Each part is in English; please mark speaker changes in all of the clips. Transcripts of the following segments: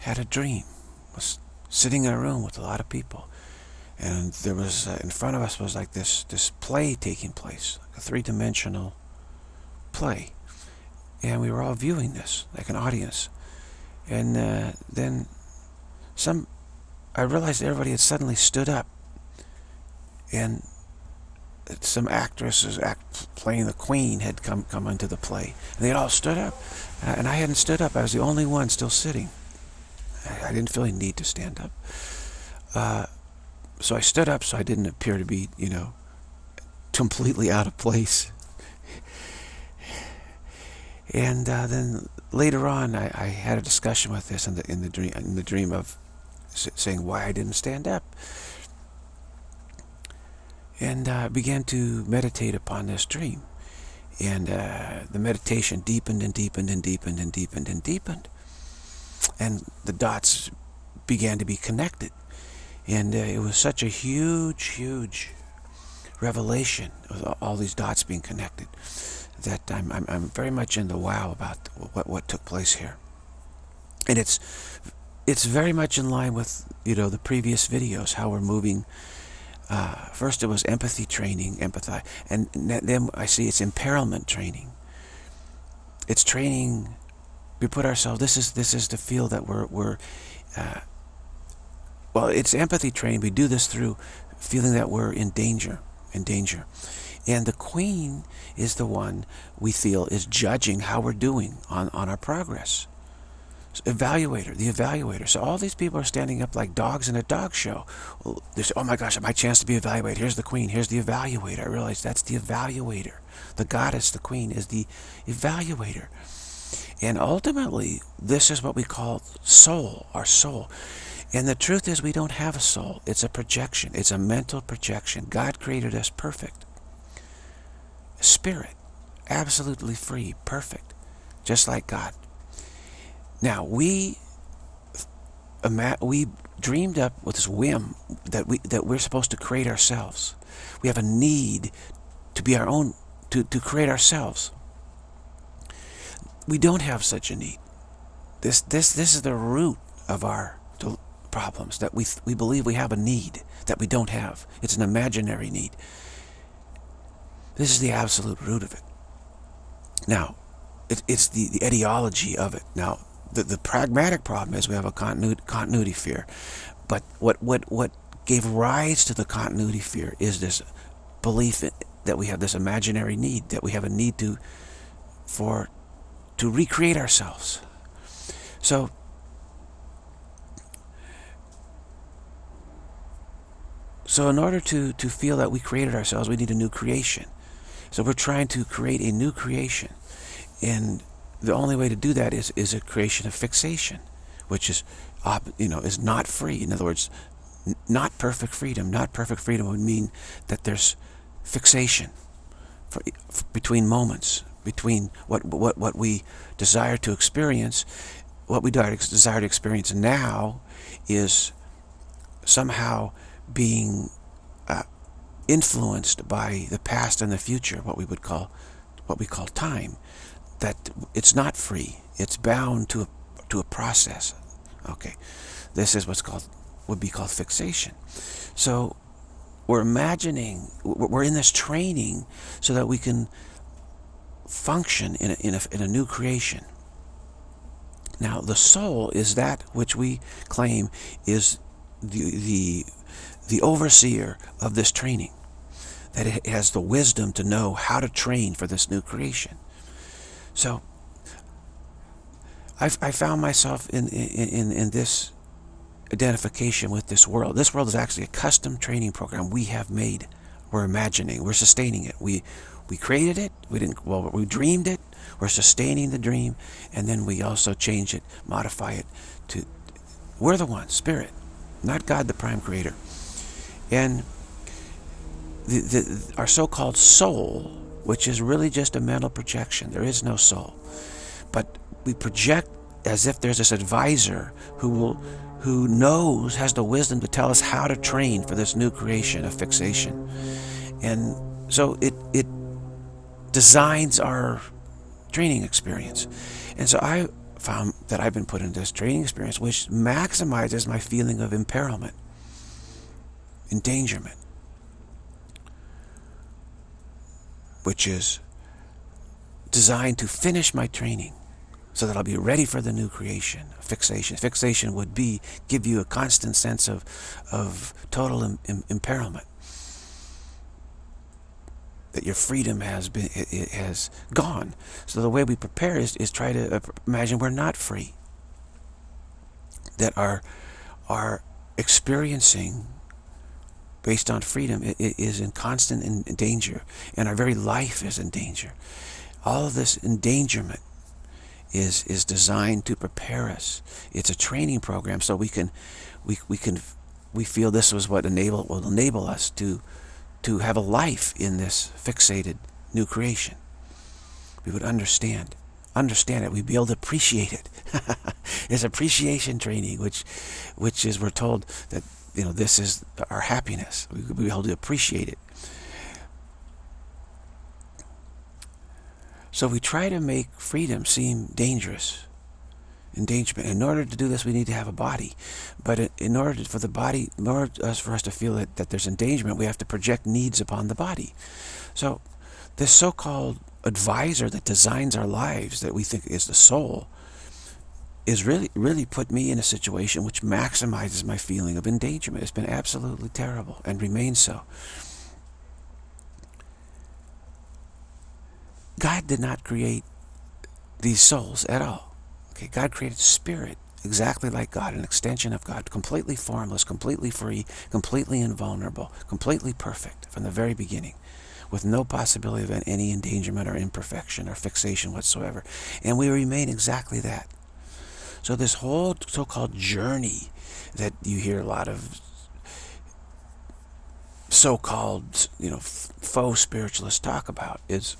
Speaker 1: had a dream. Was sitting in a room with a lot of people, and there was uh, in front of us was like this this play taking place, like a three-dimensional play, and we were all viewing this like an audience, and uh, then some. I realized everybody had suddenly stood up, and some actresses act, playing the queen had come come into the play, and they had all stood up, uh, and I hadn't stood up. I was the only one still sitting. I, didn't feel any need to stand up. Uh, so I stood up so I didn't appear to be, you know, completely out of place. And uh, then later on, I, I, had a discussion with this in the in the dream in the dream of saying why I didn't stand up and uh, began to meditate upon this dream. And uh, the meditation deepened and deepened and deepened and deepened and deepened. And the dots began to be connected. And uh, it was such a huge, huge revelation of all these dots being connected that I'm, I'm, I'm very much in the wow about what, what took place here. And it's, it's very much in line with, you know, the previous videos, how we're moving uh, first it was empathy training, empathize, and then I see it's imperilment training. It's training. We put ourselves. This is this is to feel that we're we're. Uh, well, it's empathy training. We do this through feeling that we're in danger, in danger, and the queen is the one we feel is judging how we're doing on on our progress evaluator, the evaluator. So all these people are standing up like dogs in a dog show. Oh my gosh, my chance to be evaluated. Here's the queen. Here's the evaluator. I realize that's the evaluator. The goddess, the queen, is the evaluator. And ultimately, this is what we call soul, our soul. And the truth is we don't have a soul. It's a projection. It's a mental projection. God created us perfect. Spirit. Absolutely free. Perfect. Just like God. Now, we we dreamed up with this whim that we that we're supposed to create ourselves. We have a need to be our own to, to create ourselves. We don't have such a need. This this this is the root of our problems that we we believe we have a need that we don't have. It's an imaginary need. This is the absolute root of it. Now, it, it's the, the etiology of it. Now, the, the pragmatic problem is we have a continuity, continuity fear. But what, what, what gave rise to the continuity fear is this belief that we have this imaginary need, that we have a need to, for, to recreate ourselves. So, so in order to, to feel that we created ourselves, we need a new creation. So we're trying to create a new creation. And the only way to do that is is a creation of fixation, which is, you know, is not free. In other words, not perfect freedom. Not perfect freedom would mean that there's fixation for, for, between moments, between what what what we desire to experience, what we desire to experience now, is somehow being uh, influenced by the past and the future, what we would call what we call time that it's not free. It's bound to a, to a process. Okay, this is what's called would be called fixation. So we're imagining we're in this training so that we can function in a, in a, in a new creation. Now the soul is that which we claim is the the the overseer of this training. That it has the wisdom to know how to train for this new creation. So I've, I found myself in, in, in this identification with this world. This world is actually a custom training program we have made. We're imagining. We're sustaining it. We we created it. We didn't. Well, we dreamed it. We're sustaining the dream, and then we also change it, modify it to. We're the one, spirit, not God, the prime creator, and the, the our so-called soul which is really just a mental projection. There is no soul. But we project as if there's this advisor who will who knows, has the wisdom to tell us how to train for this new creation of fixation. And so it it designs our training experience. And so I found that I've been put into this training experience, which maximizes my feeling of imperilment, endangerment, which is designed to finish my training so that I'll be ready for the new creation. Fixation. Fixation would be give you a constant sense of, of total Im Im imperilment. That your freedom has been it, it has gone. So the way we prepare is, is try to uh, imagine we're not free. That our our experiencing based on freedom is in constant in danger and our very life is in danger all of this endangerment is is designed to prepare us. It's a training program so we can we we can we feel this was what enable will enable us to to have a life in this fixated new creation. We would understand understand it. We'd be able to appreciate it. it's appreciation training, which which is we're told that you know this is our happiness. We would be able to appreciate it. So we try to make freedom seem dangerous, endangerment. In order to do this, we need to have a body. But in order for the body, in order for us to feel that, that there's endangerment, we have to project needs upon the body. So this so-called advisor that designs our lives, that we think is the soul, is really, really put me in a situation which maximizes my feeling of endangerment. It's been absolutely terrible and remains so. God did not create these souls at all. Okay, God created spirit exactly like God, an extension of God, completely formless, completely free, completely invulnerable, completely perfect from the very beginning, with no possibility of any endangerment or imperfection or fixation whatsoever. And we remain exactly that. So this whole so-called journey that you hear a lot of so-called, you know, faux spiritualists talk about is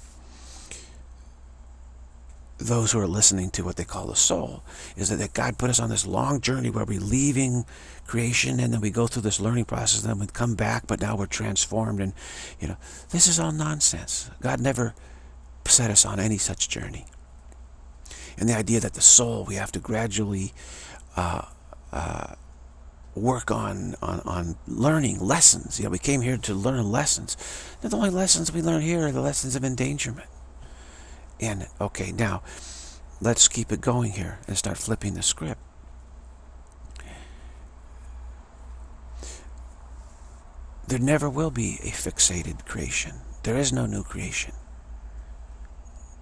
Speaker 1: those who are listening to what they call the soul is that, God put us on this long journey where we're leaving creation and then we go through this learning process and then we come back but now we're transformed and you know this is all nonsense. God never set us on any such journey. And the idea that the soul we have to gradually uh, uh, work on, on on learning lessons. You know we came here to learn lessons. The only lessons we learn here are the lessons of endangerment in. Okay, now let's keep it going here and start flipping the script. There never will be a fixated creation. There is no new creation.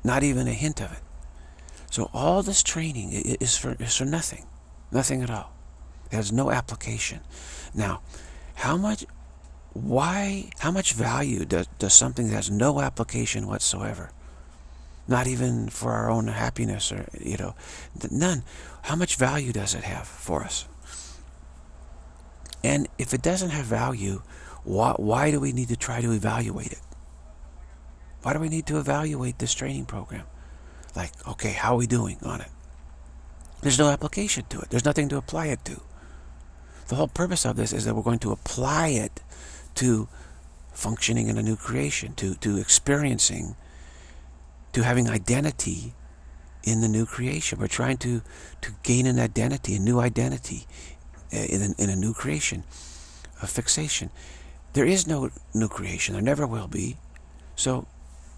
Speaker 1: Not even a hint of it. So all this training is for, is for nothing. Nothing at all. It has no application. Now, how much, why, how much value does, does something that has no application whatsoever not even for our own happiness or, you know, none. How much value does it have for us? And if it doesn't have value, why, why do we need to try to evaluate it? Why do we need to evaluate this training program? Like, okay, how are we doing on it? There's no application to it. There's nothing to apply it to. The whole purpose of this is that we're going to apply it to functioning in a new creation, to, to experiencing to having identity in the new creation. We're trying to, to gain an identity, a new identity eh, in a, in a new creation, a fixation. There is no new creation. There never will be. So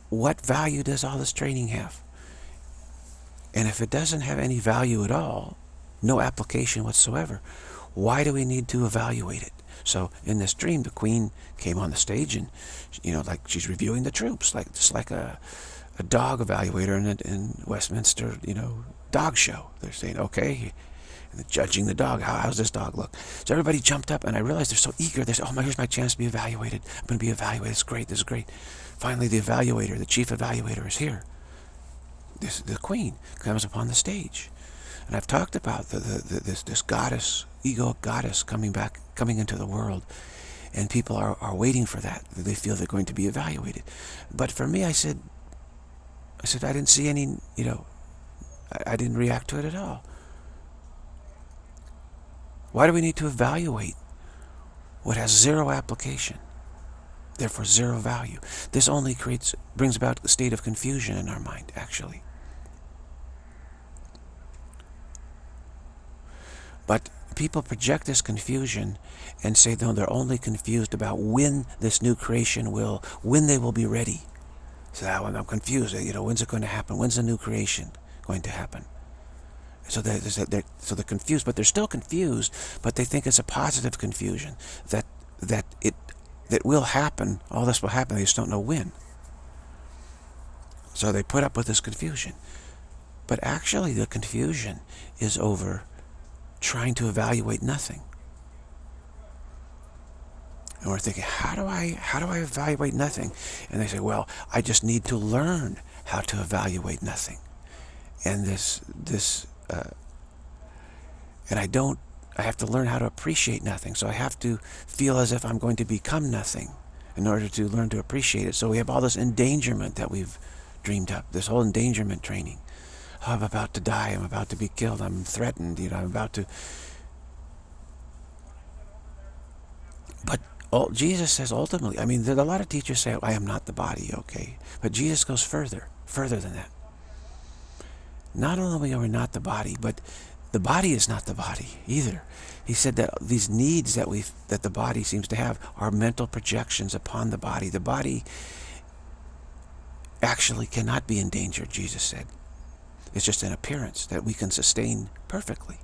Speaker 1: what value does all this training have? And if it doesn't have any value at all, no application whatsoever, why do we need to evaluate it? So in this dream, the queen came on the stage and, you know, like she's reviewing the troops, like just like a a dog evaluator in, in Westminster, you know, dog show. They're saying, okay, and judging the dog. How, how's this dog look? So everybody jumped up, and I realized they're so eager. They said, oh, my, here's my chance to be evaluated. I'm going to be evaluated. It's great. This is great. Finally, the evaluator, the chief evaluator is here. This, the queen comes upon the stage. And I've talked about the, the, the, this, this goddess, ego goddess coming back, coming into the world. And people are, are waiting for that. They feel they're going to be evaluated. But for me, I said, I said, I didn't see any, you know, I, I didn't react to it at all. Why do we need to evaluate what has zero application? Therefore, zero value. This only creates, brings about a state of confusion in our mind, actually. But people project this confusion and say, no, they're only confused about when this new creation will, when they will be ready. So that one, I'm confused. You know, when's it going to happen? When's the new creation going to happen? So they're, they're, so they're confused, but they're still confused, but they think it's a positive confusion, that, that it that will happen, all this will happen, they just don't know when. So they put up with this confusion. But actually the confusion is over trying to evaluate nothing. And we're thinking, how do I how do I evaluate nothing? And they say, well, I just need to learn how to evaluate nothing. And this this uh, and I don't I have to learn how to appreciate nothing. So I have to feel as if I'm going to become nothing in order to learn to appreciate it. So we have all this endangerment that we've dreamed up, this whole endangerment training. Oh, I'm about to die. I'm about to be killed. I'm threatened. You know, I'm about to. But all, Jesus says ultimately, I mean, a lot of teachers say, I am not the body, okay? But Jesus goes further, further than that. Not only are we not the body, but the body is not the body either. He said that these needs that we that the body seems to have are mental projections upon the body. The body actually cannot be endangered, Jesus said. It's just an appearance that we can sustain perfectly.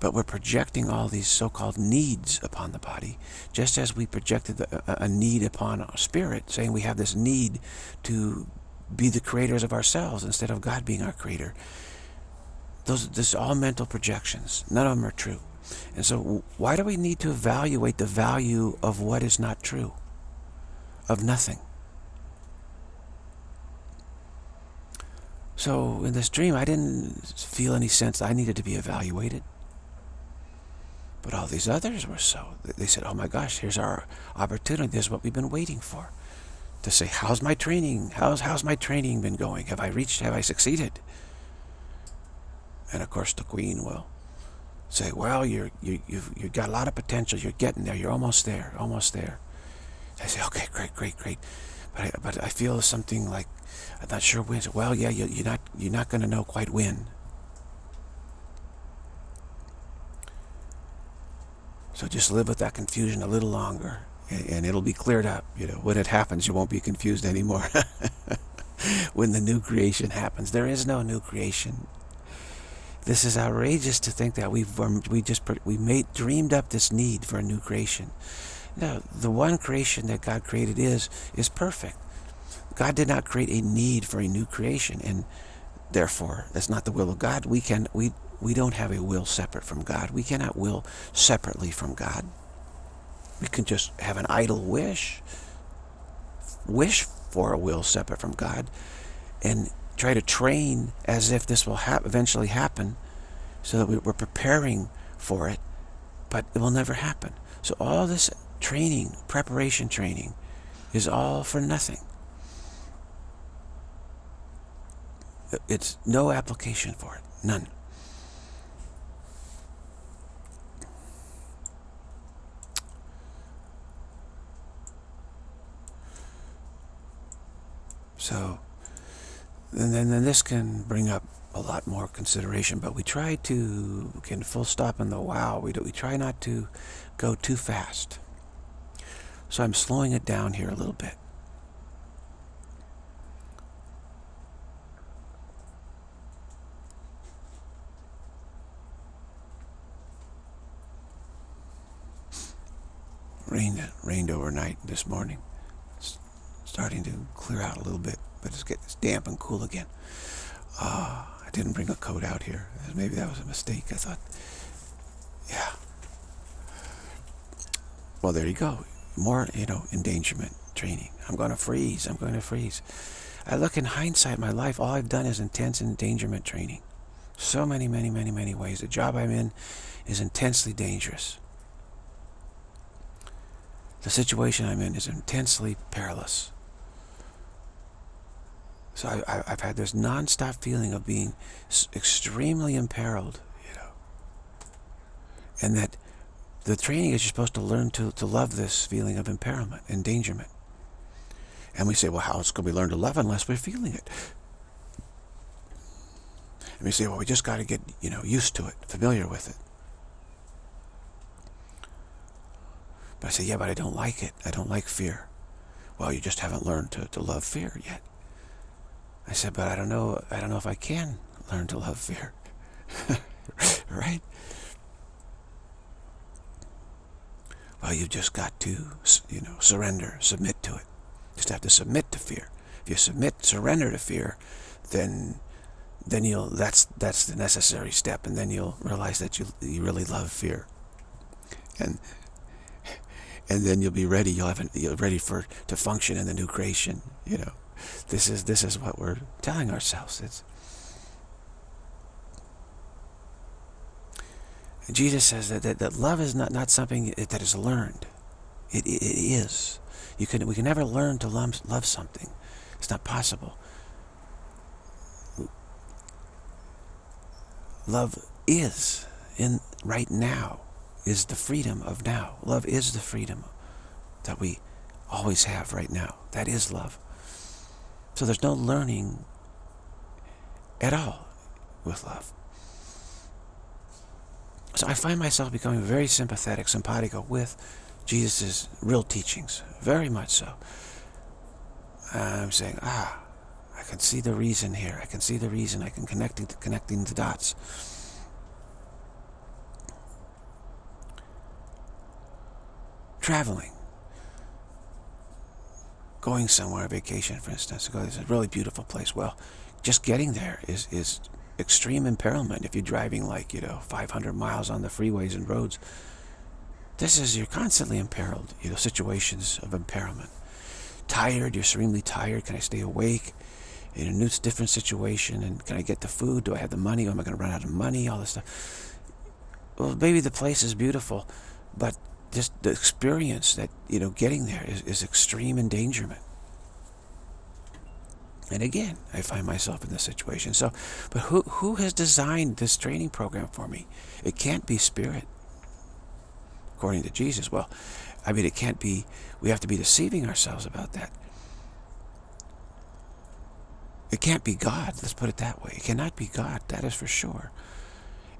Speaker 1: But we're projecting all these so-called needs upon the body, just as we projected a, a need upon our spirit, saying we have this need to be the creators of ourselves instead of God being our creator. Those, this all mental projections. None of them are true. And so why do we need to evaluate the value of what is not true? Of nothing. So in this dream, I didn't feel any sense I needed to be evaluated. But all these others were so. They said, oh my gosh, here's our opportunity. This is what we've been waiting for. To say, how's my training? How's, how's my training been going? Have I reached, have I succeeded? And of course the queen will say, well, you're, you, you've, you've got a lot of potential. You're getting there. You're almost there, almost there. I say, okay, great, great, great. But I, but I feel something like, I'm not sure when. Well, yeah, you, you're not, you're not going to know quite when. So just live with that confusion a little longer and, it'll be cleared up. You know, when it happens, you won't be confused anymore. when the new creation happens, there is no new creation. This is outrageous to think that we've um, we just we made dreamed up this need for a new creation. Now, the one creation that God created is is perfect. God did not create a need for a new creation, and therefore, that's not the will of God. We can we we don't have a will separate from God. We cannot will separately from God. We can just have an idle wish, wish for a will separate from God, and try to train as if this will eventually happen so that we're preparing for it, but it will never happen. So all this training, preparation training, is all for nothing. It's no application for it. None. So and then, then this can bring up a lot more consideration, but we try to, again, full stop in the wow, we, do, we try not to go too fast. So I'm slowing it down here a little bit. Rained, rained overnight this morning. Starting to clear out a little bit but it's getting damp and cool again. Uh, I didn't bring a coat out here. Maybe that was a mistake. I thought, yeah. Well, there you go. More, you know, endangerment training. I'm going to freeze. I'm going to freeze. I look in hindsight, my life, all I've done is intense endangerment training. So many, many, many, many ways. The job I'm in is intensely dangerous. The situation I'm in is intensely perilous. So I, have had this non-stop feeling of being extremely imperiled, you know. And that the training is you're supposed to learn to, to love this feeling of imperilment, endangerment. And we say, well, how else can we learn to love unless we're feeling it? And we say, well, we just got to get, you know, used to it, familiar with it. But I say, yeah, but I don't like it. I don't like fear. Well, you just haven't learned to, to love fear yet. I said, but I don't know, I don't know if I can learn to love fear. right? Well, you've just got to, you know, surrender, submit to it. Just have to submit to fear. If you submit, surrender to fear, then then you'll that's that's the necessary step, and then you'll realize that you you really love fear, and and then you'll be ready. You'll have an, you're ready for to function in the new creation. You know, this is this is what we're telling ourselves. It's Jesus says that, that, that love is not, not something that is learned. It, it, it is. You can, we can never learn to love, love something. It's not possible. Love is, in right now, is the freedom of now. Love is the freedom that we always have right now. That is love. So there's no learning at all with love. So I find myself becoming very sympathetic, simpatico with Jesus' real teachings, very much so. I'm saying, ah, I can see the reason here. I can see the reason. I can connect it, connecting the dots. Traveling. Going somewhere, a vacation, for instance. Go, it's a really beautiful place. Well, just getting there is, is extreme imperilment if you're driving like, you know, 500 miles on the freeways and roads. This is, you're constantly imperiled, you know, situations of imperilment. Tired, you're extremely tired. Can I stay awake? In a new, different situation, and can I get the food? Do I have the money? Or am I going to run out of money? All this stuff. Well, maybe the place is beautiful, but just the experience that, you know, getting there is, is extreme endangerment. And again, I find myself in this situation. So, but who, who has designed this training program for me? It can't be spirit, according to Jesus. Well, I mean, it can't be, we have to be deceiving ourselves about that. It can't be God, let's put it that way. It cannot be God, that is for sure.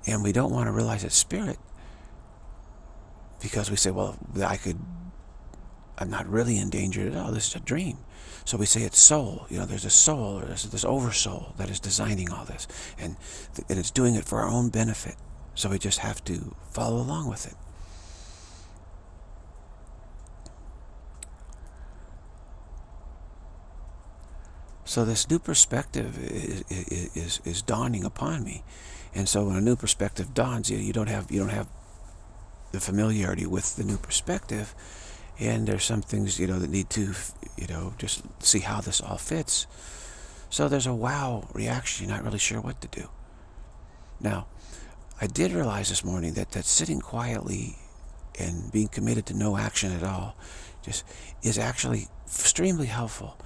Speaker 1: And we don't want to realize it's spirit because we say, well, I could, I'm not really in danger at all. This is a dream. So we say it's soul. You know, there's a soul or there's this oversoul that is designing all this. And, and it's doing it for our own benefit. So we just have to follow along with it. So this new perspective is, is, is dawning upon me. And so when a new perspective dawns, you, you don't have you don't have the familiarity with the new perspective, and there's some things you know that need to you know just see how this all fits. So there's a wow reaction. You're not really sure what to do. Now I did realize this morning that that sitting quietly and being committed to no action at all just is actually extremely helpful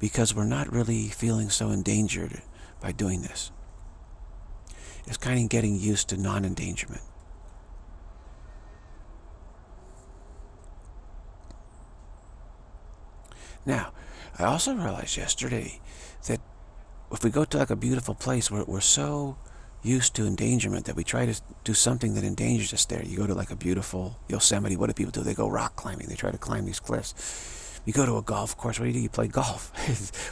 Speaker 1: because we're not really feeling so endangered by doing this. It's kind of getting used to non-endangerment Now, I also realized yesterday that if we go to like a beautiful place, we're, we're so used to endangerment that we try to do something that endangers us there. You go to like a beautiful Yosemite, what do people do? They go rock climbing. They try to climb these cliffs. You go to a golf course, what do you do? You play golf,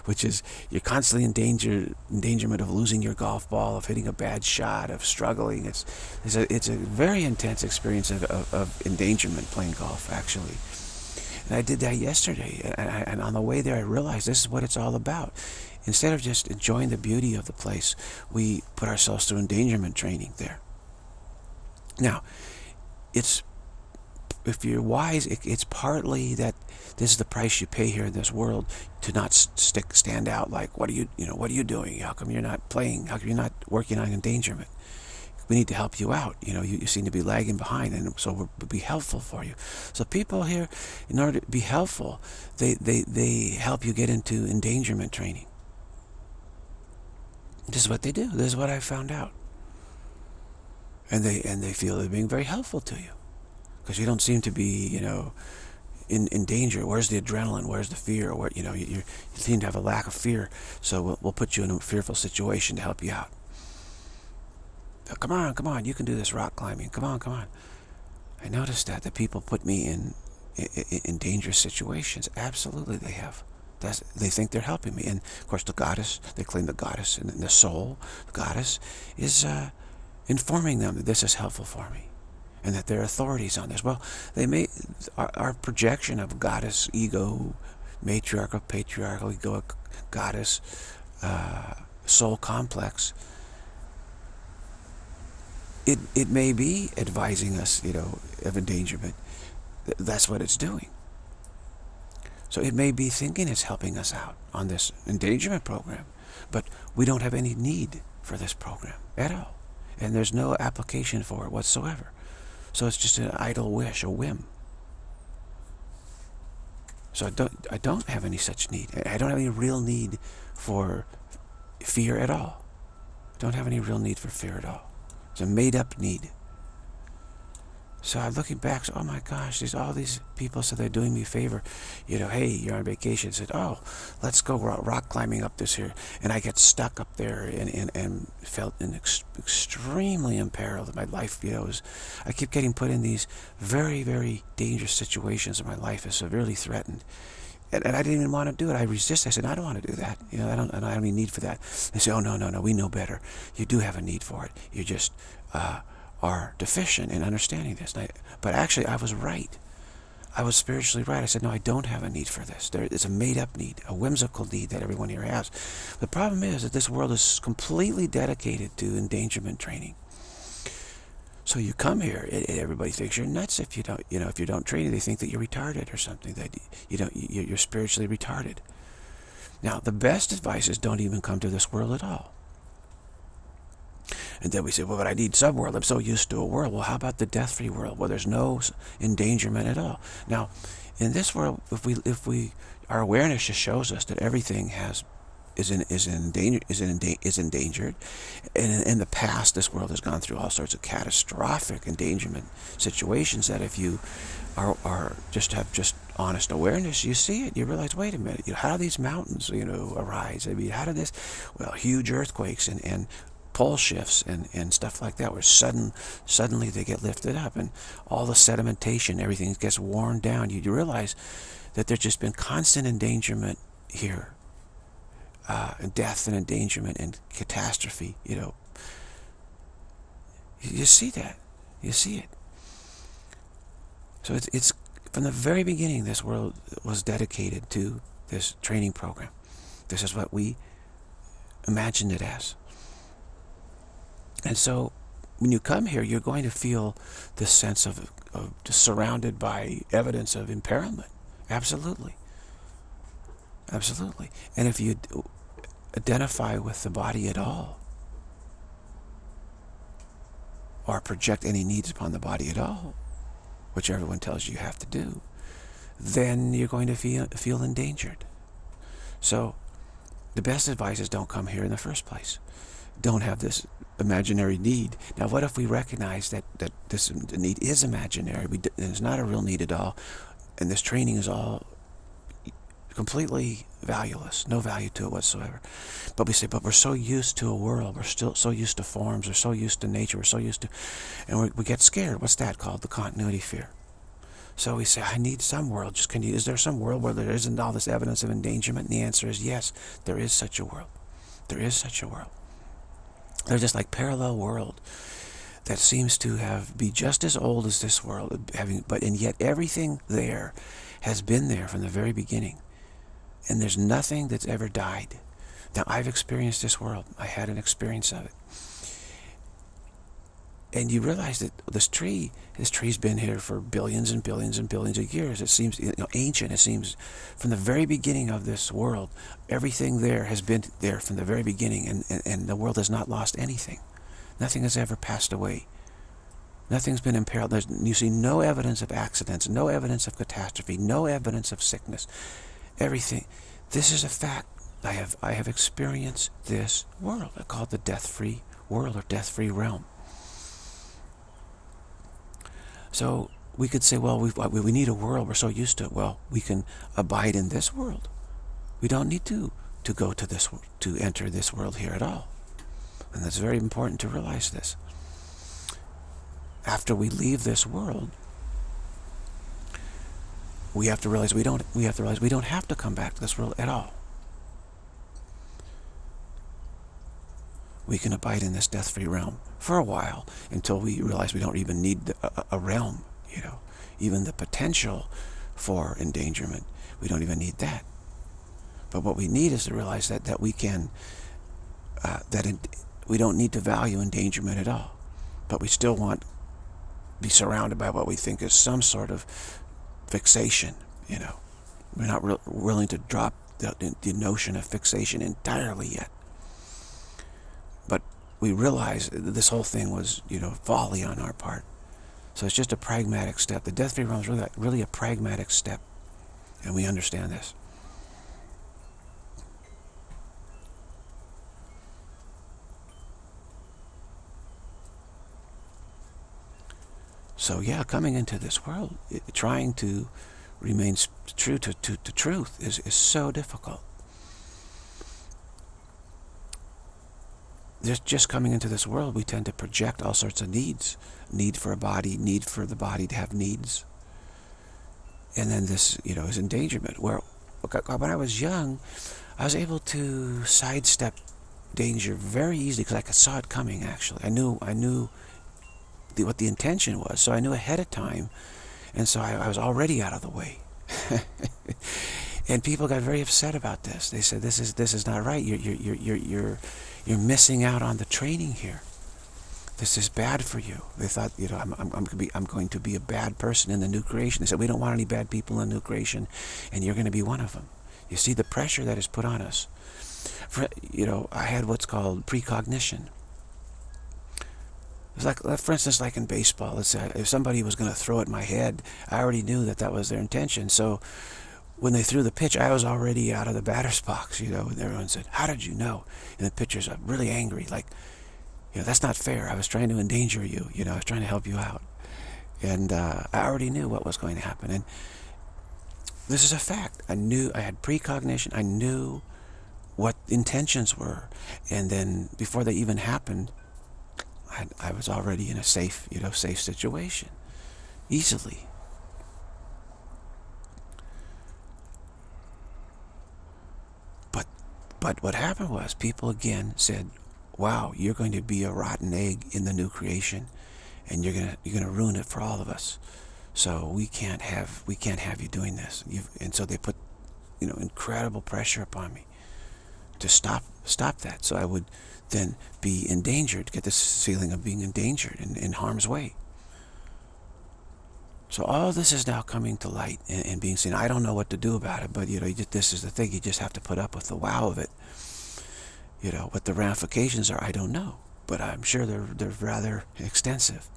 Speaker 1: which is you're constantly in danger, endangerment of losing your golf ball, of hitting a bad shot, of struggling. It's, it's, a, it's a very intense experience of, of, of endangerment playing golf, actually. And I did that yesterday. And, I, and on the way there, I realized this is what it's all about. Instead of just enjoying the beauty of the place, we put ourselves through endangerment training there. Now, it's if you're wise, it, it's partly that this is the price you pay here in this world to not stick stand out. Like, what are you, you know, what are you doing? How come you're not playing? How come you're not working on endangerment? We need to help you out. You know, you, you seem to be lagging behind, and so we'll be helpful for you. So people here, in order to be helpful, they, they, they help you get into endangerment training. This is what they do. This is what I found out. And they, and they feel they're being very helpful to you. Because you don't seem to be, you know, in, in danger. Where's the adrenaline? Where's the fear? Where, you know, you, you seem to have a lack of fear. So we'll, we'll put you in a fearful situation to help you out. Come on, come on, you can do this rock climbing. Come on, come on. I noticed that the people put me in in, in dangerous situations. Absolutely, they have. That's, they think they're helping me. And of course, the goddess, they claim the goddess and the soul, the goddess, is uh, informing them that this is helpful for me and that they're authorities on this. Well, they may, our, our projection of goddess, ego, matriarchal, patriarchal, egoic goddess, uh, soul complex, it, it may be advising us, you know, of endangerment. That's what it's doing. So it may be thinking it's helping us out on this endangerment program, but we don't have any need for this program at all. And there's no application for it whatsoever. So it's just an idle wish, a whim. So I don't, I don't have any such need. I don't have any real need for fear at all. I don't have any real need for fear at all. It's a made-up need. So I'm looking back, so, oh my gosh, these all these people said they're doing me a favor. You know, hey, you're on vacation. said, oh, let's go rock climbing up this here. And I get stuck up there and, and, and felt in ex extremely imperiled. My life, you know, was, I keep getting put in these very, very dangerous situations and my life is severely threatened. And, and I didn't even want to do it. I resist. I said, I don't want to do that. You know, I don't, I don't have any need for that. They say, oh, no, no, no, we know better. You do have a need for it. You just... Uh, are deficient in understanding this. I, but actually, I was right. I was spiritually right. I said, no, I don't have a need for this. There is a made-up need, a whimsical need that everyone here has. The problem is that this world is completely dedicated to endangerment training. So you come here, and everybody thinks you're nuts if you don't, you know, if you don't train. They think that you're retarded or something. That you don't, you're spiritually retarded. Now, the best advice is don't even come to this world at all. And then we say, well, but I need subworld. I'm so used to a world. Well, how about the death-free world where there's no endangerment at all? Now, in this world, if we, if we, our awareness just shows us that everything has is in is in danger is in is endangered, and in, in, the past, this world has gone through all sorts of catastrophic endangerment situations. That if you are are just have just honest awareness, you see it. You realize, wait a minute, you know, how do these mountains, you know, arise? I mean, how did this? Well, huge earthquakes and and pole shifts and, and stuff like that where sudden suddenly they get lifted up and all the sedimentation, everything gets worn down. You realize that there's just been constant endangerment here. Uh, and death and endangerment and catastrophe, you know. You, see that. You see it. So it's, it's from the very beginning this world was dedicated to this training program. This is what we imagined it as. And so when you come here, you're going to feel this sense of, of surrounded by evidence of imperilment. Absolutely. Absolutely. And if you identify with the body at all, or project any needs upon the body at all, which everyone tells you you have to do, then you're going to feel, feel endangered. So the best advice is don't come here in the first place. Don't have this imaginary need. Now, what if we recognize that, that this need is imaginary? We, it's not a real need at all, and this training is all completely valueless, no value to it whatsoever. But we say, but we're so used to a world, we're still so used to forms, we're so used to nature, we're so used to, and we, we get scared. What's that called? The continuity fear. So we say, I need some world. Just can you, is there some world where there isn't all this evidence of endangerment? And the answer is yes, there is such a world. There is such a world. They're just like parallel world that seems to have be just as old as this world, having but and yet everything there has been there from the very beginning. And there's nothing that's ever died. Now I've experienced this world. I had an experience of it and you realize that this tree, this tree's been here for billions and billions and billions of years. It seems you know, ancient. It seems from the very beginning of this world, everything there has been there from the very beginning, and, and, and the world has not lost anything. Nothing has ever passed away. Nothing's been imperiled. There's, you see no evidence of accidents, no evidence of catastrophe, no evidence of sickness. Everything. This is a fact. I have I have experienced this world. I call it the death-free world or death-free realm. So we could say, well, we we need a world. We're so used to it. Well, we can abide in this world. We don't need to to go to this to enter this world here at all. And that's very important to realize this. After we leave this world, we have to realize we don't we have to realize we don't have to come back to this world at all. We can abide in this death-free realm for a while until we realize we don't even need a, a realm, you know, even the potential for endangerment. We don't even need that. But what we need is to realize that that we can uh, that in, we don't need to value endangerment at all, but we still want to be surrounded by what we think is some sort of fixation, you know. We're not re willing to drop the, the notion of fixation entirely yet. But we realize this whole thing was, you know, folly on our part. So it's just a pragmatic step. The death-free realm is really, really a pragmatic step. And we understand this. So yeah, coming into this world, it, trying to remain true to, to, to truth is, is so difficult. Just, just coming into this world, we tend to project all sorts of needs. Need for a body, need for the body to have needs. And then this, you know, is endangerment. Where when I was young, I was able to sidestep danger very easily because I saw it coming, actually. I knew, I knew the, what the intention was. So I knew ahead of time. And so I, I was already out of the way. and people got very upset about this. They said, this is, this is not right. You're, you're, you're, you're, you're missing out on the training here. This is bad for you. They thought, you know, I'm, I'm, I'm, be, I'm going to be a bad person in the new creation. They said, we don't want any bad people in the new creation, and you're going to be one of them. You see the pressure that is put on us. For, you know, I had what's called precognition. Like, for instance, like in baseball, it's, uh, if somebody was going to throw at my head, I already knew that that was their intention. So when they threw the pitch, I was already out of the batter's box, you know, and everyone said, how did you know? And the pitcher's really angry, like, you know, that's not fair. I was trying to endanger you, you know, I was trying to help you out. And uh, I already knew what was going to happen. And this is a fact. I knew, I had precognition. I knew what intentions were. And then before they even happened, I, I was already in a safe, you know, safe situation. Easily. But, but what happened was people again said, wow, you're going to be a rotten egg in the new creation and you're going to, you're to ruin it for all of us. So we can't have, we can't have you doing this. You've, and so they put, you know, incredible pressure upon me to stop, stop that. So I would, then be endangered, get this feeling of being endangered and in harm's way. So all this is now coming to light and, and, being seen. I don't know what to do about it, but you know, you just, this is the thing. You just have to put up with the wow of it. You know, what the ramifications are, I don't know, but I'm sure they're they're rather extensive.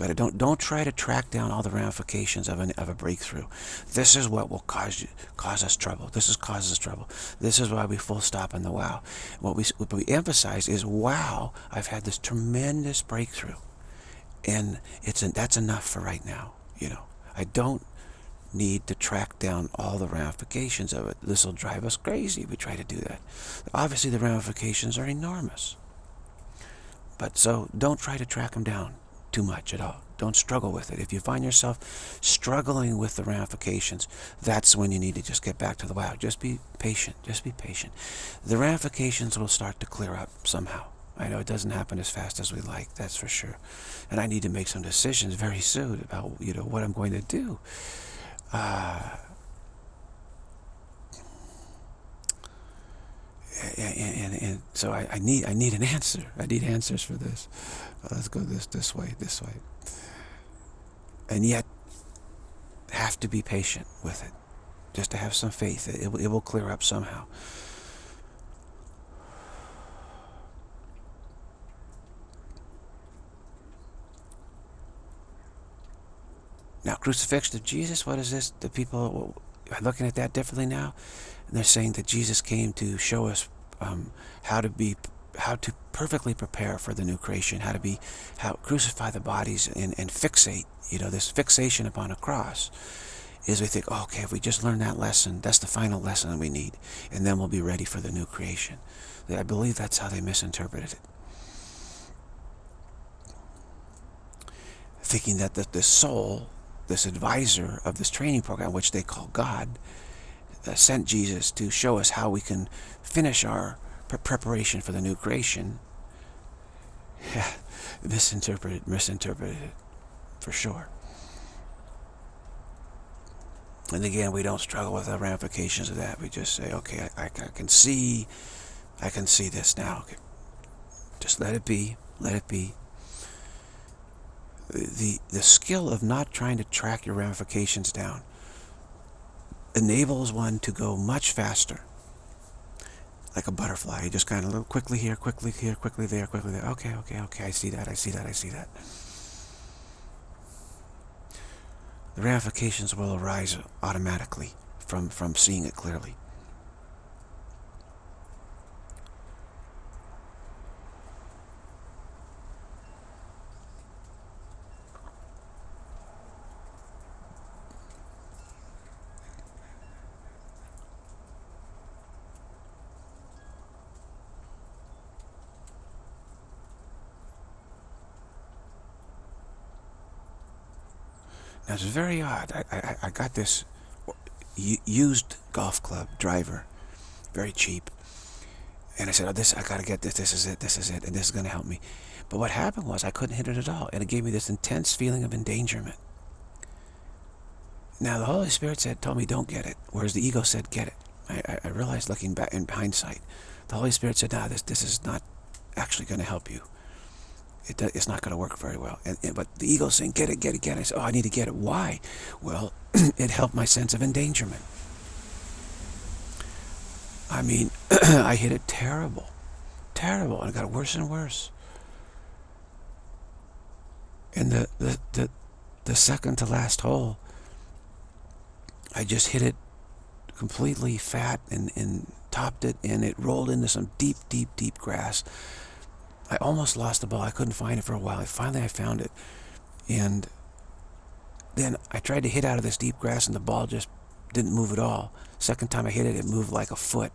Speaker 1: But don't don't try to track down all the ramifications of an of a breakthrough. This is what will cause you cause us trouble. This is causes us trouble. This is why we full stop on the wow. What we what we emphasize is wow. I've had this tremendous breakthrough, and it's that's enough for right now. You know, I don't need to track down all the ramifications of it. This will drive us crazy if we try to do that. Obviously, the ramifications are enormous. But so don't try to track them down too much at all. Don't struggle with it. If you find yourself struggling with the ramifications, that's when you need to just get back to the wow. Just be patient. Just be patient. The ramifications will start to clear up somehow. I know it doesn't happen as fast as we like, that's for sure. And I need to make some decisions very soon about, you know, what I'm going to do. Uh, and, and, and, so I, I, need I need an answer. I need answers for this. Let's go this this way, this way. And yet, have to be patient with it, just to have some faith. It, it, it will clear up somehow. Now, crucifixion of Jesus, what is this? The people are looking at that differently now. And they're saying that Jesus came to show us um, how to be, how to perfectly prepare for the new creation, how to be, how crucify the bodies and, and fixate, you know, this fixation upon a cross is we think, oh, okay, if we just learn that lesson, that's the final lesson we need, and then we'll be ready for the new creation. I believe that's how they misinterpreted it. Thinking that the, the soul, this advisor of this training program, which they call God, uh, sent Jesus to show us how we can finish our pre preparation for the new creation. Yeah, misinterpreted, misinterpreted, for sure. And again, we don't struggle with the ramifications of that. We just say, okay, I, I, can see, I can see this now. Okay. Just let it be, let it be. The, the skill of not trying to track your ramifications down enables one to go much faster. Like a butterfly. You just kind of look quickly here, quickly here, quickly there, quickly there. Okay, okay, okay, I see that, I see that, I see that. the ramifications will arise automatically from, from seeing it clearly. It's very odd. I, I, I got this used golf club driver, very cheap. And I said, oh, this, I got to get this. This is it. This is it. And this is going to help me. But what happened was I couldn't hit it at all. And it gave me this intense feeling of endangerment. Now, the Holy Spirit said, told me, don't get it. Whereas the ego said, get it. I, I realized looking back in hindsight, the Holy Spirit said, no, this, this is not actually going to help you it, it's not going to work very well. And, and, but the ego's saying, get it, get it, get it. I said, oh, I need to get it. Why? Well, it helped my sense of endangerment. I mean, I hit it terrible. Terrible. And it got worse and worse. And the, the, the, the second to last hole, I just hit it completely fat and, and topped it, and it rolled into some deep, deep, deep grass. I almost lost the ball. I couldn't find it for a while. Finally, I found it. And then I tried to hit out of this deep grass and the ball just didn't move at all. Second time I hit it, it moved like a foot.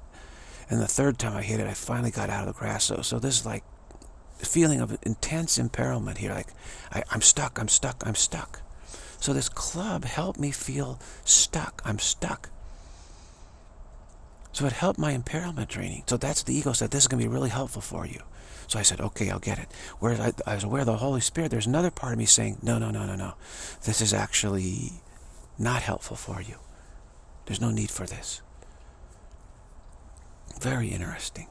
Speaker 1: And the third time I hit it, I finally got out of the grass. So, so this is like a feeling of intense imperilment here. Like, I, I'm stuck, I'm stuck, I'm stuck. So this club helped me feel stuck. I'm stuck. So it helped my imperilment training. So that's the ego said, this is going to be really helpful for you. So I said, okay, I'll get it. Whereas I, I was aware of the Holy Spirit, there's another part of me saying, no, no, no, no, no. This is actually not helpful for you. There's no need for this. Very interesting.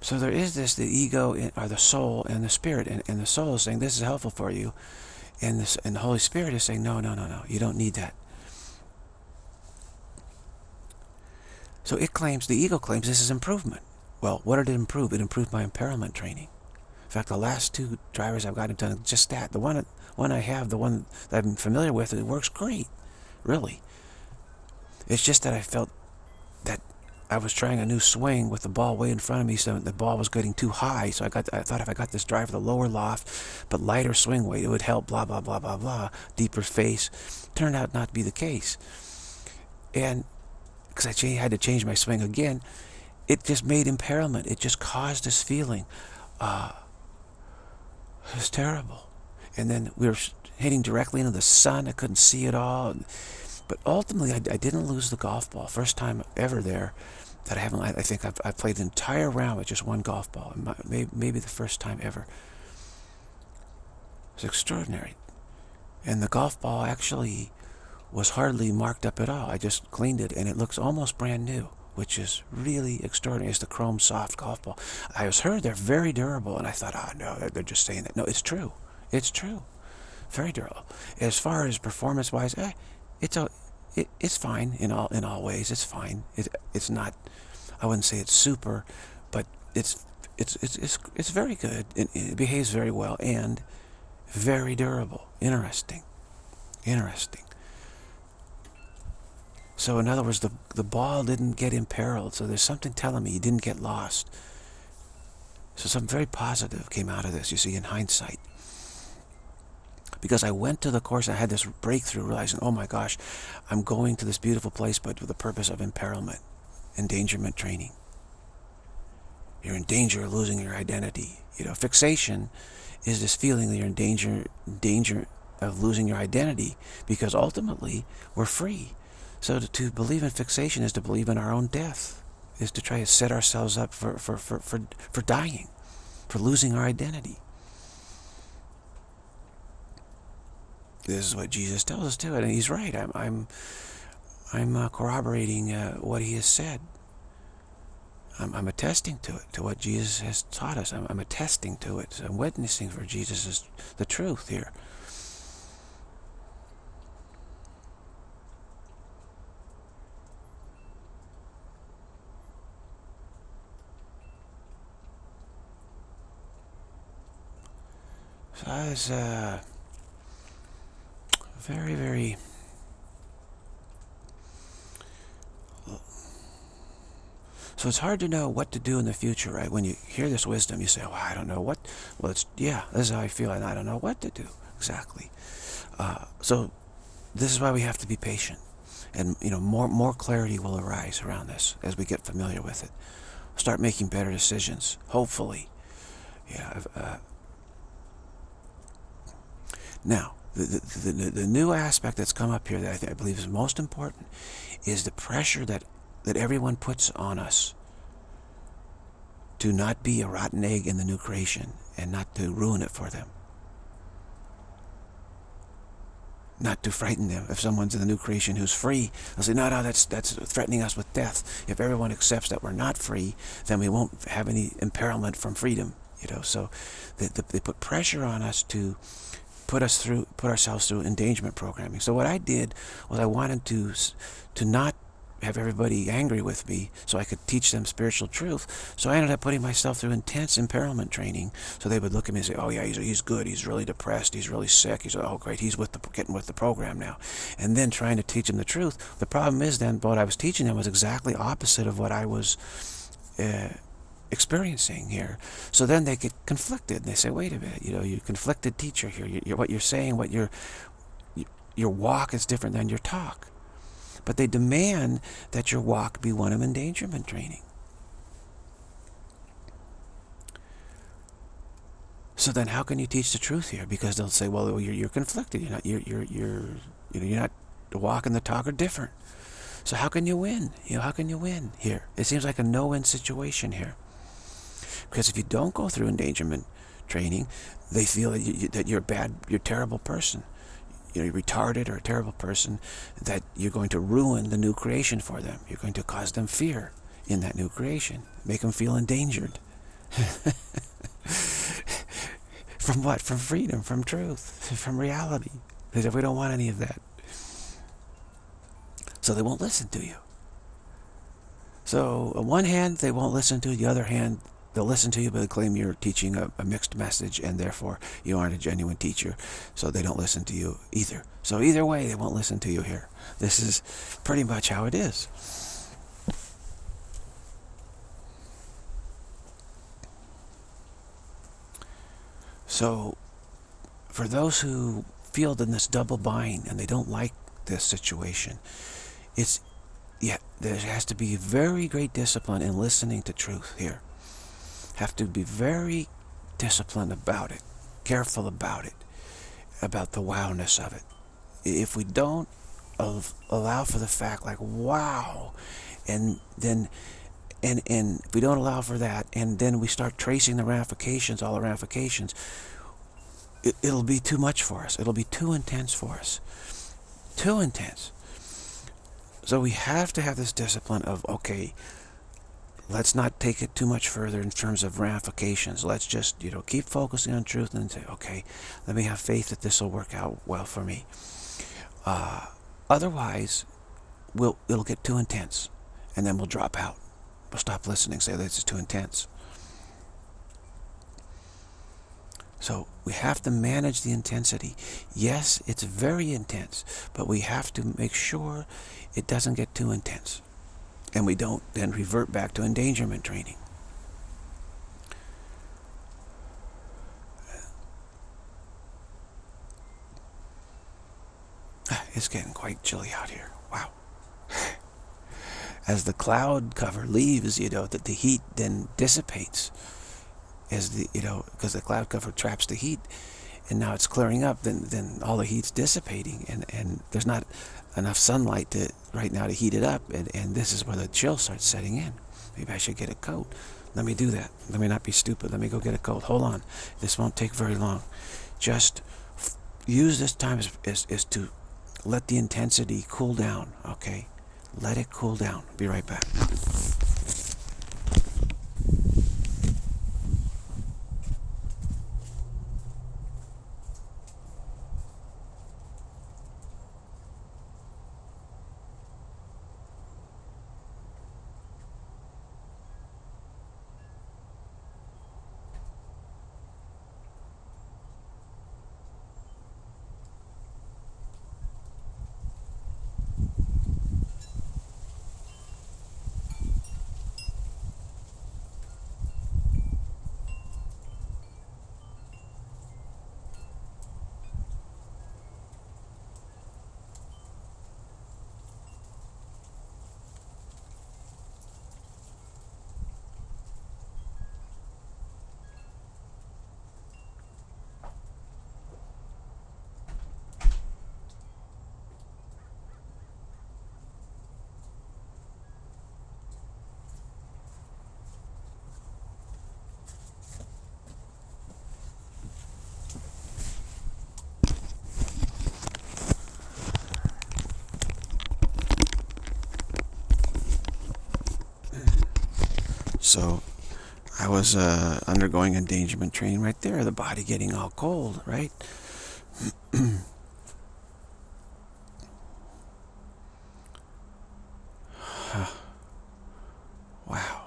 Speaker 1: So there is this, the ego or the soul and the spirit, and, and the soul is saying, this is helpful for you. And, this, and the Holy Spirit is saying, no, no, no, no, you don't need that. So it claims, the ego claims this is improvement. Well, what did it improve? It improved my imperilment training. In fact, the last two drivers I've got have done just that. The one, one I have, the one that I'm familiar with, it works great, really. It's just that I felt that I was trying a new swing with the ball way in front of me, so the ball was getting too high. So I got, I thought if I got this driver the lower loft, but lighter swing weight, it would help. Blah blah blah blah blah. Deeper face. Turned out not to be the case. And because I had to change my swing again, it just made imperilment. It just caused this feeling. Uh, it was terrible. And then we were hitting directly into the sun. I couldn't see at all. But ultimately, I, I didn't lose the golf ball. First time ever there that I haven't, I think I've, I've played the entire round with just one golf ball. Maybe, maybe the first time ever. It was extraordinary. And the golf ball actually was hardly marked up at all. I just cleaned it and it looks almost brand new, which is really extraordinary. It's the chrome soft golf ball. I was heard they're very durable and I thought, oh no, they're just saying that. No, it's true. It's true. Very durable. As far as performance-wise, eh, it's a, it, it's fine in all in all ways. It's fine. It it's not. I wouldn't say it's super, but it's it's it's it's, it's very good. It, it behaves very well and very durable. Interesting. Interesting. So in other words, the, the ball didn't get imperiled. So there's something telling me he didn't get lost. So something very positive came out of this, you see, in hindsight. Because I went to the course, I had this breakthrough, realizing, oh my gosh, I'm going to this beautiful place, but for the purpose of imperilment, endangerment training. You're in danger of losing your identity. You know, fixation is this feeling that you're in danger, danger of losing your identity because ultimately we're free. So to, to believe in fixation is to believe in our own death, is to try to set ourselves up for, for, for, for, for dying, for losing our identity. This is what Jesus tells us to, and he's right. I'm, I'm, I'm uh, corroborating uh, what he has said. I'm, I'm, attesting to it, to what Jesus has taught us. I'm, I'm attesting to it. I'm witnessing for Jesus' the truth here. So I was uh, very, very So it's hard to know what to do in the future, right? When you hear this wisdom, you say, well, I don't know what. Well, it's, yeah, this is how I feel, and I don't know what to do exactly. Uh, so this is why we have to be patient. And, you know, more, more clarity will arise around this as we get familiar with it. Start making better decisions, hopefully. Yeah. Uh, now, the, the, the, the, new aspect that's come up here that I, think, I believe is most important is the pressure that that everyone puts on us to not be a rotten egg in the new creation and not to ruin it for them. Not to frighten them. If someone's in the new creation who's free, they'll say, no, no, that's, that's threatening us with death. If everyone accepts that we're not free, then we won't have any imperilment from freedom. You know, so they, they put pressure on us to put us through, put ourselves through endangerment programming. So what I did was I wanted to, to not have everybody angry with me so I could teach them spiritual truth. So I ended up putting myself through intense imperilment training. So they would look at me and say, oh yeah, he's, he's good. He's really depressed. He's really sick. He's, oh great, he's with the, getting with the program now. And then trying to teach them the truth. The problem is then what I was teaching them was exactly opposite of what I was uh, experiencing here. So then they get conflicted. And they say, wait a minute, you know, you're conflicted teacher here. You're, what you're saying, what your your walk is different than your talk. But they demand that your walk be one of endangerment training. So then how can you teach the truth here? Because they'll say, well, you're, you're conflicted. You're not, you're, you're, you're, you know, you're not, the walk and the talk are different. So how can you win? You know, how can you win here? It seems like a no-win situation here. Because if you don't go through endangerment training, they feel that, you, that you're a bad, you're a terrible person you're retarded or a terrible person, that you're going to ruin the new creation for them. You're going to cause them fear in that new creation. Make them feel endangered. from what? From freedom, from truth, from reality. Because we don't want any of that. So they won't listen to you. So on one hand, they won't listen to you. The other hand, They'll listen to you, but they claim you're teaching a, a, mixed message, and therefore you aren't a genuine teacher. So they don't listen to you either. So either way, they won't listen to you here. This is pretty much how it is. So for those who feel in this double bind and they don't like this situation, it's yeah, there has to be very great discipline in listening to truth here have to be very disciplined about it, careful about it, about the wowness of it. If we don't allow for the fact like, wow, and then and and if we don't allow for that and then we start tracing the ramifications all the ramifications it, it'll be too much for us. It'll be too intense for us. Too intense. So we have to have this discipline of okay let's not take it too much further in terms of ramifications. Let's just, you know, keep focusing on truth and say, okay, let me have faith that this will work out well for me. Uh, otherwise, we'll, it'll get too intense, and then we'll drop out. We'll stop listening, say this is too intense. So we have to manage the intensity. Yes, it's very intense, but we have to make sure it doesn't get too intense and we don't then revert back to endangerment training. It's getting quite chilly out here. Wow. as the cloud cover leaves, you know, that the heat then dissipates as the, you know, because the cloud cover traps the heat and now it's clearing up, then, then all the heat's dissipating and, and there's not enough sunlight to right now to heat it up. And, and this is where the chill starts setting in. Maybe I should get a coat. Let me do that. Let me not be stupid. Let me go get a coat. Hold on. This won't take very long. Just use this time as, as, as to let the intensity cool down, okay? Let it cool down. Be right back. So I was uh, undergoing endangerment training right there, the body getting all cold, right? wow.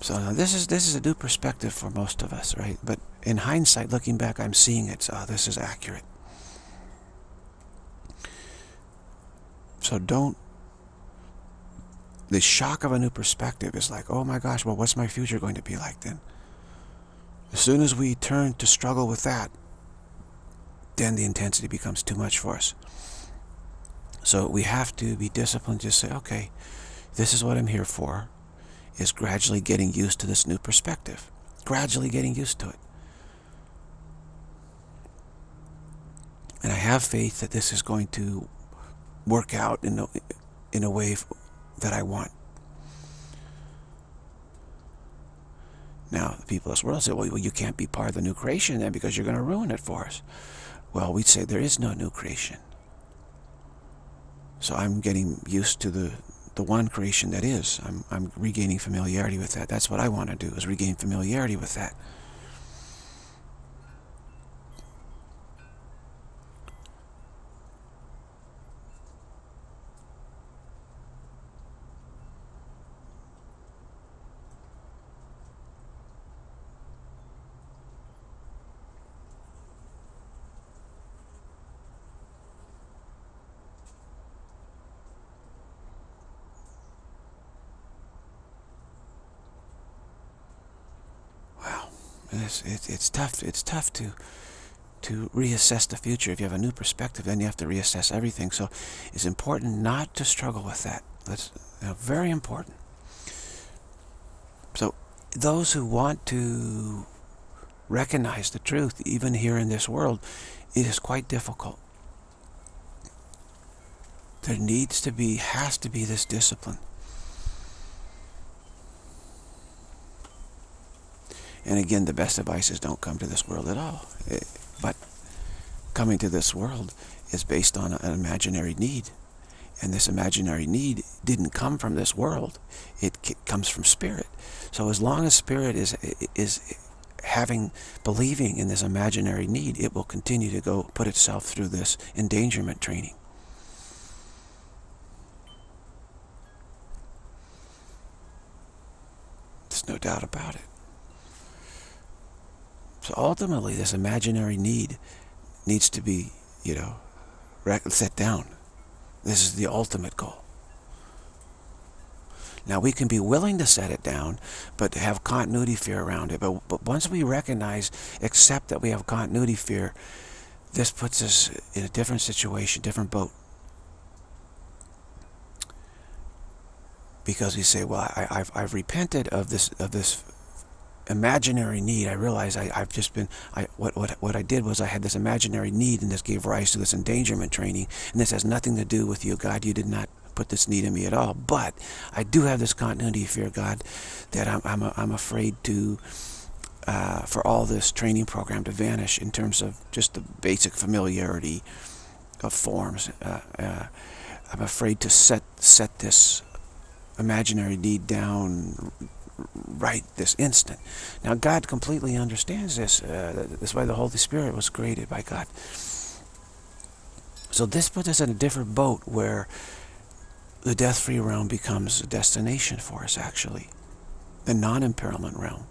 Speaker 1: So now this is this is a new perspective for most of us, right? But in hindsight, looking back, I'm seeing it. So oh, this is accurate. So don't, the shock of a new perspective is like, oh my gosh, well, what's my future going to be like then? As soon as we turn to struggle with that, then the intensity becomes too much for us. So we have to be disciplined, just say, okay, this is what I'm here for, is gradually getting used to this new perspective. Gradually getting used to it. And I have faith that this is going to work out in a, in a way that I want. Now, the people of this world say, well, you can't be part of the new creation then because you're going to ruin it for us. Well, we'd say there is no new creation. So I'm getting used to the, the one creation that is. I'm, I'm regaining familiarity with that. That's what I want to do, is regain familiarity with that. It's, it, it's tough. It's tough to to reassess the future. If you have a new perspective, then you have to reassess everything. So it's important not to struggle with that. That's you know, very important. So those who want to recognize the truth, even here in this world, it is quite difficult. There needs to be, has to be this discipline. And again, the best advice is don't come to this world at all. Eh, but coming to this world is based on an imaginary need. And this imaginary need didn't come from this world. It comes from spirit. So as long as spirit is is having believing in this imaginary need, it will continue to go put itself through this endangerment training. There's no doubt about it. So ultimately, this imaginary need needs to be, you know, set down. This is the ultimate goal. Now we can be willing to set it down, but have continuity fear around it. But, but once we recognize, accept that we have continuity fear, this puts us in a different situation, different boat. Because we say, well, I, have I've repented of this of this imaginary need. I realize I, have just been, I, what, what, what I did was I had this imaginary need and this gave rise to this endangerment training. And this has nothing to do with you, God. You did not put this need in me at all. But I do have this continuity fear, God, that I'm, I'm, a, I'm afraid to, uh, for all this training program to vanish in terms of just the basic familiarity of forms. Uh, uh, I'm afraid to set, set this imaginary need down right this instant. Now God completely understands this. Uh, that's why the Holy Spirit was created by God. So this puts us in a different boat where the death-free realm becomes a destination for us, actually. The non-impairment realm.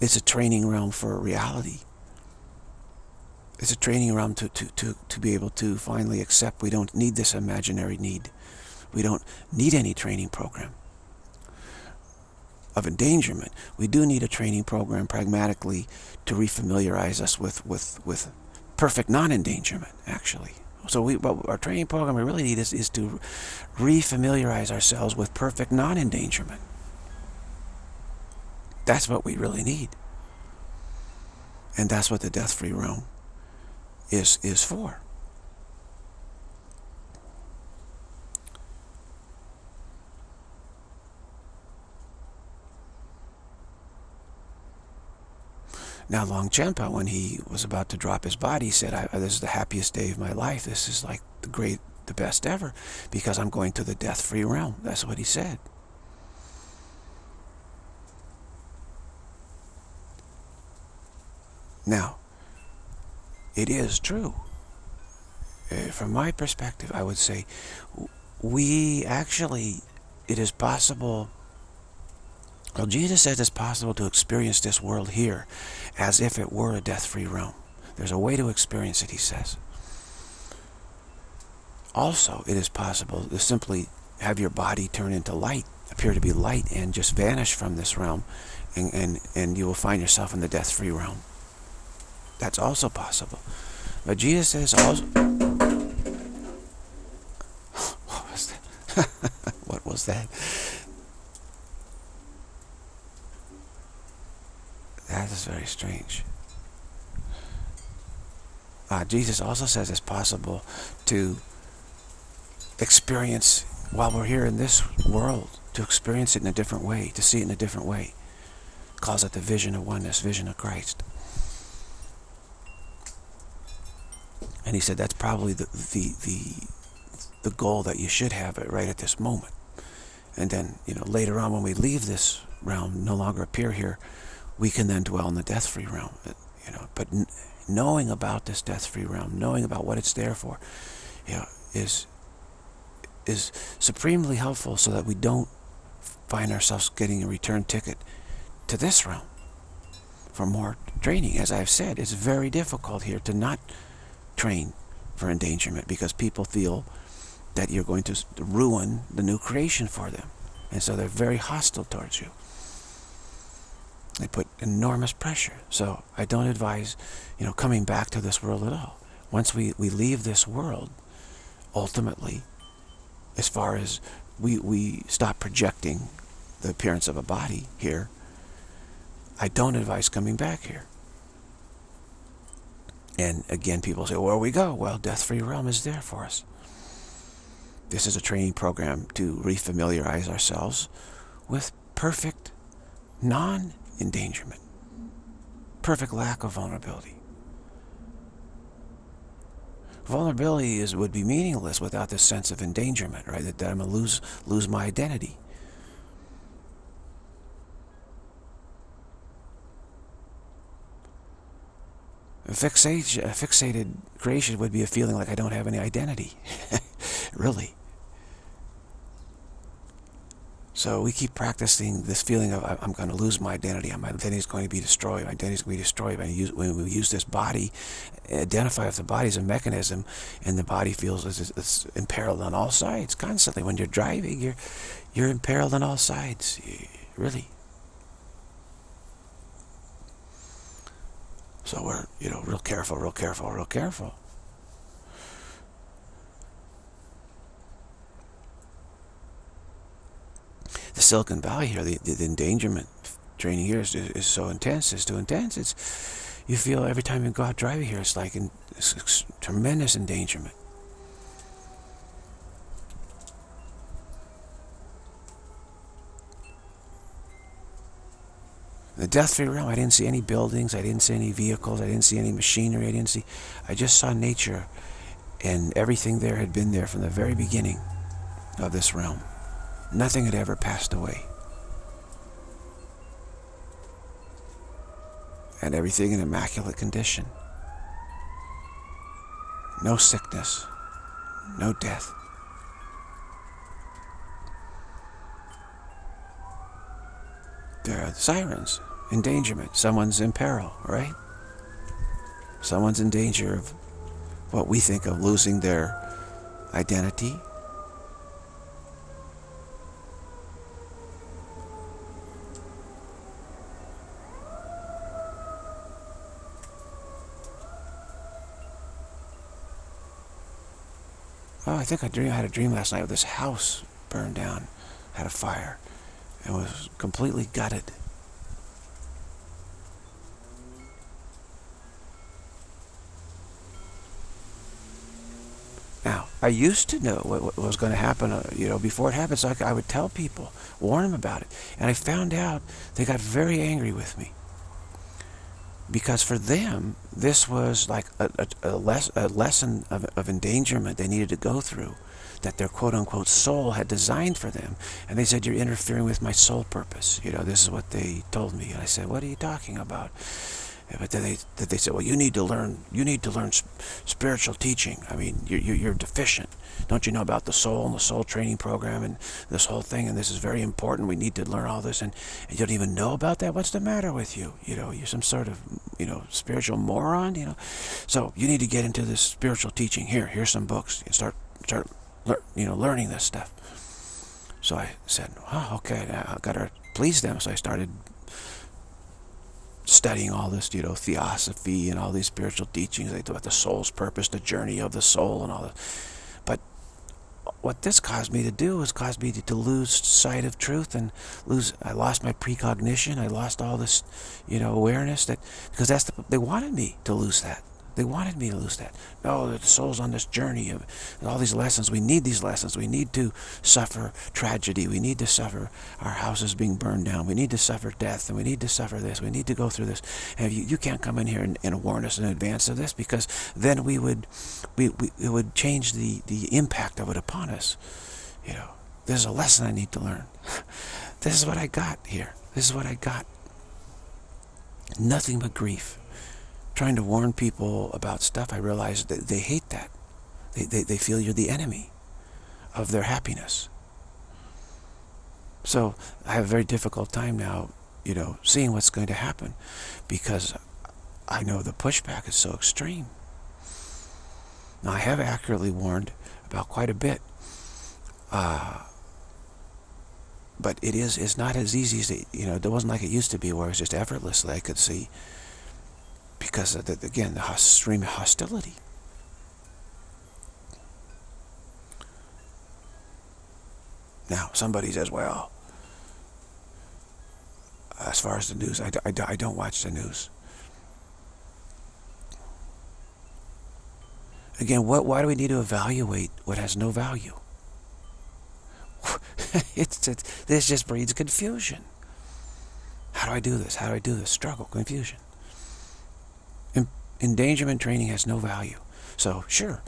Speaker 1: It's a training realm for reality. It's a training realm to, to, to, to be able to finally accept we don't need this imaginary need. We don't need any training program of endangerment. We do need a training program pragmatically to refamiliarize us with, with, with perfect non-endangerment, actually. So we, our training program we really need is, is to refamiliarize ourselves with perfect non-endangerment. That's what we really need. And that's what the death-free realm is, is for. Now Longchenpa, when he was about to drop his body, said, this is the happiest day of my life. This is like the great, the best ever, because I'm going to the death-free realm. That's what he said. Now, it is true. Uh, from my perspective, I would say we actually, it is possible well, Jesus says it's possible to experience this world here as if it were a death-free realm. There's a way to experience it, he says. Also, it is possible to simply have your body turn into light, appear to be light, and just vanish from this realm, and, and, and you will find yourself in the death-free realm. That's also possible. But Jesus says also... What was that? what was that? That is very strange. Uh, Jesus also says it's possible to experience, while we're here in this world, to experience it in a different way, to see it in a different way. Calls it the vision of oneness, vision of Christ. And he said that's probably the, the, the, the goal that you should have it right at this moment. And then, you know, later on when we leave this realm, no longer appear here, we can then dwell in the death-free realm. Uh, you know, but knowing about this death-free realm, knowing about what it's there for, you know, is is supremely helpful so that we don't find ourselves getting a return ticket to this realm for more training. As I've said, it's very difficult here to not train for endangerment because people feel that you're going to ruin the new creation for them. And so they're very hostile towards you. They put enormous pressure. So I don't advise, you know, coming back to this world at all. Once we, we leave this world, ultimately, as far as we, we stop projecting the appearance of a body here, I don't advise coming back here. And again, people say, where we go? Well, Death-Free Realm is there for us. This is a training program to refamiliarize ourselves with perfect, non endangerment. Perfect lack of vulnerability. Vulnerability is would be meaningless without this sense of endangerment, right? That, that I'm to lose, lose my identity. A, fixation, a fixated creation would be a feeling like I don't have any identity. really. So we keep practicing this feeling of I'm going to lose my identity. My identity is going to be destroyed. My identity is going to be destroyed. When we use, when we use this body, identify if the body is a mechanism, and the body feels it's, it's imperiled on all sides constantly. When you're driving, you're you're imperiled on all sides. Really. So we're you know real careful, real careful, real careful. The Silicon Valley here, the, the endangerment training here is, is, so intense, it's too intense. It's you feel every time you go out driving here, it's like in, it's, it's tremendous endangerment. The death-free realm, I didn't see any buildings, I didn't see any vehicles, I didn't see any machinery, I didn't see, I just saw nature and everything there had been there from the very beginning of this realm. Nothing had ever passed away. And everything in immaculate condition. No sickness, no death. There are sirens, endangerment. Someone's in peril, right? Someone's in danger of what we think of losing their identity, think I, dream, I had a dream last night of this house burned down, had a fire, and was completely gutted. Now, I used to know what, was going to happen, uh, you know, before it happened, so I would tell people, warn them about it. And I found out they got very angry with me because for them, this was like a, a, a, less, a lesson of, of, endangerment they needed to go through that their quote-unquote soul had designed for them. And they said, you're interfering with my soul purpose. You know, this is what they told me. And I said, what are you talking about? But then they, they said, well, you need to learn, you need to learn spiritual teaching. I mean, you're, you're deficient. Don't you know about the soul and the soul training program and this whole thing? And this is very important. We need to learn all this. And, and you don't even know about that? What's the matter with you? You know, you're some sort of, you know, spiritual moron, you know? So you need to get into this spiritual teaching. Here, here's some books. You start, start, you know, learning this stuff. So I said, oh, okay, I got to please them. So I started studying all this, you know, theosophy and all these spiritual teachings they talk about the soul's purpose, the journey of the soul and all that. But what this caused me to do was caused me to, to lose sight of truth and lose, I lost my precognition. I lost all this, you know, awareness that, because that's, the, they wanted me to lose that. They wanted me to lose that. No, the soul's on this journey of all these lessons. We need these lessons. We need to suffer tragedy. We need to suffer our houses being burned down. We need to suffer death. And we need to suffer this. We need to go through this. And you, you can't come in here and, and, warn us in advance of this because then we would, we, we, it would change the, the impact of it upon us. You know, there's a lesson I need to learn. this is what I got here. This is what I got. Nothing but grief trying to warn people about stuff, I realize that they hate that. They, they, they feel you're the enemy of their happiness. So I have a very difficult time now, you know, seeing what's going to happen because I know the pushback is so extreme. Now I have accurately warned about quite a bit. Uh, but it is it's not as easy as it, you know, it wasn't like it used to be where it was just effortlessly I could see because of the, again the extreme hostility. Now somebody says, well, as far as the news, I, I, I don't watch the news. Again, what, why do we need to evaluate what has no value? it's, it's, this just breeds confusion. How do I do this? How do I do this? Struggle, confusion endangerment training has no value. So sure,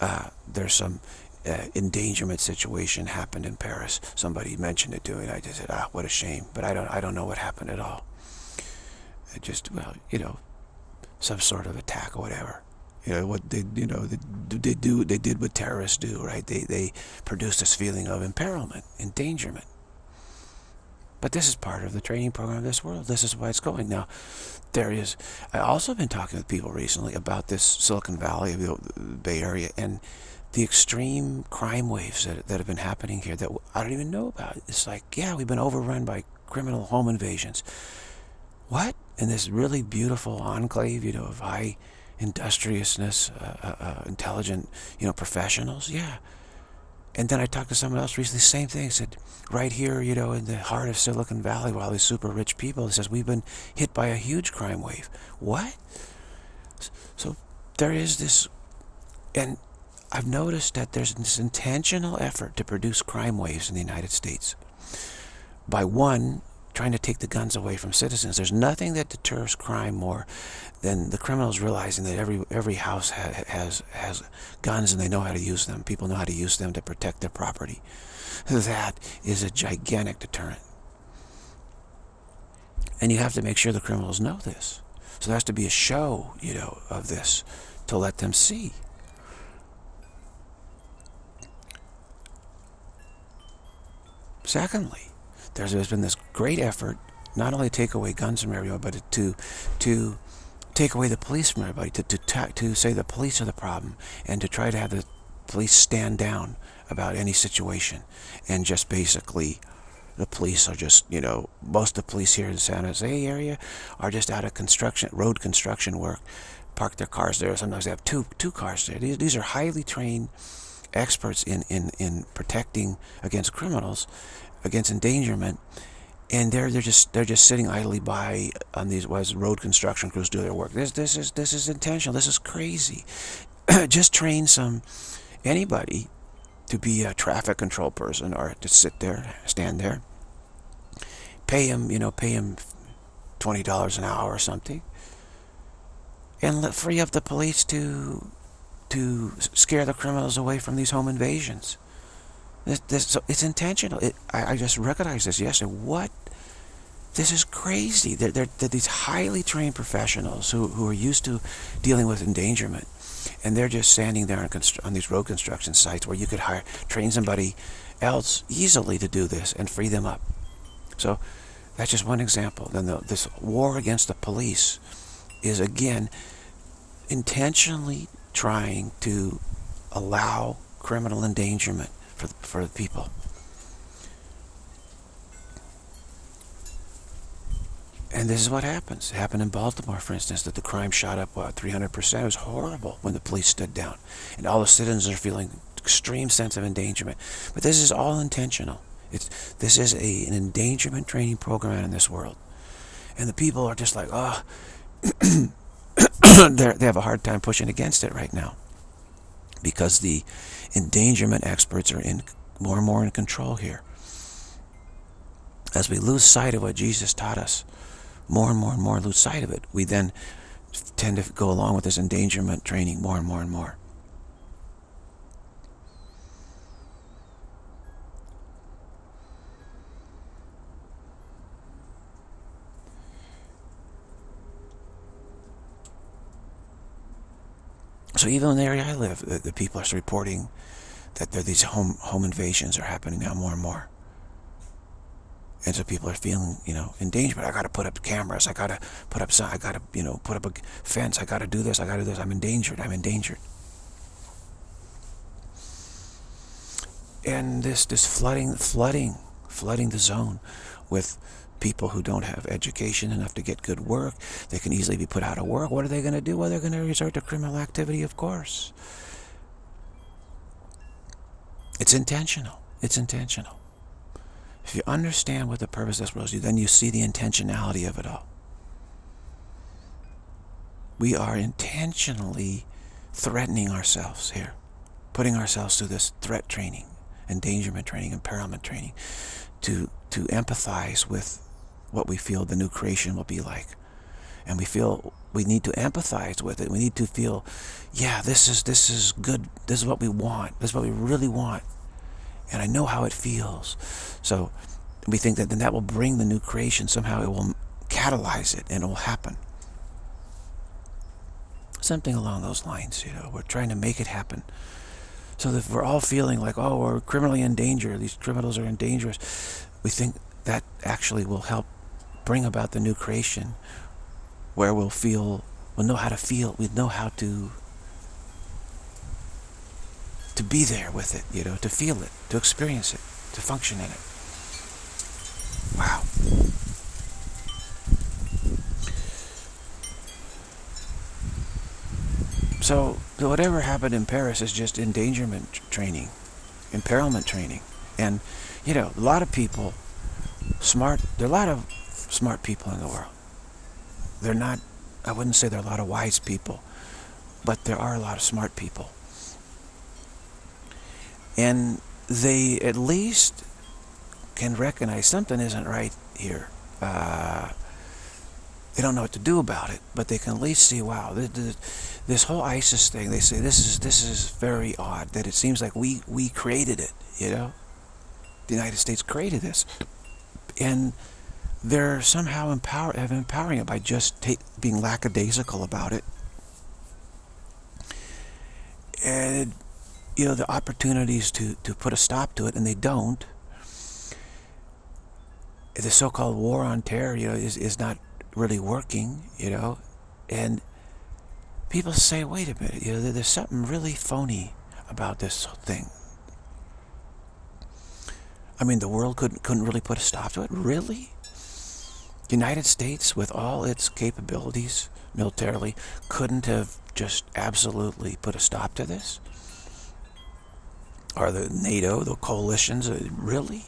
Speaker 1: uh, there's some uh, endangerment situation happened in Paris. Somebody mentioned it to me, and I just said, "Ah, what a shame." But I don't, I don't know what happened at all. It just, well, you know, some sort of attack or whatever. You know what they, you know, they, they do, they did what terrorists do, right? They, they produce this feeling of imperilment, endangerment. But this is part of the training program of this world. This is why it's going. Now, there is, I also been talking with people recently about this Silicon Valley, the Bay Area, and the extreme crime waves that, that have been happening here that I don't even know about. It's like, yeah, we've been overrun by criminal home invasions. What? In this really beautiful enclave, you know, of high industriousness, uh, uh, uh, intelligent, you know, professionals? Yeah. And then I talked to someone else recently, same thing, said, right here, you know, in the heart of Silicon Valley, while these super rich people, says, we've been hit by a huge crime wave. What? So there is this, and I've noticed that there's this intentional effort to produce crime waves in the United States by one, trying to take the guns away from citizens. There's nothing that deters crime more than the criminals realizing that every every house ha has has guns and they know how to use them. People know how to use them to protect their property. That is a gigantic deterrent. And you have to make sure the criminals know this. So there has to be a show, you know, of this to let them see. Secondly, there's been this great effort not only to take away guns from everyone, but to to take away the police from everybody, to, to, to say the police are the problem, and to try to have the police stand down about any situation, and just basically the police are just, you know, most of the police here in the San Jose area are just out of construction, road construction work, park their cars there. Sometimes they have two two cars there. These, these are highly trained experts in, in, in protecting against criminals, against endangerment, and they're they're just they're just sitting idly by on these as road construction crews do their work. This this is this is intentional. This is crazy. just train some anybody to be a traffic control person or to sit there, stand there. Pay him, you know, pay him twenty dollars an hour or something, and let free up the police to to scare the criminals away from these home invasions. This, this, so it's intentional. It, I, I, just recognized this yesterday. What? This is crazy. They're, they're, they're, these highly trained professionals who, who are used to dealing with endangerment. And they're just standing there on, on these road construction sites where you could hire, train somebody else easily to do this and free them up. So that's just one example. Then the, this war against the police is, again, intentionally trying to allow criminal endangerment for, for the people. And this is what happens. It happened in Baltimore, for instance, that the crime shot up, what, 300%? It was horrible when the police stood down. And all the citizens are feeling extreme sense of endangerment. But this is all intentional. It's, this is a, an endangerment training program in this world. And the people are just like, oh, they have a hard time pushing against it right now. Because the endangerment experts are in more and more in control here. As we lose sight of what Jesus taught us, more and more and more lose sight of it, we then tend to go along with this endangerment training more and more and more. So even in the area I live, the, the people are reporting that there, these home home invasions are happening now more and more. And so people are feeling, you know, in danger. But I got to put up cameras. I got to put up. I got to, you know, put up a fence. I got to do this. I got to do this. I'm endangered. I'm endangered. And this this flooding, flooding, flooding the zone with people who don't have education enough to get good work. They can easily be put out of work. What are they going to do? Well, they're going to resort to criminal activity, of course. It's intentional. It's intentional. If you understand what the purpose of this is, then you see the intentionality of it all. We are intentionally threatening ourselves here, putting ourselves through this threat training, endangerment training, imperilment training, to, to empathize with what we feel the new creation will be like. And we feel we need to empathize with it. We need to feel, yeah, this is this is good. This is what we want. This is what we really want. And I know how it feels. So we think that then that will bring the new creation. Somehow it will catalyze it and it will happen. Something along those lines, you know. We're trying to make it happen. So that we're all feeling like, oh, we're criminally in danger. These criminals are in danger. We think that actually will help bring about the new creation where we'll feel, we'll know how to feel, we know how to to be there with it, you know, to feel it, to experience it, to function in it. Wow. So, whatever happened in Paris is just endangerment training, imperilment training. And, you know, a lot of people, smart, there are a lot of smart people in the world. They're not, I wouldn't say there are a lot of wise people, but there are a lot of smart people. And they at least can recognize something isn't right here. Uh, they don't know what to do about it, but they can at least see, wow, this, this whole ISIS thing, they say, this is this is very odd, that it seems like we, we created it, you know? The United States created this. And they're somehow empower, empowering it by just take, being lackadaisical about it. And, you know, the opportunities to, to put a stop to it, and they don't. The so-called war on terror, you know, is, is not really working, you know, and people say, wait a minute, you know, there's something really phony about this thing. I mean, the world couldn't couldn't really put a stop to it. Really? The United States, with all its capabilities militarily, couldn't have just absolutely put a stop to this? Or the NATO, the coalitions, uh, really?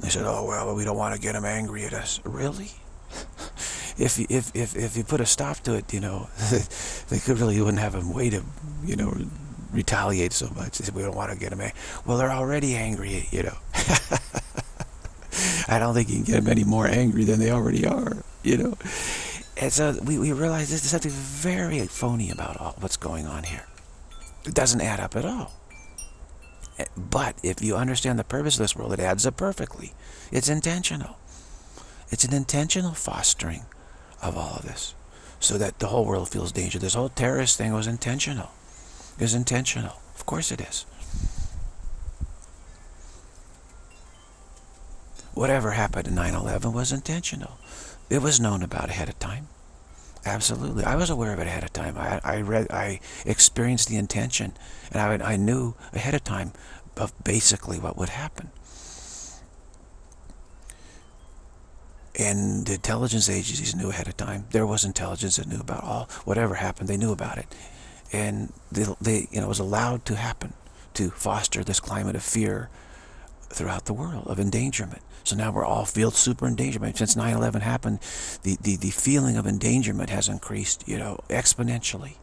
Speaker 1: They said, oh, well, we don't want to get them angry at us. Really? if, you, if, if, if you put a stop to it, you know, they could really wouldn't have a way to, you know, retaliate so much. They said, we don't want to get them angry. Well, they're already angry, you know. I don't think you can get them any more angry than they already are, you know. And so we, we realize there's something very phony about all what's going on here. It doesn't add up at all. Eh, but if you understand the purpose of this world, it adds up perfectly. It's intentional. It's an intentional fostering of all of this so that the whole world feels danger. This whole terrorist thing was intentional. It was intentional. Of course it is. Whatever happened in 9-11 was intentional. It was known about ahead of time. Absolutely. I was aware of it ahead of time. I, I read, I experienced the intention, and I, I knew ahead of time of basically what would happen. And the intelligence agencies knew ahead of time. There was intelligence that knew about all, whatever happened, they knew about it. And they, they you know, it was allowed to happen to foster this climate of fear throughout the world, of endangerment. So now we're all feel super endangerment. Since 9-11 happened, the, the, the feeling of endangerment has increased, you know, exponentially.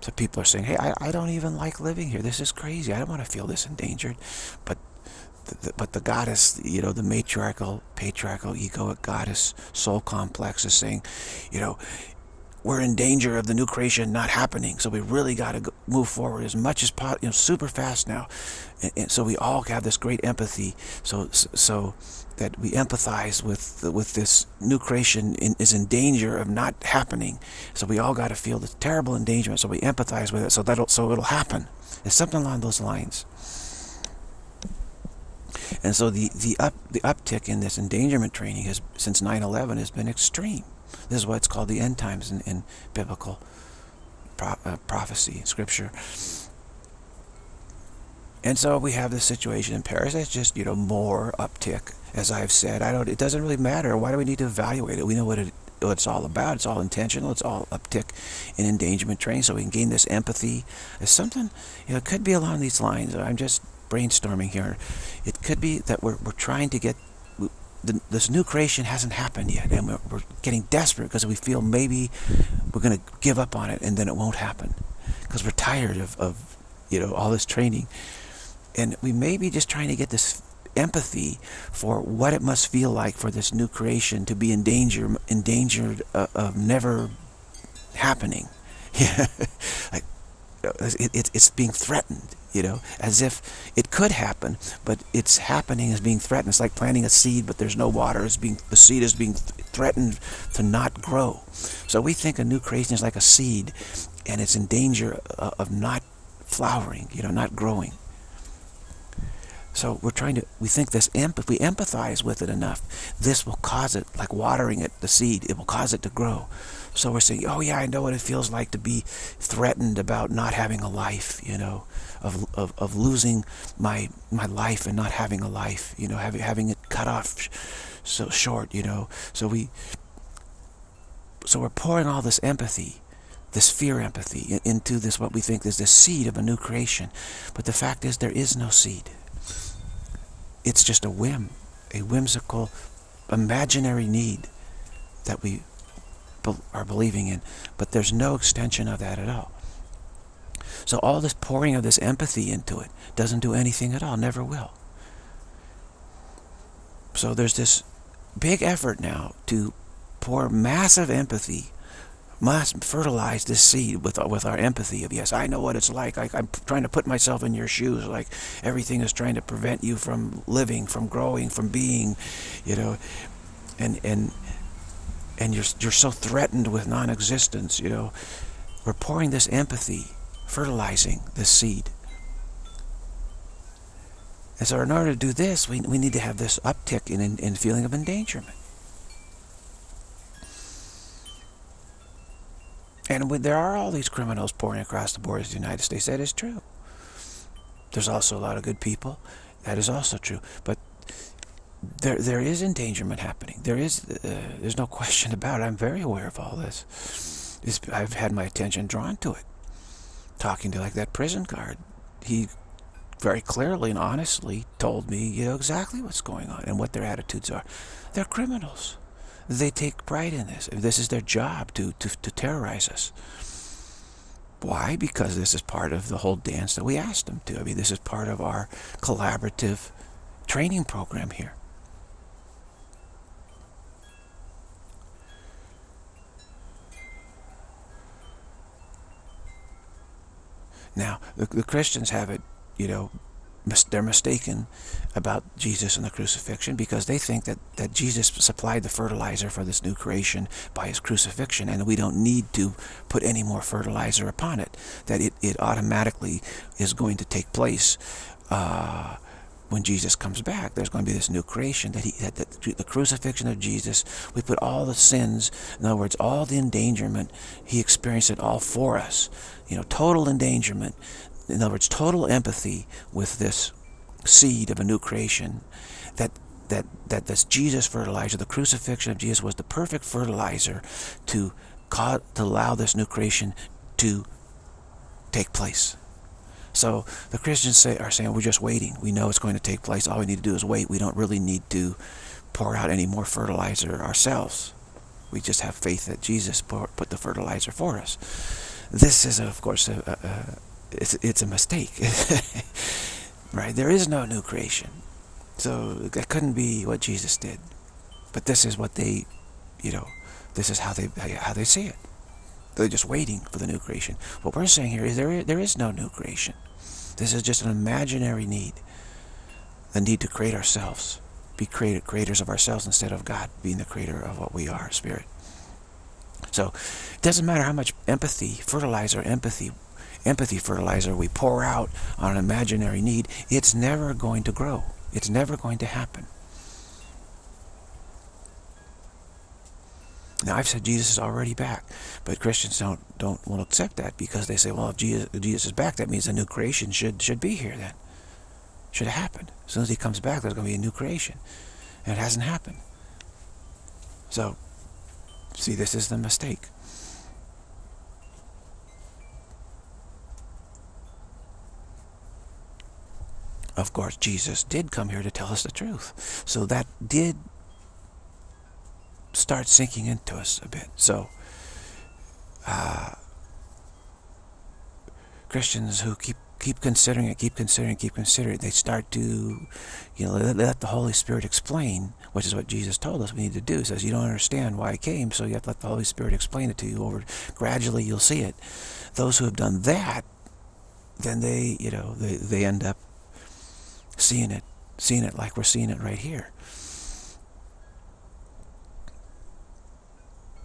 Speaker 1: So people are saying, hey, I, I don't even like living here. This is crazy. I don't want to feel this endangered. But the, the, but the goddess, you know, the matriarchal, patriarchal, egoic goddess soul complex is saying, you know, we're in danger of the new creation not happening. So we really got to move forward as much as possible, you know, super fast now. And, and, so we all have this great empathy. So so that we empathize with with this new creation in, is in danger of not happening. So we all got to feel this terrible endangerment. So we empathize with it. So that'll so it'll happen. It's something along those lines. And so the the up the uptick in this endangerment training has since 9/11 has been extreme. This is why it's called the end times in, in biblical pro, uh, prophecy, scripture. And so we have this situation in Paris. It's just, you know, more uptick. As I've said, I don't. It doesn't really matter. Why do we need to evaluate it? We know what, it, what it's all about. It's all intentional. It's all uptick in endangerment training, so we can gain this empathy. It's something, you know, it could be along these lines. I'm just brainstorming here. It could be that we're, we're trying to get the, this new creation hasn't happened yet, and we're, we're getting desperate because we feel maybe we're going to give up on it, and then it won't happen because we're tired of, of you know all this training, and we may be just trying to get this empathy for what it must feel like for this new creation to be in danger, endangered of, uh, of never happening. Like uh, it, it, it's being threatened you know, as if it could happen, but it's happening as being threatened. It's like planting a seed, but there's no water. It's being the seed is being threatened to not grow. So we think a new creation is like a seed, and it's in danger uh, of not flowering, you know, not growing. So we're trying to, we think this, if we empathize with it enough, this will cause it, like watering it, the seed, it will cause it to grow. So we're saying, oh yeah, I know what it feels like to be threatened about not having a life, you know, of, of, of losing my my life and not having a life, you know, having, having it cut off so short, you know. So we, so we're pouring all this empathy, this fear empathy into this, what we think is the seed of a new creation. But the fact is there is no seed. It's just a whim, a whimsical, imaginary need that we are believing in. But there's no extension of that at all. So all this pouring of this empathy into it doesn't do anything at all, never will. So there's this big effort now to pour massive empathy must fertilize this seed with with our empathy of yes I know what it's like. I, I'm trying to put myself in your shoes like everything is trying to prevent you from living from growing from being you know? And and and you're you're so threatened with non-existence you know? We're pouring this empathy fertilizing this seed. And so in order to do this we, we need to have this uptick in, in, in feeling of endangerment And there are all these criminals pouring across the borders of the United States. That is true. There's also a lot of good people. That is also true. But there there is endangerment happening. There is uh, there's no question about it. I'm very aware of all this. It's, I've had my attention drawn to it. Talking to like that prison guard, he very clearly and honestly told me, you know, exactly what's going on and what their attitudes are. They're criminals. They take pride in this. This is their job to, to, to terrorize us. Why? Because this is part of the whole dance that we asked them to. I mean, this is part of our collaborative training program here. Now, the, the Christians have it, you know, they're mistaken about Jesus and the crucifixion because they think that, that Jesus supplied the fertilizer for this new creation by his crucifixion and we don't need to put any more fertilizer upon it, that it, it automatically is going to take place uh, when Jesus comes back. There's going to be this new creation, that, he, that, that the crucifixion of Jesus, we put all the sins, in other words, all the endangerment, he experienced it all for us. You know, total endangerment in other words, total empathy with this seed of a new creation, that that that this Jesus fertilizer, the crucifixion of Jesus was the perfect fertilizer to to allow this new creation to take place. So the Christians say, are saying we're just waiting. We know it's going to take place. All we need to do is wait. We don't really need to pour out any more fertilizer ourselves. We just have faith that Jesus put the fertilizer for us. This is, of course, a, a, it's, it's a mistake. right? There is no new creation. So that couldn't be what Jesus did. But this is what they, you know, this is how they how they see it. They're just waiting for the new creation. What we're saying here is there there is no new creation. This is just an imaginary need. The need to create ourselves, be created creators of ourselves instead of God being the creator of what we are, spirit. So it doesn't matter how much empathy, fertilizer empathy empathy fertilizer we pour out on an imaginary need, it's never going to grow. It's never going to happen. Now I've said Jesus is already back, but Christians don't don't want to accept that because they say, well, if Jesus, if Jesus is back, that means a new creation should should be here then. Should have happened. As soon as he comes back, there's going to be a new creation. And it hasn't happened. So, see, this is the mistake. Of course, Jesus did come here to tell us the truth. So that did start sinking into us a bit. So, uh, Christians who keep keep considering it, keep considering, it, keep considering it, they start to, you know, let, let, the Holy Spirit explain, which is what Jesus told us we need to do. He says, you don't understand why I came, so you have to let the Holy Spirit explain it to you. Over Gradually, you'll see it. Those who have done that, then they, you know, they, they end up seeing it, seeing it like we're seeing it right here.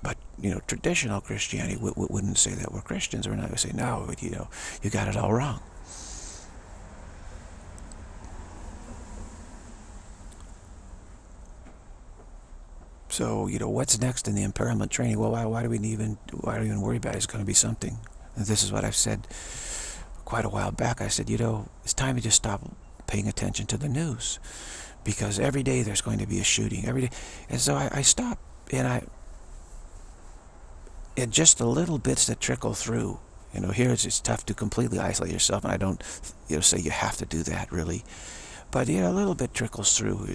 Speaker 1: But you know, traditional Christianity wouldn't say that we're Christians. We're not going to say no. But, you know, you got it all wrong. So you know what's next in the impairment training. Well, why, why do we even why do we even worry about it? It's going to be something. And this is what I've said quite a while back. I said, you know, it's time to just stop paying attention to the news because every day there's going to be a shooting every day. And so I, I stop and I, and just the little bits that trickle through, you know, here it's, it's tough to completely isolate yourself and I don't, you know, say you have to do that really. But, you know, a little bit trickles through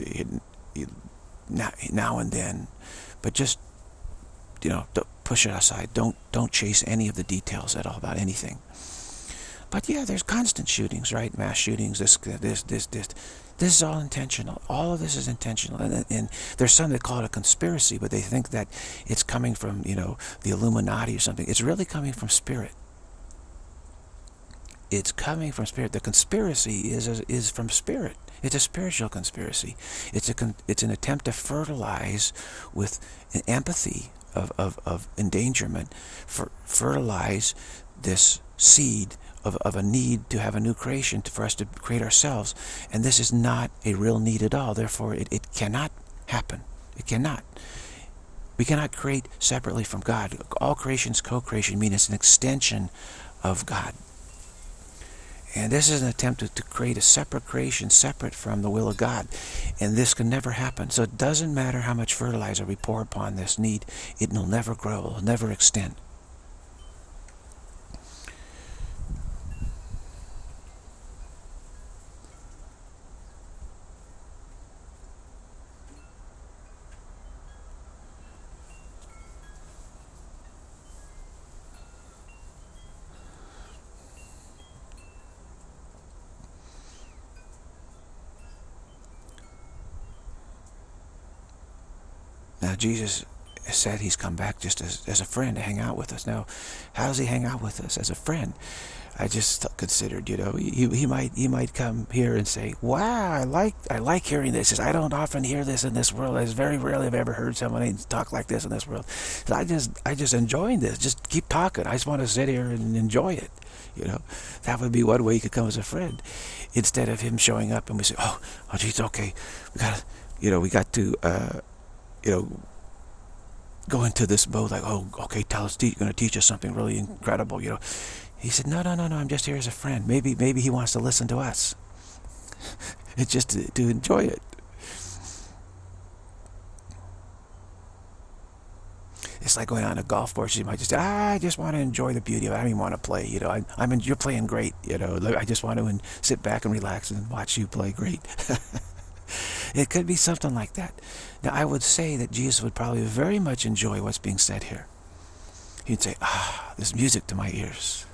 Speaker 1: now, now and then. But just, you know, push it aside. Don't, don't chase any of the details at all about anything. But yeah, there's constant shootings, right? Mass shootings, this, this, this, this. This is all intentional. All of this is intentional. And, and there's some that call it a conspiracy, but they think that it's coming from, you know, the Illuminati or something. It's really coming from spirit. It's coming from spirit. The conspiracy is, is from spirit. It's a spiritual conspiracy. It's, a, it's an attempt to fertilize with empathy of, of, of endangerment, fertilize this seed of, of a need to have a new creation to, for us to create ourselves. And this is not a real need at all. Therefore, it, it cannot happen. It cannot. We cannot create separately from God. All creation's co-creation, meaning it's an extension of God. And this is an attempt to, to, create a separate creation, separate from the will of God. And this can never happen. So it doesn't matter how much fertilizer we pour upon this need, it will never grow, it will never extend. Jesus said he's come back just as, as a friend to hang out with us. Now, how does he hang out with us as a friend? I just considered, you know, he, he might he might come here and say, "Wow, I like I like hearing this. I don't often hear this in this world. It's very rarely I've ever heard somebody talk like this in this world. So I just I just enjoying this. Just keep talking. I just want to sit here and enjoy it. You know, that would be one way he could come as a friend, instead of him showing up and we say, "Oh, oh, geez, okay, we got, you know, we got to." Uh, you know, go into this mode like, oh, okay, tell us, you're going to teach us something really incredible, you know. He said, no, no, no, no, I'm just here as a friend. Maybe, maybe he wants to listen to us. it's just to, to enjoy it. It's like going on a golf course. You might just, ah, I just want to enjoy the beauty of it. I don't even want to play. You know, I, I'm you're playing great. You know, I just want to sit back and relax and watch you play great. It could be something like that. Now, I would say that Jesus would probably very much enjoy what's being said here. He'd say, ah, there's music to my ears.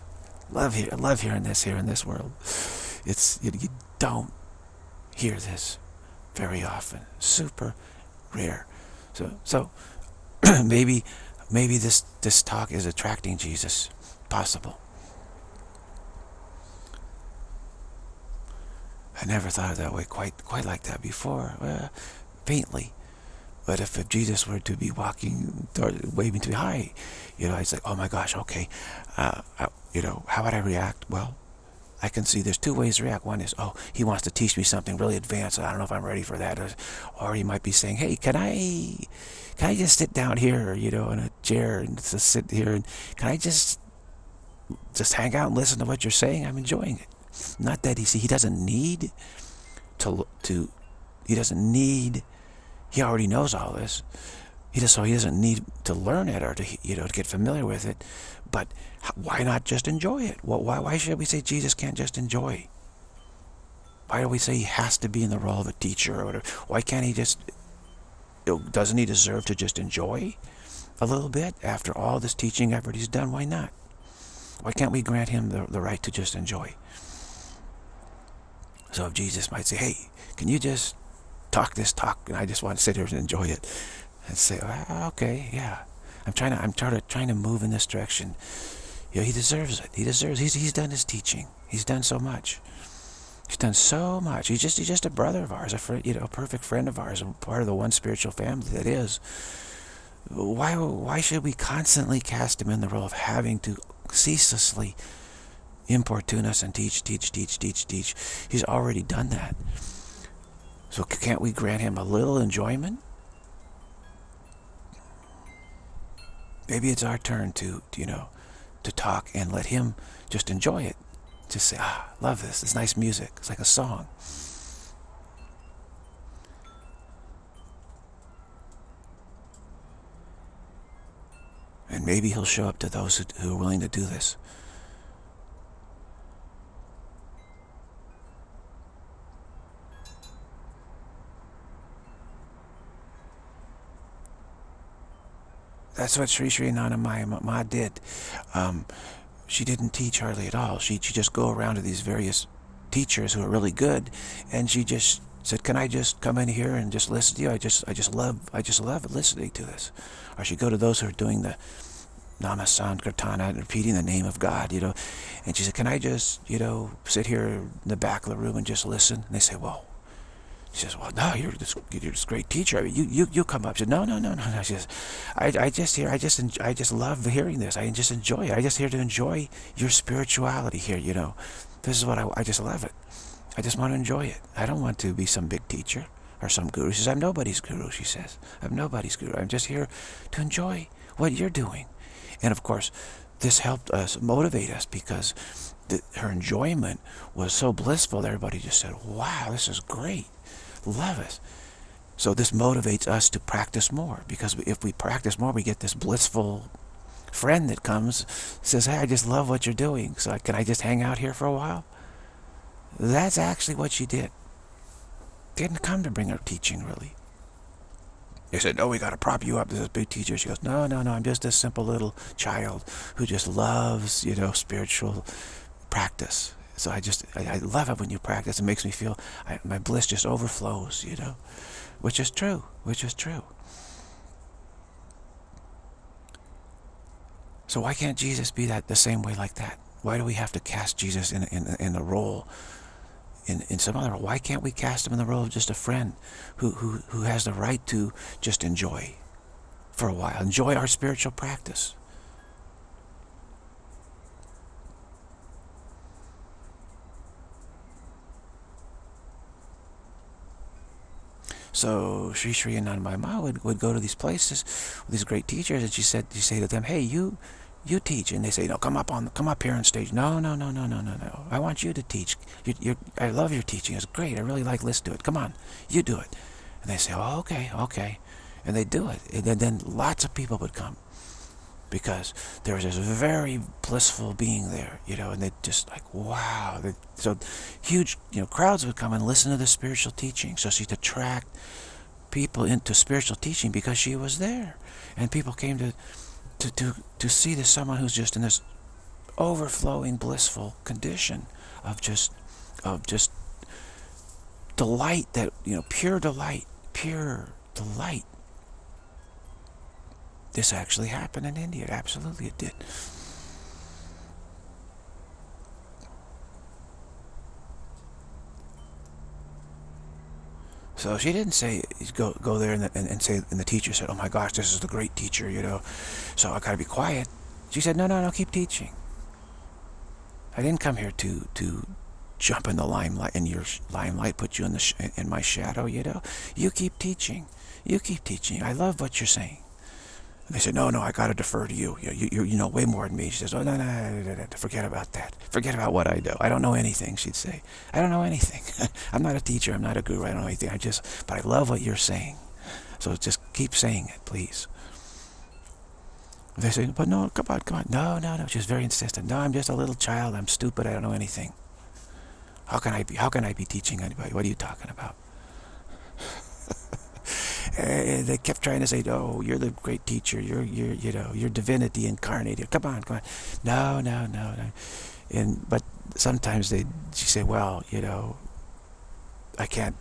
Speaker 1: Love here, love hearing this here in this world. It's you, you don't hear this very often. Super rare. So, so maybe, maybe this this talk is attracting Jesus. Possible. I never thought of that way quite quite like that before. Well, faintly. But if, if Jesus were to be walking, waving to me, hi, you know, I'd say, oh my gosh, okay, uh, I, you know, how would I react? Well, I can see there's two ways to react. One is, oh, he wants to teach me something really advanced. I don't know if I'm ready for that. Or, or he might be saying, hey, can I, can I just sit down here, you know, in a chair and just sit here and can I just, just hang out and listen to what you're saying? I'm enjoying it. Not that he see he doesn't need to to he doesn't need he already knows all this. He just so he doesn't need to learn it or to you know to get familiar with it. But why not just enjoy it? Why why should we say Jesus can't just enjoy? Why do we say he has to be in the role of a teacher or whatever? Why can't he just doesn't he deserve to just enjoy a little bit after all this teaching effort he's done? Why not? Why can't we grant him the, the right to just enjoy? So if Jesus might say, hey, can you just talk this talk? And I just want to sit here and enjoy it. And say, oh, okay, yeah. I'm trying to, I'm trying to, trying to move in this direction. You know, he deserves it. He deserves, he's, he's done his teaching. He's done so much. He's done so much. He's just, he's just a brother of ours, a friend, you know, a perfect friend of ours, a part of the one spiritual family that is. Why, why should we constantly cast him in the role of having to ceaselessly importune us and teach, teach, teach, teach, teach. He's already done that. So can't we grant him a little enjoyment? maybe it's our turn to, you know, to talk and let him just enjoy it. Just say, ah, love this. It's nice music. It's like a song. And maybe he'll show up to those who, who are willing to do this. That's what Sri Sri Anandamayi Ma did. Um, she didn't teach hardly at all. She she just go around to these various teachers who are really good, and she just said, "Can I just come in here and just listen to you? I just I just love I just love listening to this." Or she'd go to those who are doing the Nama Sankirtana, repeating the name of God, you know. And she said, "Can I just you know sit here in the back of the room and just listen?" And they say, "Well." She says, well, no, you're this, you're this great teacher. I mean, you, you, you come up. She said, no, no, no, no, no. She says, I, I just hear, I just, I just love hearing this. I just enjoy it. I just here to enjoy your spirituality here, you know. This is what I, I just love it. I just want to enjoy it. I don't want to be some big teacher or some guru. She says, I'm nobody's guru, she says. I'm nobody's guru. I'm just here to enjoy what you're doing. And of course, this helped us motivate us because the, her enjoyment was so blissful everybody just said, wow, this is great love us. So this motivates us to practice more because if we practice more, we get this blissful friend that comes, says, hey, I just love what you're doing. So can I just hang out here for a while? That's actually what she did. Didn't come to bring her teaching, really. They said, no, we got to prop you up. This is a big teacher. She goes, no, no, no, I'm just a simple little child who just loves, you know, spiritual practice. So I just, I, I, love it when you practice. It makes me feel, I, my bliss just overflows, you know, which is true, which is true. So why can't Jesus be that the same way like that? Why do we have to cast Jesus in, in, in a role, in, in some other? Why can't we cast him in the role of just a friend who, who, who has the right to just enjoy for a while, enjoy our spiritual practice? So Sri Sri Anandamayi Ma would, would go to these places with these great teachers and she said, you say to them, hey, you you teach. And they say, no, come up on, come up here on stage. No, no, no, no, no, no, no. I want you to teach. You, you, I love your teaching. It's great. I really like listening to it. Come on, you do it. And they say, oh, okay, okay. And they do it. And then, then lots of people would come because there was this very blissful being there, you know, and they just like, wow. They, so huge, you know, crowds would come and listen to the spiritual teaching. So she'd attract people into spiritual teaching because she was there. And people came to, to, to, to see this someone who's just in this overflowing blissful condition of just, of just delight that, you know, pure delight, pure delight this actually happened in India. Absolutely it did. So she didn't say go go there and, and, and, say and the teacher said, "Oh my gosh, this is the great teacher," you know. So I gotta be quiet. She said, "No, no, no, keep teaching. I didn't come here to to jump in the limelight in your limelight, put you in the in my shadow. You know, you keep teaching. You keep teaching. I love what you're saying." And they said, no, no, I got to defer to you. You, you. you know way more than me. She says, oh, no, no, no, no, forget about that. Forget about what I do. I don't know anything, she'd say. I don't know anything. I'm not a teacher. I'm not a guru. I don't know anything. I just, but I love what you're saying. So just keep saying it, please. They say, but no, come on, come on. No, no, no. She's very insistent. No, I'm just a little child. I'm stupid. I don't know anything. How can I be, how can I be teaching anybody? What are you talking about? Uh, they kept trying to say, "Oh, you're the great teacher. You're, you're, you know, you're divinity incarnated. Come on, come on." No, no, no, no. And but sometimes they, she "Well, you know, I can't,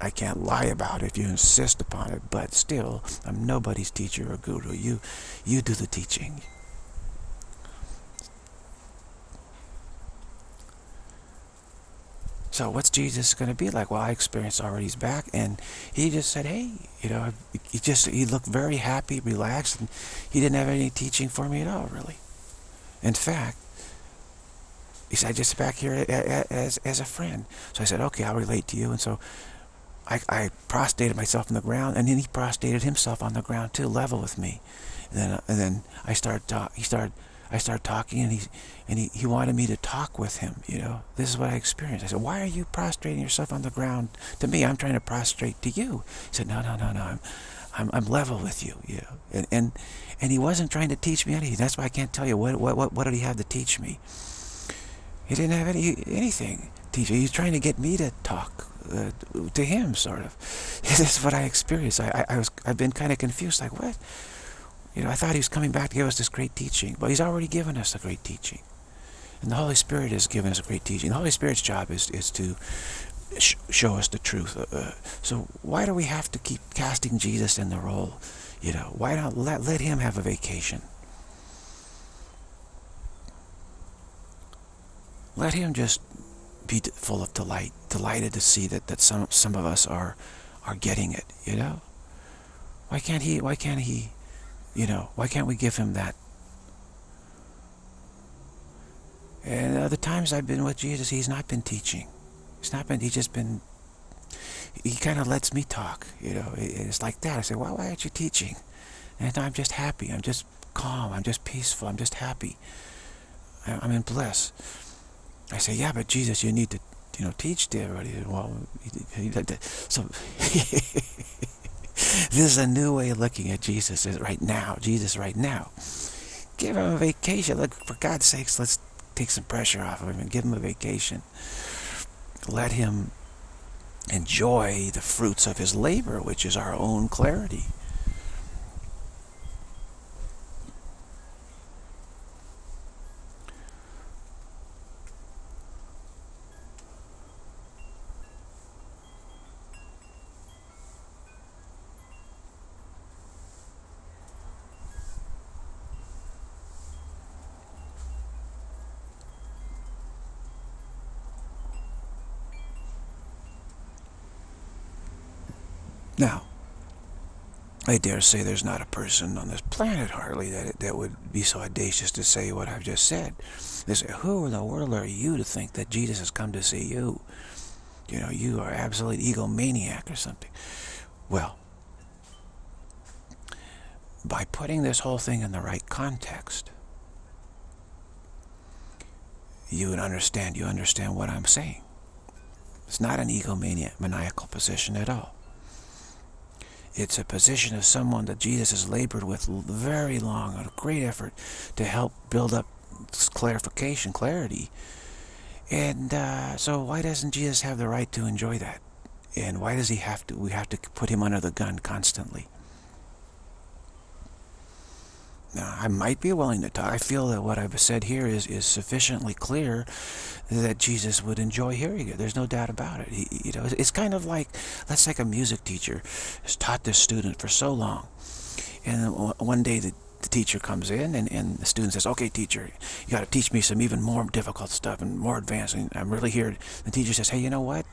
Speaker 1: I can't lie about it if you insist upon it. But still, I'm nobody's teacher or guru. You, you do the teaching. So what's Jesus going to be like? Well, I experienced already he's back. And he just said, hey, you know, he just, he looked very happy, relaxed, and he didn't have any teaching for me at all, really. In fact, he said, just back here as, as a friend. So I said, okay, I'll relate to you. And so I, I prostrated myself on the ground, and then he prostrated himself on the ground too, level with me. And then, and then I started talk. He started. I started talking, and he and he, he wanted me to talk with him. You know, this is what I experienced. I said, "Why are you prostrating yourself on the ground to me? I'm trying to prostrate to you." He said, "No, no, no, no. I'm I'm, I'm level with you." You know, and and and he wasn't trying to teach me anything. That's why I can't tell you what what what, what did he have to teach me. He didn't have any anything to teach me. He was trying to get me to talk uh, to him, sort of. This is what I experienced. I, I, I was I've been kind of confused. Like what? You know, I thought he was coming back to give us this great teaching, but he's already given us a great teaching. And the Holy Spirit has given us a great teaching. The Holy Spirit's job is, is to sh show us the truth. Uh, uh, so why do we have to keep casting Jesus in the role? You know, why not let, let him have a vacation? Let him just be full of delight, delighted to see that, that some, some of us are, are getting it, you know? Why can't he, why can't he you know, why can't we give him that? And other times I've been with Jesus, he's not been teaching. He's not been, he's just been, he kind of lets me talk, you know. It's like that. I say, well, why aren't you teaching? And I'm just happy. I'm just calm. I'm just peaceful. I'm just happy. I'm in bliss. I say, yeah, but Jesus, you need to, you know, teach to everybody. Well, so this is a new way of looking at Jesus right now. Jesus right now. Give him a vacation. Look, for God's sakes, let's take some pressure off of him and give him a vacation. Let him enjoy the fruits of his labor, which is our own clarity. Now, I dare say there's not a person on this planet hardly that that would be so audacious to say what I've just said. They say, who in the world are you to think that Jesus has come to see you? You know, you are absolute egomaniac or something. Well, by putting this whole thing in the right context, you would understand, you understand what I'm saying. It's not an egomaniac, maniacal position at all. It's a position of someone that Jesus has labored with very long, a great effort to help build up clarification, clarity. And uh, so why doesn't Jesus have the right to enjoy that? And why does he have to, we have to put him under the gun constantly? I might be willing to talk. I feel that what I've said here is, is sufficiently clear that Jesus would enjoy hearing it. There's no doubt about it. He, you know, it's kind of like, let's take a music teacher has taught this student for so long. And one day the, the teacher comes in and, and the student says, okay, teacher, you got to teach me some even more difficult stuff and more advanced. And I'm really here. The teacher says, hey, you know what?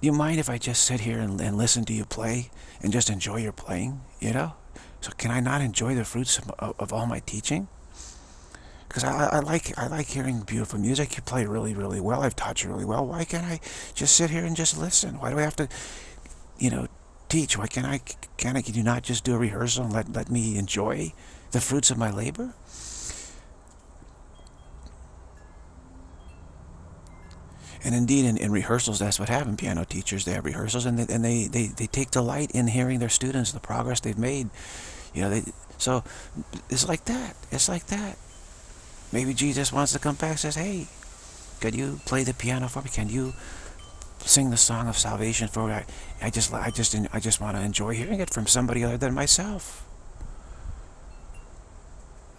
Speaker 1: Do you mind if I just sit here and, and listen to you play and just enjoy your playing, you know? So can I not enjoy the fruits of, of, of all my teaching? Because I, I, like I like hearing beautiful music. You play really, really well. I've taught you really well. Why can't I just sit here and just listen? Why do I have to, you know, teach? Why can't I, can I, can you not just do a rehearsal and let, let me enjoy the fruits of my labor? And indeed, in, in rehearsals, that's what happened. Piano teachers, they have rehearsals, and they, and they, they, they take delight in hearing their students, the progress they've made. You know, they, so it's like that. It's like that. Maybe Jesus wants to come back and says, hey, could you play the piano for me? Can you sing the song of salvation for me? I, I just, I just, I just want to enjoy hearing it from somebody other than myself.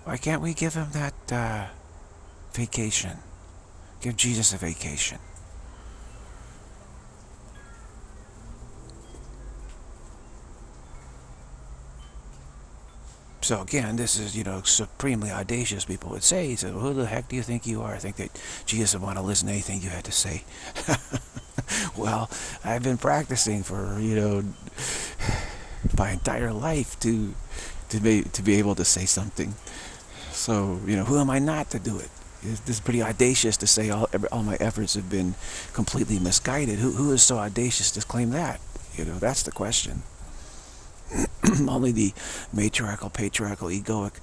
Speaker 1: Why can't we give him that uh, vacation? Give Jesus a vacation. So again, this is, you know, supremely audacious, people would say. So who the heck do you think you are? I think that Jesus would want to listen to anything you had to say. well, I've been practicing for, you know, my entire life to to be to be able to say something. So, you know, who am I not to do it? This is pretty audacious to say all all my efforts have been completely misguided. Who who is so audacious to claim that? You know, that's the question. Only the matriarchal, patriarchal, egoic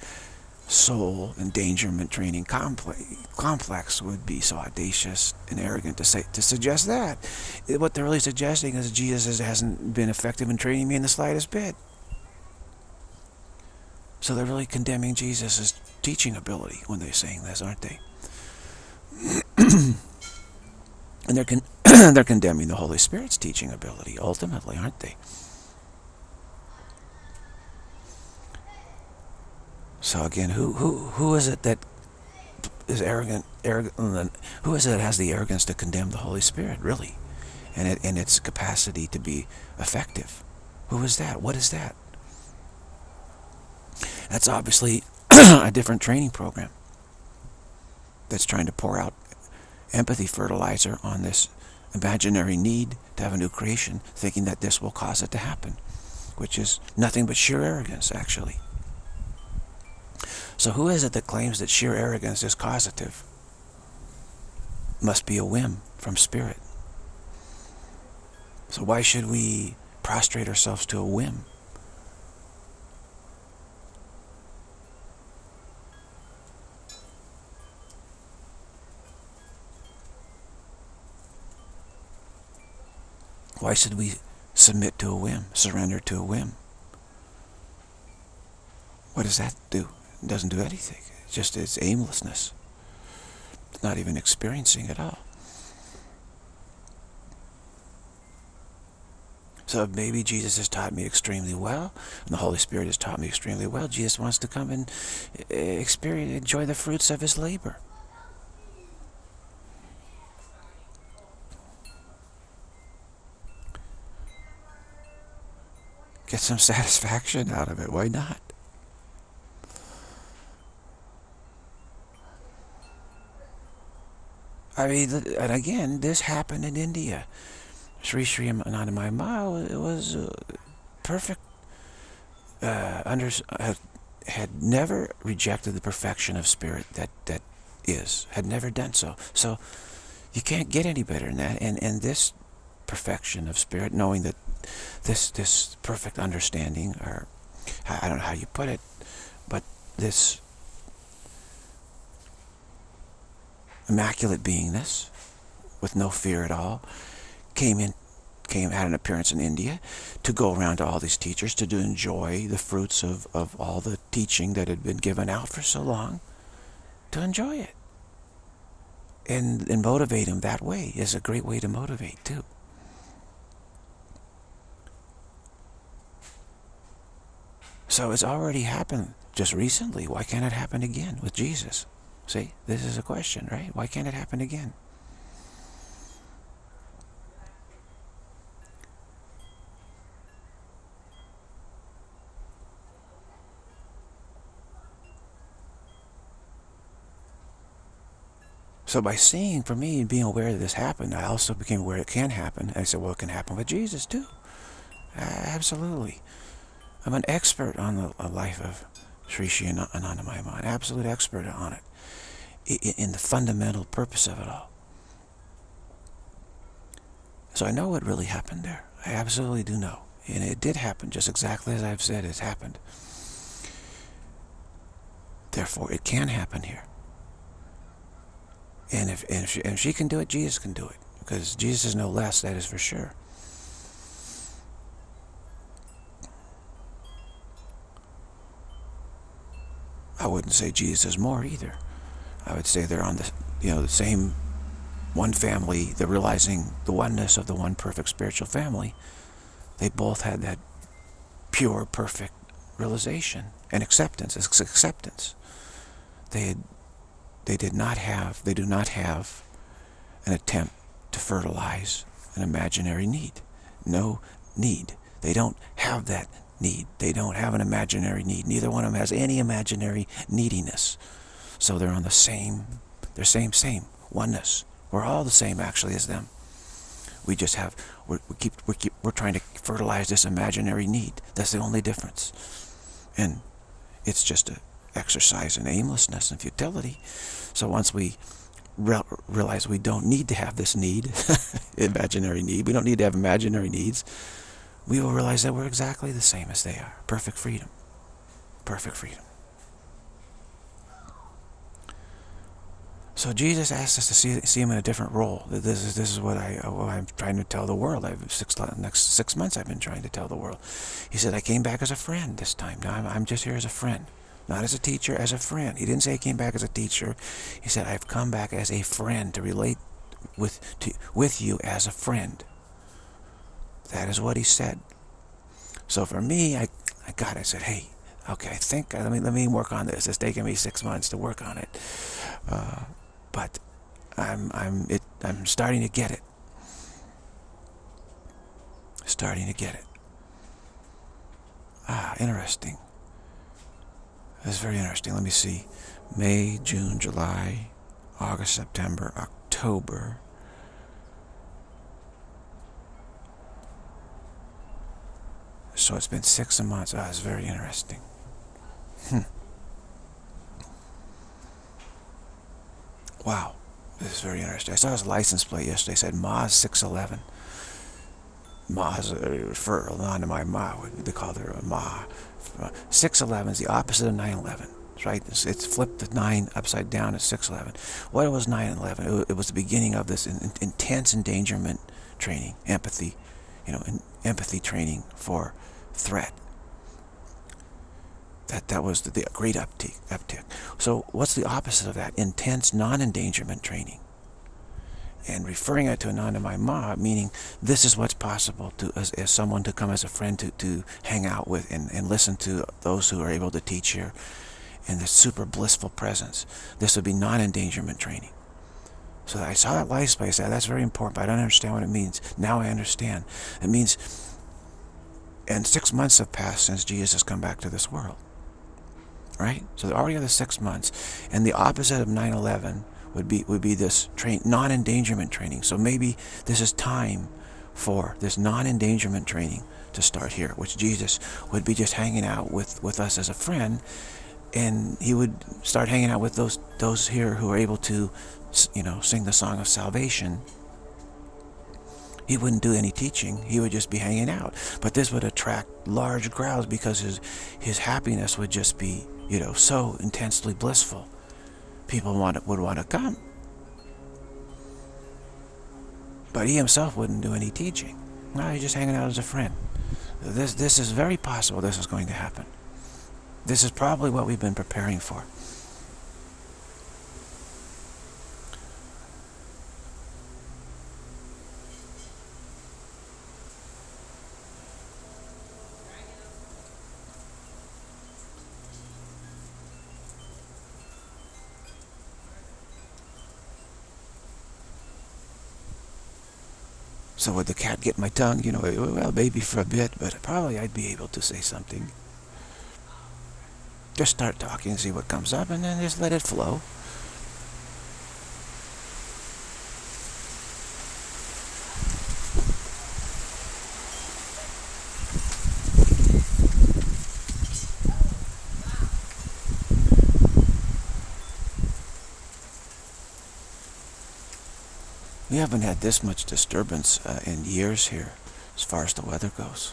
Speaker 1: soul endangerment training complex would be so audacious and arrogant to say to suggest that. What they're really suggesting is Jesus hasn't been effective in training me in the slightest bit. So they're really condemning Jesus' teaching ability when they're saying this, aren't they? and they're con they're condemning the Holy Spirit's teaching ability ultimately, aren't they? So again, who who who is it that is arrogant? Arrogant. Uh, who is it that has the arrogance to condemn the Holy Spirit, really, and it, and its capacity to be effective? Who is that? What is that? That's obviously a different training program that's trying to pour out empathy fertilizer on this imaginary need to have a new creation, thinking that this will cause it to happen, which is nothing but sheer arrogance, actually. So who is it that claims that sheer arrogance is causative? Must be a whim from spirit. So why should we prostrate ourselves to a whim? Why should we submit to a whim, surrender to a whim? What does that do? It doesn't do anything. It's just its aimlessness. It's not even experiencing at all. So maybe Jesus has taught me extremely well, and the Holy Spirit has taught me extremely well. Jesus wants to come and eh, experience, enjoy the fruits of his labor. Get some satisfaction out of it. Why not? I mean, and again, this happened in India. Sri Sri Anandamayi Ma it was uh, perfect, uh, under, had never rejected the perfection of spirit that, that is, had never done so. So you can't get any better than that. And, and this perfection of spirit, knowing that this, this perfect understanding, or I don't know how you put it, but this immaculate beingness with no fear at all came in came had an appearance in India to go around to all these teachers to, enjoy the fruits of, of all the teaching that had been given out for so long to enjoy it. And and motivate him that way is a great way to motivate too. So it's already happened just recently. Why can't it happen again with Jesus See, this is a question, right? Why can't it happen again? So by seeing, for me, and being aware that this happened, I also became aware it can happen. And I said, well, it can happen with Jesus too. Uh, absolutely. I'm an expert on the life of Sri Sri Anandamayi Ma, an absolute expert on it in the fundamental purpose of it all. So I know what really happened there. I absolutely do know. And it did happen just exactly as I've said it's happened. Therefore, it can happen here. And if, and if, she, and if she can do it, Jesus can do it. Because Jesus is no less, that is for sure. I wouldn't say Jesus is more either. I would say they're on the, you know, the same one family, they're realizing the oneness of the one perfect spiritual family. They both had that pure, perfect realization and acceptance. It's acceptance. They had, they did not have, they do not have an attempt to fertilize an imaginary need. No need. They don't have that need. They don't have an imaginary need. Neither one of them has any imaginary neediness. So they're on the same, they're same, same, oneness. We're all the same actually as them. We just have, we keep, we keep, we're trying to fertilize this imaginary need. That's the only difference. And it's just a exercise in aimlessness and futility. So once we re realize we don't need to have this need, imaginary need, we don't need to have imaginary needs, we will realize that we're exactly the same as they are. Perfect freedom. Perfect freedom. So Jesus asked us to see, see him in a different role. This is this is what I uh, what I'm trying to tell the world. I've six uh, next six months I've been trying to tell the world. He said I came back as a friend this time. Now I'm, I'm just here as a friend, not as a teacher, as a friend. He didn't say he came back as a teacher. He said I've come back as a friend to relate with to, with you as a friend. That is what he said. So for me, I I got it. I said, hey, okay, I think let me let me work on this. It's taken me six months to work on it. Uh, but I'm I'm it I'm starting to get it. Starting to get it. Ah, interesting. That's very interesting. Let me see. May, June, July, August, September, October. So it's been six months. Ah, it's very interesting. Hmm. Wow, this is very interesting. I saw his license plate yesterday. It said Maz 611. Maz, uh, refer on to my Ma. They call her a Ma. 611 is the opposite of 911. Right? It's, it's, flipped the 9 upside down at 611. What was 911? It, it was the beginning of this in, in, intense endangerment training, empathy, you know, empathy training for threat that that was the, the great uptick, uptick. So what's the opposite of that? Intense non-endangerment training. And referring it to Ananda Ma, meaning this is what's possible to as, as someone to come as a friend to, to hang out with and, and listen to those who are able to teach here in this super blissful presence. This would be non-endangerment training. So I saw that life space. That's very important, but I don't understand what it means. Now I understand. It means, and six months have passed since Jesus has come back to this world right? So already the six months. And the opposite of 9-11 would be, would be this train, non-endangerment training. So maybe this is time for this non-endangerment training to start here, which Jesus would be just hanging out with, with us as a friend. And he would start hanging out with those, those here who are able to, you know, sing the song of salvation he wouldn't do any teaching. He would just be hanging out. But this would attract large crowds because his, his happiness would just be you know, so intensely blissful. People want, would want to come. But he himself wouldn't do any teaching. No, he's just hanging out as a friend. This, this is very possible this is going to happen. This is probably what we've been preparing for. So would the cat get my tongue? You know, well, maybe for a bit, but probably I'd be able to say something. Just start talking see what comes up, and then just let it flow. Haven't had this much disturbance uh, in years here as far as the weather goes.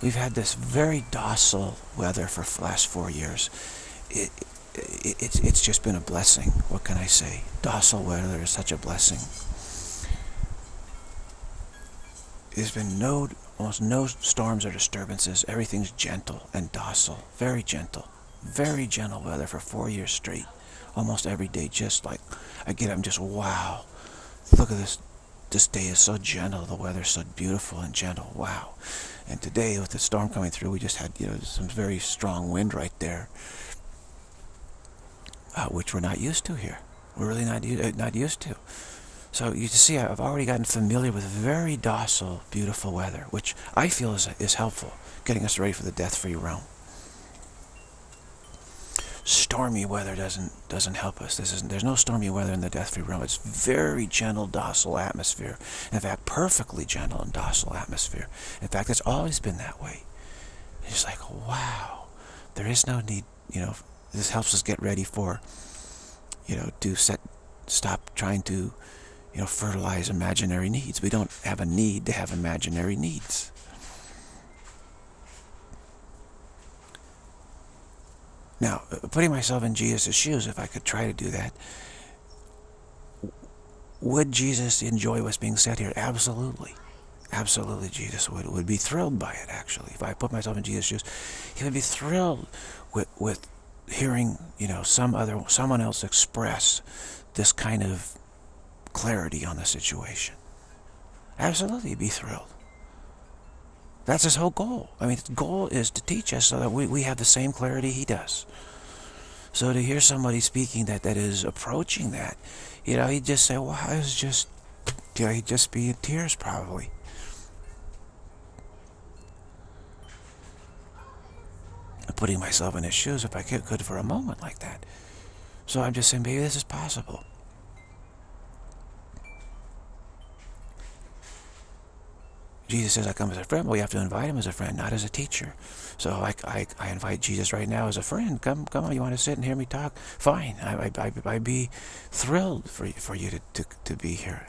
Speaker 1: We've had this very docile weather for the last four years. It, it, it's, it's just been a blessing. What can I say? Docile weather is such a blessing. There's been no, almost no storms or disturbances. Everything's gentle and docile. Very gentle. Very gentle weather for four years straight. Almost every day, just like, I again, I'm just, wow. Look at this. This day is so gentle. The weather's so beautiful and gentle. Wow. And today, with the storm coming through, we just had you know some very strong wind right there, uh, which we're not used to here. We're really not uh, not used to. So you see, I've already gotten familiar with very docile, beautiful weather, which I feel is is helpful, getting us ready for the death-free realm stormy weather doesn't doesn't help us. This is there's no stormy weather in the death-free realm. It's very gentle, docile atmosphere. In fact, perfectly gentle and docile atmosphere. In fact, it's always been that way. It's like, wow, there is no need. You know, this helps us get ready for, you know, to set, stop trying to, you know, fertilize imaginary needs. We don't have a need to have imaginary needs. Now, putting myself in Jesus' shoes, if I could try to do that, would Jesus enjoy what's being said here? Absolutely. Absolutely, Jesus would, would be thrilled by it, actually. If I put myself in Jesus' shoes, he would be thrilled with, with hearing, you know, some other, someone else express this kind of clarity on the situation. Absolutely, he'd be thrilled. That's his whole goal. I mean, his goal is to teach us so that we, we have the same clarity he does. So to hear somebody speaking that, that is approaching that, you know, he'd just say, well, I was just, you know, he'd just be in tears probably. Putting myself in his shoes if I could, could for a moment like that. So I'm just saying, maybe this is possible. Jesus says, I come as a friend. Well, you have to invite him as a friend, not as a teacher. So I, I, I invite Jesus right now as a friend. Come, come on, you want to sit and hear me talk? Fine. I, I, I'd be thrilled for, for you to, to, to be here.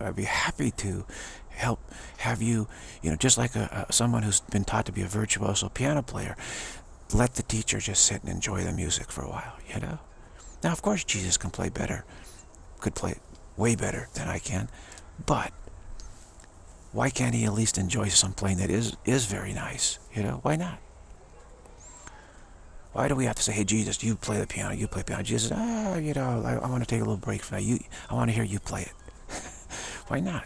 Speaker 1: I'd be happy to help have you, you know, just like a, a, someone who's been taught to be a virtuoso piano player, let the teacher just sit and enjoy the music for a while, you know? Now, of course, Jesus can play better, could play way better than I can, but why can't he at least enjoy some playing that is is very nice? You know, why not? Why do we have to say, hey, Jesus, you play the piano, you play piano? Jesus, ah, you know, I, I want to take a little break from that. You, I want to hear you play it. why not?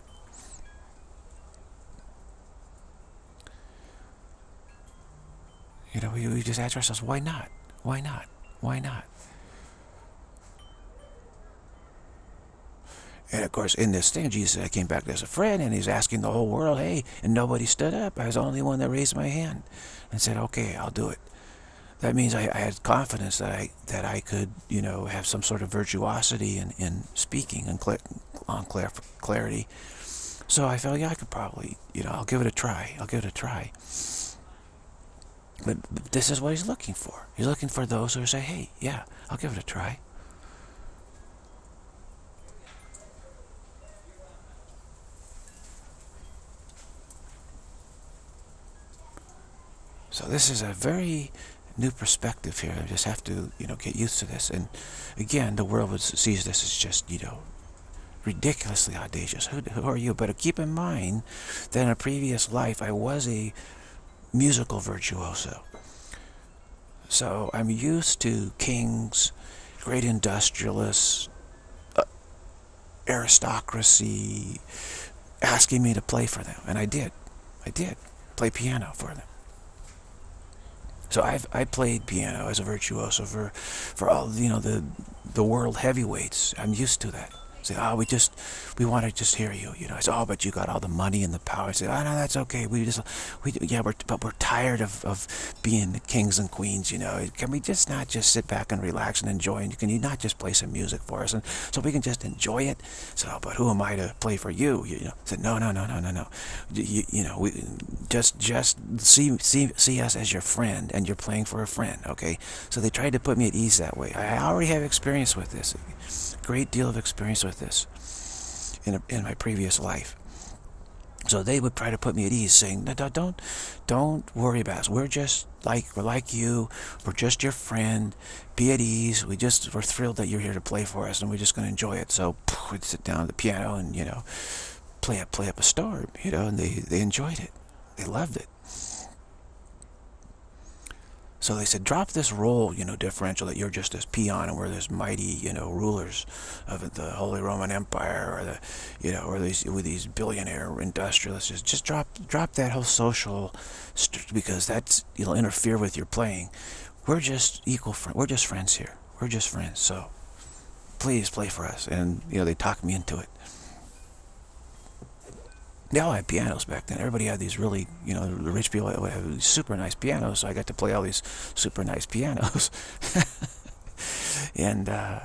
Speaker 1: You know, we, we just ask ourselves, why not? Why not? Why not? And of course, in this thing, Jesus I came back as a friend, and he's asking the whole world, hey, and nobody stood up. I was the only one that raised my hand and said, okay, I'll do it. That means I, I had confidence that I that I could, you know, have some sort of virtuosity in, in speaking and cl on clar clarity. So I felt, yeah, I could probably, you know, I'll give it a try. I'll give it a try. But this is what he's looking for. He's looking for those who say, hey, yeah, I'll give it a try. So this is a very new perspective here. I just have to, you know, get used to this. And again, the world sees this as just, you know, ridiculously audacious. Who, who are you? But keep in mind that in a previous life, I was a musical virtuoso. So I'm used to kings, great industrialists, uh, aristocracy, asking me to play for them. And I did. I did play piano for them. So I've I played piano as a virtuoso for for all you know the the world heavyweights. I'm used to that. Say, oh, we just, we want to just hear you. You know, I say, oh, but you got all the money and the power. I say, oh, no, that's okay. We just, we, yeah, we're, but we're tired of, of being kings and queens. You know, can we just not just sit back and relax and enjoy? And can you not just play some music for us, and so we can just enjoy it? So, oh, but who am I to play for you? You know, I said, no, no, no, no, no, no. You, you know, we just, just see, see, see us as your friend, and you're playing for a friend. Okay, so they tried to put me at ease that way. I already have experience with this great deal of experience with this in, a, in my previous life. So they would try to put me at ease, saying, no, "Don't, don't worry about us. We're just like we're like you. We're just your friend. Be at ease. We just we're thrilled that you're here to play for us, and we're just going to enjoy it." So we'd sit down at the piano and you know, play up play up a storm, you know, and they they enjoyed it. They loved it. So they said, drop this role, you know, differential that you're just this peon and we're this mighty, you know, rulers of the Holy Roman Empire or the, you know, or these with these billionaire industrialists. Just, just drop, drop that whole social, because that's you'll interfere with your playing. We're just equal friends. We're just friends here. We're just friends. So please play for us. And you know, they talked me into it they all had pianos back then. Everybody had these really, you know, the rich people would have these super nice pianos. So I got to play all these super nice pianos. and uh,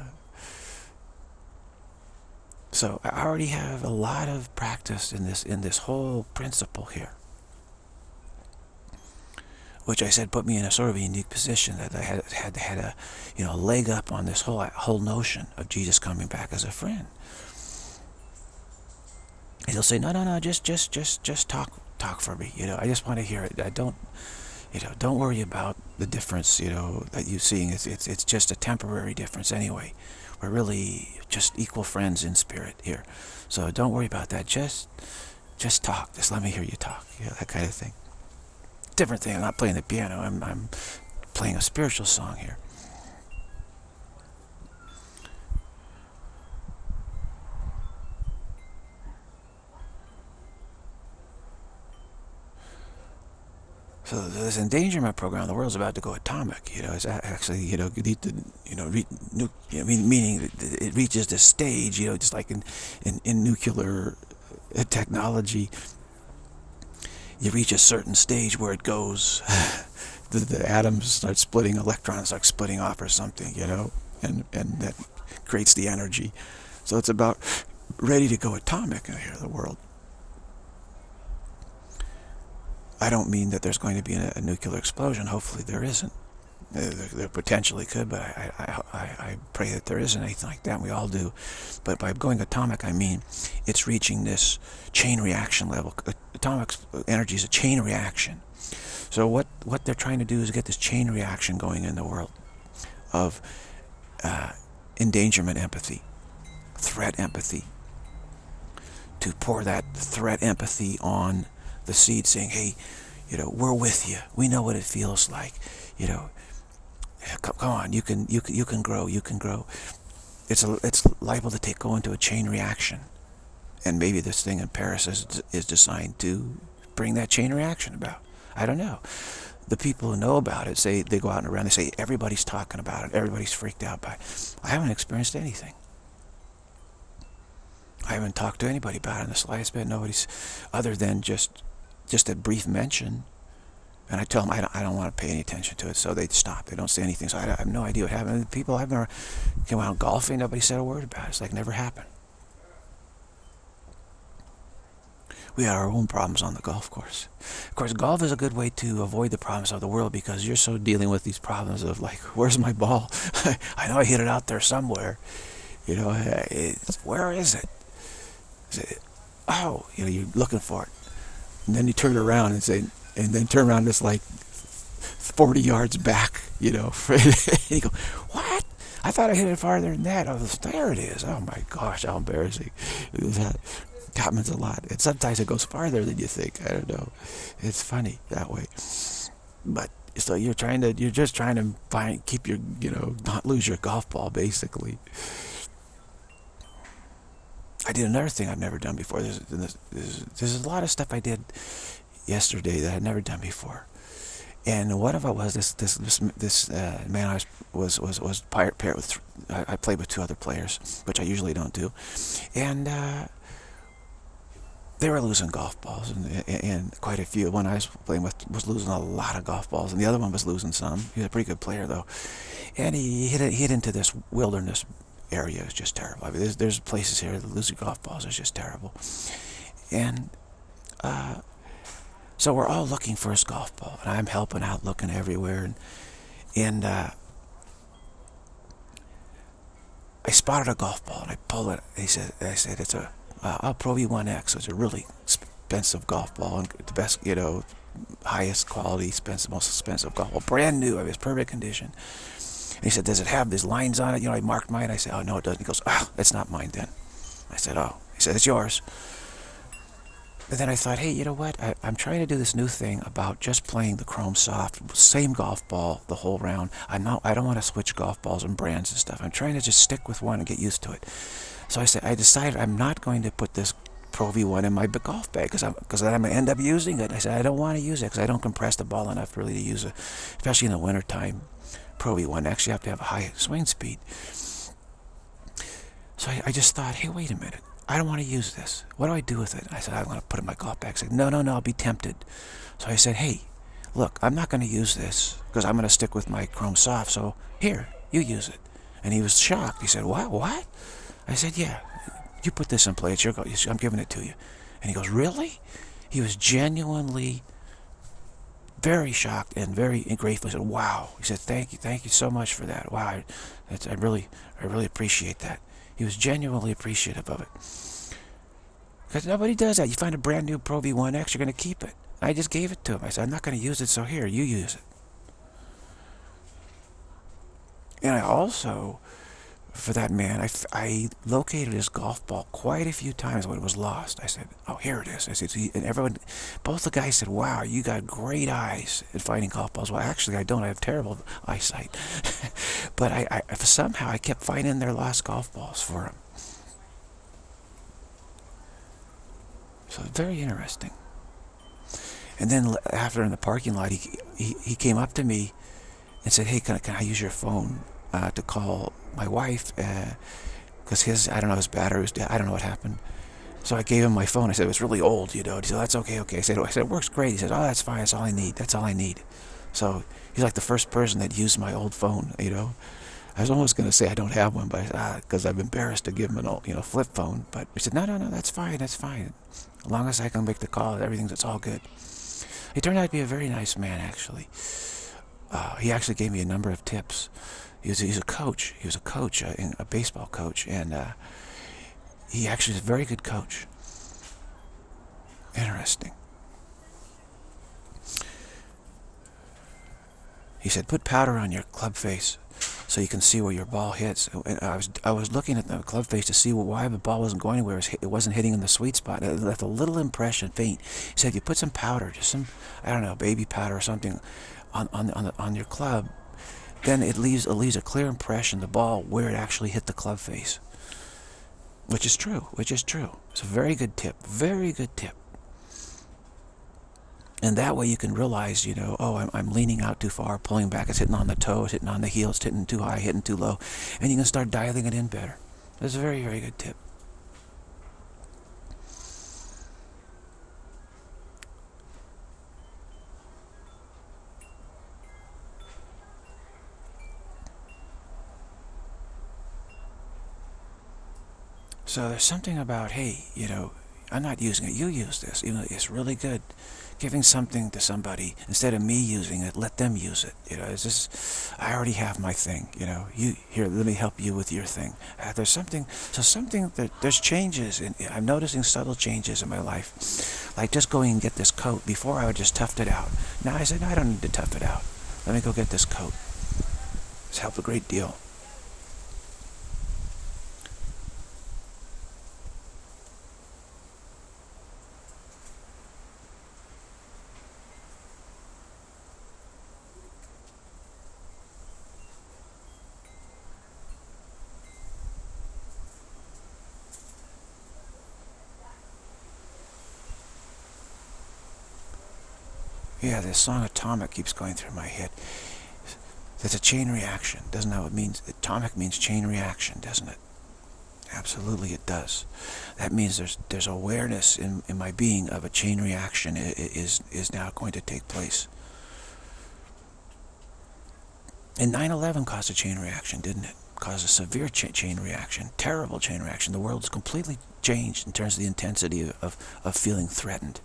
Speaker 1: so I already have a lot of practice in this in this whole principle here. Which I said put me in a sort of a unique position that I had had had a you know leg up on this whole whole notion of Jesus coming back as a friend he'll say, no, no, no, just, just, just, just talk, talk for me. You know, I just want to hear it. I don't, you know, don't worry about the difference, you know, that you're seeing. It's, it's, it's just a temporary difference anyway. We're really just equal friends in spirit here. So don't worry about that. Just just talk. Just let me hear you talk. Yeah, that kind of thing. Different thing. I'm not playing the piano. I'm, I'm playing a spiritual song here. So this endangerment program, the world's about to go atomic. You know, it's actually, you know, you need to, you know, re, nu, you know meaning it reaches this stage, you know, just like in, in, in nuclear uh, technology, you reach a certain stage where it goes, the, the atoms start splitting, electrons start splitting off or something, you know, and, and that creates the energy. So it's about ready to go atomic here, the world. I don't mean that there's going to be a, a nuclear explosion. Hopefully there isn't. Uh, there, there, potentially could, but I, I, I, I pray that there isn't anything like that. We all do. But by going atomic, I mean it's reaching this chain reaction level. Atomic energy is a chain reaction. So what, what they're trying to do is get this chain reaction going in the world of uh, endangerment empathy, threat empathy, to pour that threat empathy on the seed saying, hey, you know, we're with you. We know what it feels like. You know, come, come on, you can, you can, you can grow, you can grow. It's a, it's liable to take go into a chain reaction, and maybe this thing in Paris is is designed to bring that chain reaction about. I don't know. The people who know about it say they go out and around. They say everybody's talking about it. Everybody's freaked out by it. I haven't experienced anything. I haven't talked to anybody about it in the slightest bit. Nobody's, other than just just a brief mention. And I tell them I don't, I don't want to pay any attention to it, so they stop. They don't say anything. So I, I have no idea what happened. People I've never came out golfing. Nobody said a word about it. It's like never happened. we had our own problems on the golf course. Of course, golf is a good way to avoid the problems of the world because you're so dealing with these problems of like, where's my ball? I know I hit it out there somewhere. You know, eh, where is it? is it? Oh, you know, you're looking for it. And then you turn around and say, and then turn around it's like 40 yards back, you know. and you go, what? I thought I hit it farther than that. Oh, there it is. Oh my gosh, how embarrassing. That happens a lot. And sometimes it goes farther than you think. I don't know. It's funny that way. But so you're trying to, you're just trying to find, keep your, you know, not lose your golf ball, basically. I did another thing I've never done before. There's, there's, there's, a lot of stuff I did yesterday that I'd never done before. And one of it was this this this, this uh, man I was was was, was paired, paired with. I, played with two other players, which I usually don't do, and uh, they were losing golf balls, and, and quite a few. One I was playing with was losing a lot of golf balls, and the other one was losing some. He was a pretty good player though, and he hit it, hit into this wilderness area is just terrible. I mean, there's, there's places here that lose golf balls is just terrible. And uh, so we're all looking for his golf ball, and I'm helping out, looking everywhere, and and uh, I spotted a golf ball, and I pull it. He said, I said it's a uh, Pro V1X. So it's a really expensive golf ball, and the best, you know, highest quality, expensive, most expensive golf ball, brand new. I mean, it's perfect condition. And he said, does it have these lines on it? You know, I marked mine. I said, oh, no, it doesn't. He goes, oh, it's not mine then. I said, oh. He said, it's yours. But then I thought, hey, you know what? I, am trying to do this new thing about just playing the Chrome Soft, same golf ball the whole round. I'm not, I don't want to switch golf balls and brands and stuff. I'm trying to just stick with one and get used to it. So I said, I decided I'm not going to put this Pro V1 in my golf bag because I'm because I'm gonna end up using it. I said I don't want to use it because I don't compress the ball enough really to use it, especially in the wintertime. Pro V1 actually have to have a high swing speed. So I, I, just thought, hey, wait a minute. I don't want to use this. What do I do with it? I said, I'm going to put it in my golf bag. I said, no, no, no, I'll be tempted. So I said, hey, look, I'm not going to use this because I'm going to stick with my Chrome Soft. So here, you use it. And he was shocked. He said, what, what? I said, yeah, you put this in play. It's your, I'm giving it to you. And he goes, really? He was genuinely very shocked and very grateful. He said, "Wow!" He said, "Thank you, thank you so much for that. Wow, I, I really, I really appreciate that." He was genuinely appreciative of it. Because nobody does that. You find a brand new Pro V1X, you're going to keep it. I just gave it to him. I said, I'm not going to use it, so here, you use it. And I also for that man, I, I located his golf ball quite a few times when it was lost. I said, oh, here it is. I said, and everyone, both the guys said, wow, you got great eyes at finding golf balls. Well, actually, I don't. I have terrible eyesight. but I, I, somehow I kept finding their lost golf balls for him. So very interesting. And then after in the parking lot, he, he, he came up to me and said, hey, can I, can I use your phone uh, to call my wife? Because uh, his, I don't know, his battery was dead. I don't know what happened. So I gave him my phone. I said, it was really old, you know. He said, that's okay, okay. I said, I said, it works great. He said, oh, that's fine. That's all I need. That's all I need. So he's like the first person that used my old phone, you know. I was almost going to say I don't have one, but because ah, I'm embarrassed to give him an old, you know, flip phone. But he said, no, no, no, that's fine. That's fine. As long as I can make the call, everything's, it's all good. He turned out to be a very nice man, actually. Uh, he actually gave me a number of tips. He was, he's a coach. He was a coach, uh, a baseball coach, and uh, he actually is a very good coach. Interesting. He said, put powder on your club face so you can see where your ball hits. And I was I was looking at the club face to see why the ball wasn't going anywhere. It wasn't hitting in the sweet spot. It left a little impression, faint. He said, you put some powder, just some, I don't know, baby powder or something, on on on, the, on your club, then it leaves it leaves a clear impression the ball where it actually hit the club face. Which is true. Which is true. It's a very good tip. Very good tip. And that way you can realize, you know, oh, I'm, I'm leaning out too far, pulling back, it's hitting on the toe, it's hitting on the heel, it's hitting too high, hitting too low. And you can start dialing it in better. That's a very, very good tip. So there's something about, hey, you know, I'm not using it. You use this. Even though it's really good. Giving something to somebody instead of me using it let them use it. You know it's just i already have my thing you know. You here let me help you with your thing. Uh, there's something so something that there's changes and i'm noticing subtle changes in my life. Like just going and get this coat. Before i would just tough it out. Now i said no, i don't need to tough it out. Let me go get this coat. It's helped a great deal Yeah, this song Atomic keeps going through my head. That's a chain reaction. Doesn't know it means atomic means chain reaction, doesn't it? Absolutely it does. That means there's there's awareness in, in my being of a chain reaction is is now going to take place. And 9-11 caused a chain reaction, didn't it? Caused a severe cha chain reaction, terrible chain reaction. The world is completely changed in terms of the intensity of, of feeling threatened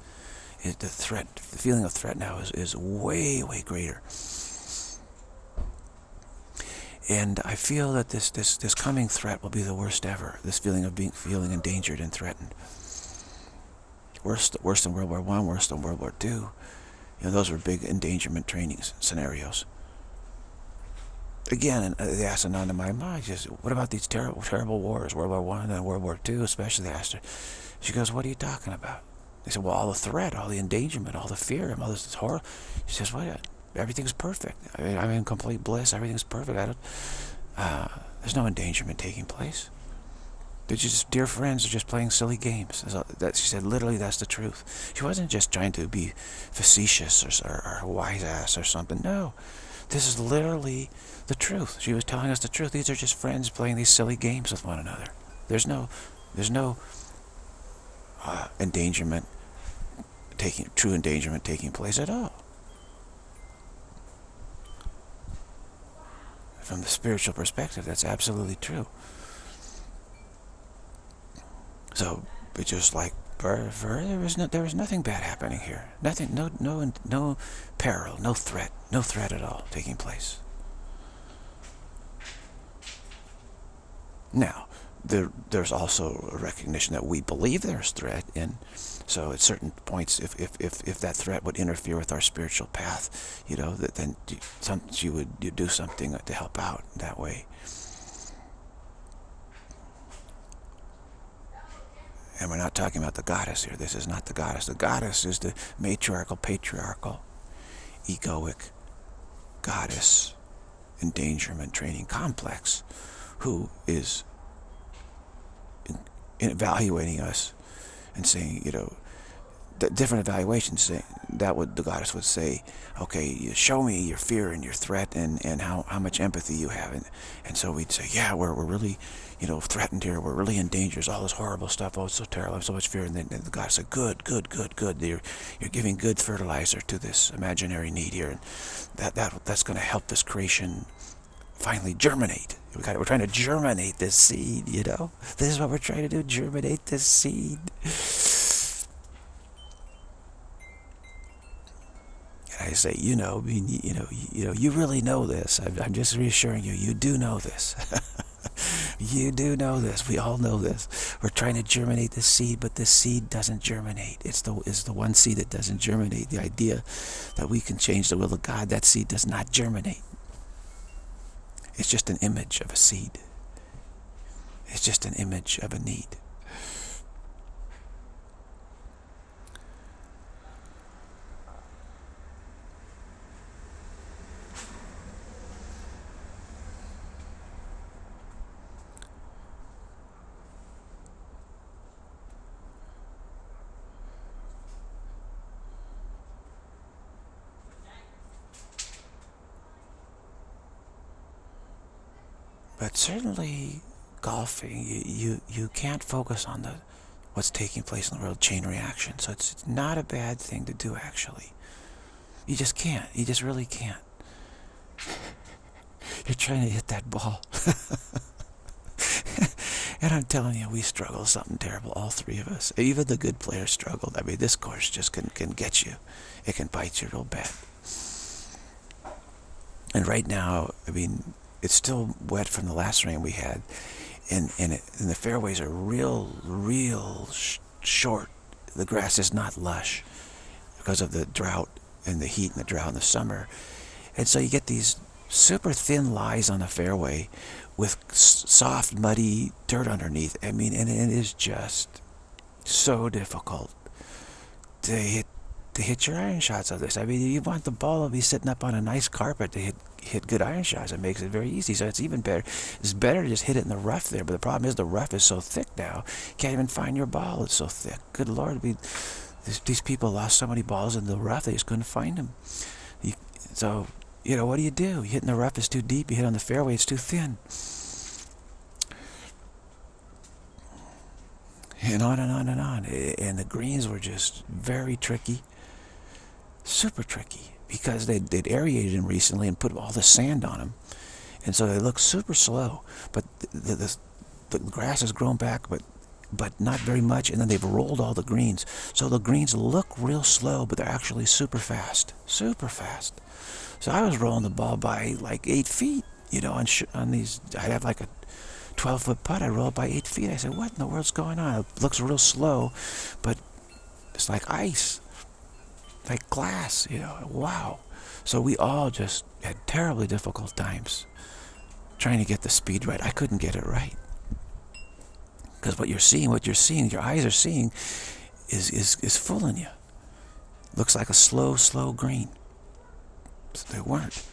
Speaker 1: it, the threat, the feeling of threat now is, is way, way greater. And I feel that this, this, this coming threat will be the worst ever. This feeling of being feeling endangered and threatened. Worse, worse than World War One, worse than World War Two. You know, those were big endangerment training scenarios. Again, uh, the asinine in my mind just, what about these terrible, terrible wars, World War One and World War Two, especially? They Asked her. She goes, "What are you talking about?" They said, well, all the threat, all the endangerment, all the fear, and all this is horror. He says, well, everything's perfect. I mean, I'm in complete bliss. Everything's perfect. I don't, uh, there's no endangerment taking place. They're just dear friends are just playing silly games. That she said, literally, that's the truth. She wasn't just trying to be facetious or, or, or wise ass or something. No, this is literally the truth. She was telling us the truth. These are just friends playing these silly games with one another. There's no, there's no uh, endangerment taking true endangerment taking place at all. From the spiritual perspective, that's absolutely true. So, but just like there was no, there was nothing bad happening here. Nothing, no, no, no peril, no threat, no threat at all taking place. Now, there, there's also a recognition that we believe there's threat, and so at certain points, if if if, if that threat would interfere with our spiritual path, you know, that then you, some you would you do something to help out that way. And we're not talking about the goddess here. This is not the goddess. The goddess is the matriarchal, patriarchal, egoic goddess endangerment training complex who is evaluating us and saying, you know, different evaluations that would the goddess would say okay you show me your fear and your threat and and how how much empathy you have. And and so we'd say yeah we're, we're really you know threatened here. We're really in danger. There's all this horrible stuff. Oh it's so terrible. I have so much fear. And then and the goddess said good good good good. You're you're giving good fertilizer to this imaginary need here. And that that that's going to help this creation finally germinate we got, we're trying to germinate this seed you know this is what we're trying to do germinate this seed And I say, you know, you know, you know, you really know this. I'm just reassuring you, you do know this. you do know this. We all know this. We're trying to germinate the seed, but the seed doesn't germinate. It's the is the one seed that doesn't germinate. The idea that we can change the will of God, that seed does not germinate. It's just an image of a seed. It's just an image of a need. Certainly golfing, you, you, you can't focus on the what's taking place in the world, chain reaction. So it's, it's not a bad thing to do, actually. You just can't. You just really can't. You're trying to hit that ball. and I'm telling you, we struggle something terrible, all three of us. Even the good players struggled. I mean, this course just can, can get you. It can bite you real bad. And right now, I mean, it's still wet from the last rain we had, and and, it, and the fairways are real, real sh short. The grass is not lush because of the drought and the heat and the drought in the summer, and so you get these super thin lies on the fairway with soft, muddy dirt underneath. I mean, and it is just so difficult to hit to hit your iron shots of this. I mean, you want the ball to be sitting up on a nice carpet to hit hit good iron shots. It makes it very easy. So it's even better. It's better to just hit it in the rough there. But the problem is the rough is so thick now. You can't even find your ball. It's so thick. Good Lord, we, these people lost so many balls in the rough they just couldn't find them. You, so, you know, what do you do? You hit in the rough, it's too deep. You hit on the fairway, it's too thin. And on and on and on. And the greens were just very tricky. Super tricky because they'd, they'd aerated them recently and put all the sand on them. And so they look super slow. But the, the, the grass has grown back, but but not very much, and then they've rolled all the greens. So the greens look real slow, but they're actually super fast, super fast. So I was rolling the ball by like eight feet, you know, on, on these, I'd have like a 12 foot putt, I roll it by eight feet. I said, what in the world's going on? It looks real slow, but it's like ice like glass, you know, wow. So we all just had terribly difficult times trying to get the speed right. I couldn't get it right. Because what you're seeing, what you're seeing, your eyes are seeing is, is, is fooling you. Looks like a slow, slow green. So they weren't.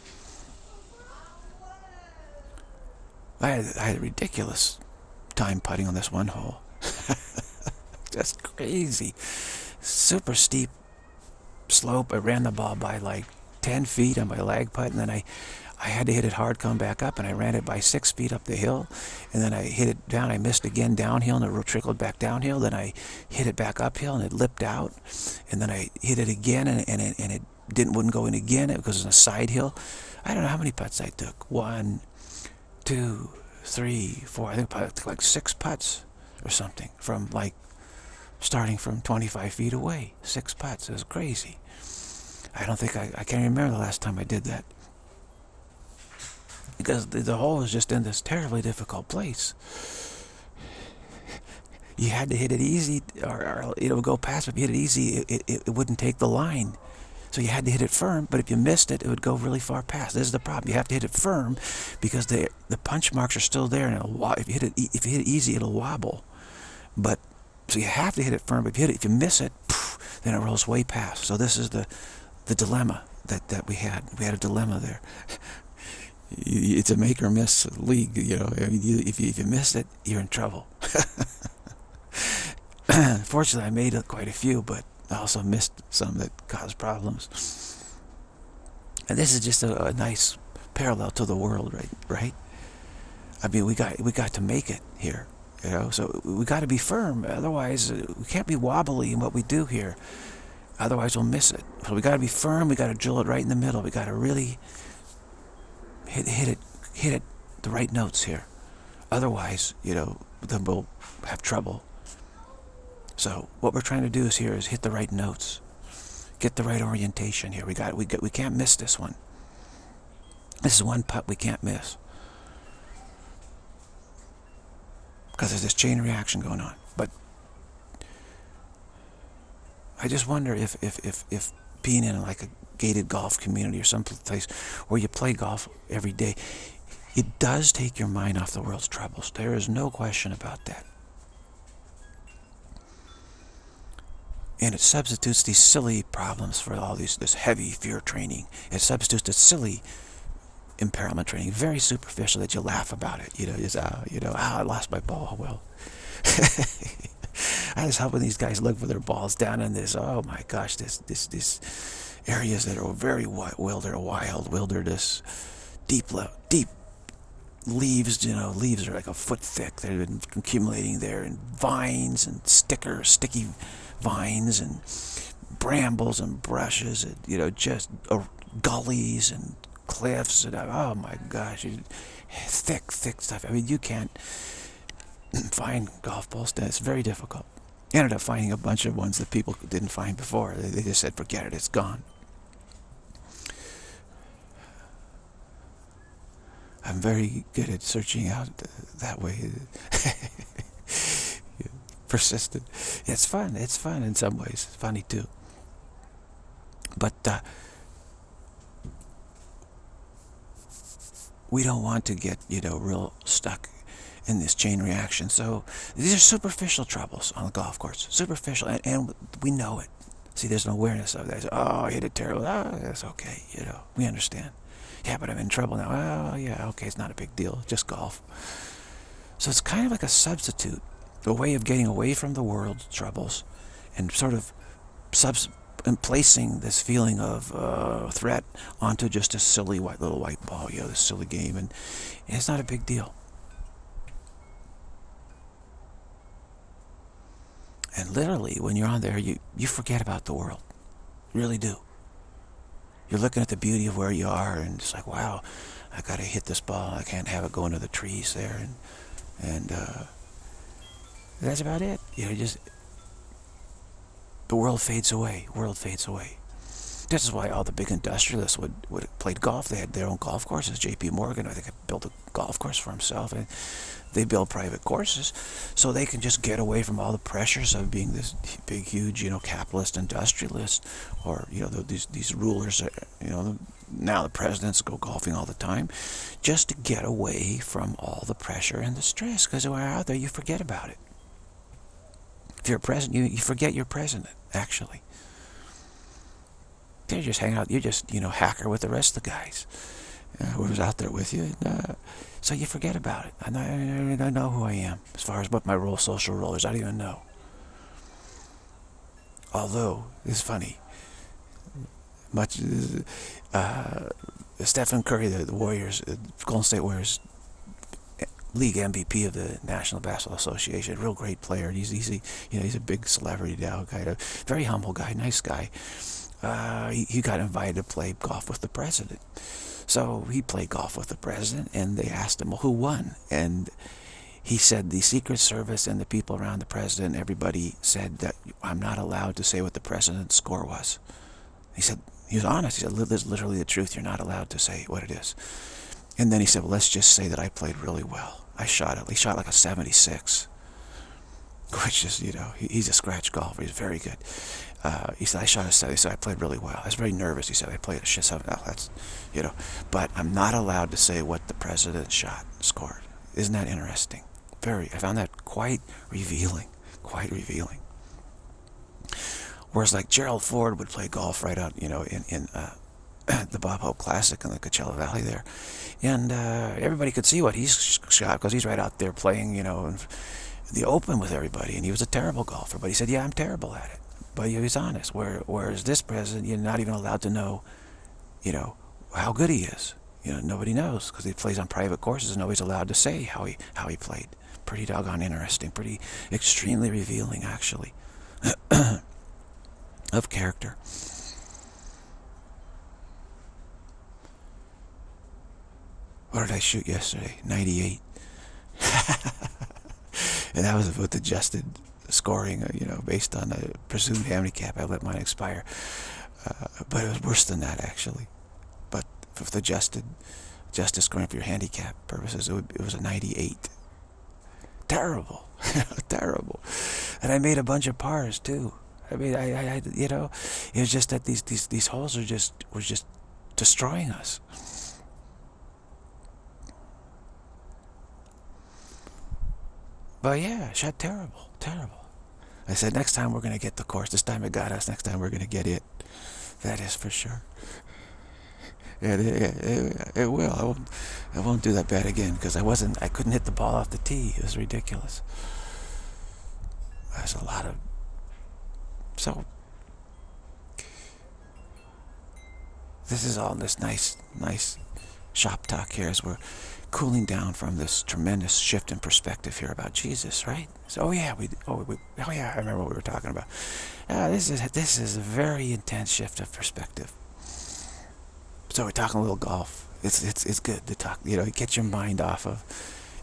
Speaker 1: I had, I had a ridiculous time putting on this one hole. Just crazy. Super steep slope. I ran the ball by like 10 feet on my lag putt, and then I, I had to hit it hard, come back up, and I ran it by six feet up the hill, and then I hit it down. I missed again downhill, and it trickled back downhill. Then I hit it back uphill, and it lipped out, and then I hit it again, and, and, it, and it didn't wouldn't go in again because it was a side hill. I don't know how many putts I took. One, two, three, four. I think I took like six putts or something from like starting from 25 feet away. Six putts. It was crazy. I don't think I, I can't remember the last time I did that. Because the, the hole is just in this terribly difficult place. you had to hit it easy, or, or it would go past. If you hit it easy, it, it, it wouldn't take the line. So you had to hit it firm, but if you missed it, it would go really far past. This is the problem. You have to hit it firm because the the punch marks are still there, and it'll, if you hit it if you hit it easy, it'll wobble. But so you have to hit it firm. But if you hit it, if you miss it, poof, then it rolls way past. So this is the the dilemma that that we had. We had a dilemma there. it's a make or miss league. You know, I mean, you, if you if you miss it, you're in trouble. Fortunately, I made quite a few, but I also missed some that caused problems. And this is just a, a nice parallel to the world, right? Right? I mean, we got we got to make it here, you know. So we got to be firm. Otherwise, uh, we can't be wobbly in what we do here. Otherwise, we'll miss it. So we got to be firm. We got to drill it right in the middle. We got to really hit hit it hit it the right notes here. Otherwise, you know, then we'll have trouble so what we're trying to do is here is hit the right notes, get the right orientation here. We got we got we can't miss this one. This is one putt we can't miss because there's this chain reaction going on. But I just wonder if if if if being in like a gated golf community or some place where you play golf every day, it does take your mind off the world's troubles. There is no question about that. and it substitutes these silly problems for all these this heavy fear training. It substitutes the silly impairment training, very superficial that you laugh about it. You know, just uh, you know, ah, I lost my ball. Well, I was helping these guys look for their balls down in this. Oh my gosh, this this this areas that are very wilder, wild wilderness, deep deep leaves. You know, leaves are like a foot thick. They've been accumulating there, and vines and stickers, sticky vines and brambles and brushes and, you know, just uh, gullies and cliffs and, oh my gosh, thick, thick stuff. I mean, you can't find golf balls. It's very difficult. ended up finding a bunch of ones that people didn't find before. They, just said, forget it, it's gone. I'm very good at searching out that way. persistent. It's fun. It's fun in some ways. It's funny too. But uh, we don't want to get, you know, real stuck in this chain reaction. So these are superficial troubles on the golf course. Superficial, and, and we know it. See, there's an awareness of that. Oh, I hit it terrible. Oh, that's okay. You know, we understand. Yeah, but I'm in trouble now. Oh, yeah, okay, it's not a big deal. Just golf. So it's kind of like a substitute a way of getting away from the world's troubles and sort of subs and placing this feeling of uh, threat onto just a silly white little white ball, you know, this silly game, and, it's not a big deal. And literally, when you're on there, you, you forget about the world. You really do. You're looking at the beauty of where you are, and it's like, wow, I got to hit this ball. I can't have it go into the trees there. And, and uh, that's about it. You know, just the world fades away. World fades away. This is why all the big industrialists would, would played golf. They had their own golf courses. J.P. Morgan, I think, built a golf course for himself, and they build private courses so they can just get away from all the pressures of being this big, huge, you know, capitalist industrialist, or you know, these these rulers. You know, now the presidents go golfing all the time, just to get away from all the pressure and the stress. Because when you're out there, you forget about it. If you're president, you, you forget you're president, actually. You just hang out, you're just, you know, hacker with the rest of the guys. Uh, whoever's out there with you. And, uh, so you forget about it. I, I, I know who I am as far as what my role, social role is. I don't even know. Although, it's funny. Much, uh, Stephen Curry, the, the Warriors, the Golden State Warriors league MVP of the National Basketball Association. Real great player. He's he's a, you know he's a big celebrity now. Kind of very humble guy, nice guy. Uh, he, he got invited to play golf with the president. So he played golf with the president, and they asked him, well, who won? And he said the Secret Service and the people around the president, everybody said that I'm not allowed to say what the president's score was. He said, he was honest. He said, this is literally the truth. You're not allowed to say what it is. And then he said, well, let's just say that I played really well. I shot at least shot like a 76. which is, you know, he, he's a scratch golfer. He's very good. Uh, he said, I shot a seven. He said, I played really well. I was very nervous. He said, I played a shit seven. Oh, that's, you know, but I'm not allowed to say what the president shot, scored. Isn't that interesting? Very. I found that quite revealing. Quite revealing. Whereas like Gerald Ford would play golf right out, you know, in, in uh, the Bob Hope Classic in the Coachella Valley there. And uh, everybody could see what he's shot because he's right out there playing, you know, in the Open with everybody. And he was a terrible golfer. But he said, yeah, I'm terrible at it. But he was honest. Where, whereas this president, you're not even allowed to know, you know, how good he is. You know, nobody knows because he plays on private courses and nobody's allowed to say how he, how he played. Pretty doggone interesting. Pretty extremely revealing, actually, of character. What did I shoot yesterday? 98. and that was with adjusted scoring, uh, you know, based on a presumed handicap. I let mine expire. Uh, but it was worse than that, actually. But with adjusted, adjusted scoring for your handicap purposes, it, would, it was a 98. Terrible. Terrible. And I made a bunch of pars, too. I mean, I, I, I, you know, it was just that these, these, these holes are just, were just destroying us. But yeah, shot terrible, terrible. I said, next time we're going to get the course. This time it got us. Next time we're going to get it. That is for sure. It, it, it, it, will. I won't, I won't do that bad again because I wasn't, I couldn't hit the ball off the tee. It was ridiculous. There's a lot of, so, this is all this nice, nice shop talk here as we're cooling down from this tremendous shift in perspective here about Jesus, right? So, oh yeah, we, oh, we, oh yeah, I remember what we were talking about. Uh, this is this is a very intense shift of perspective. So we're talking a little golf. It's it's it's good to talk. You know, get your mind off of.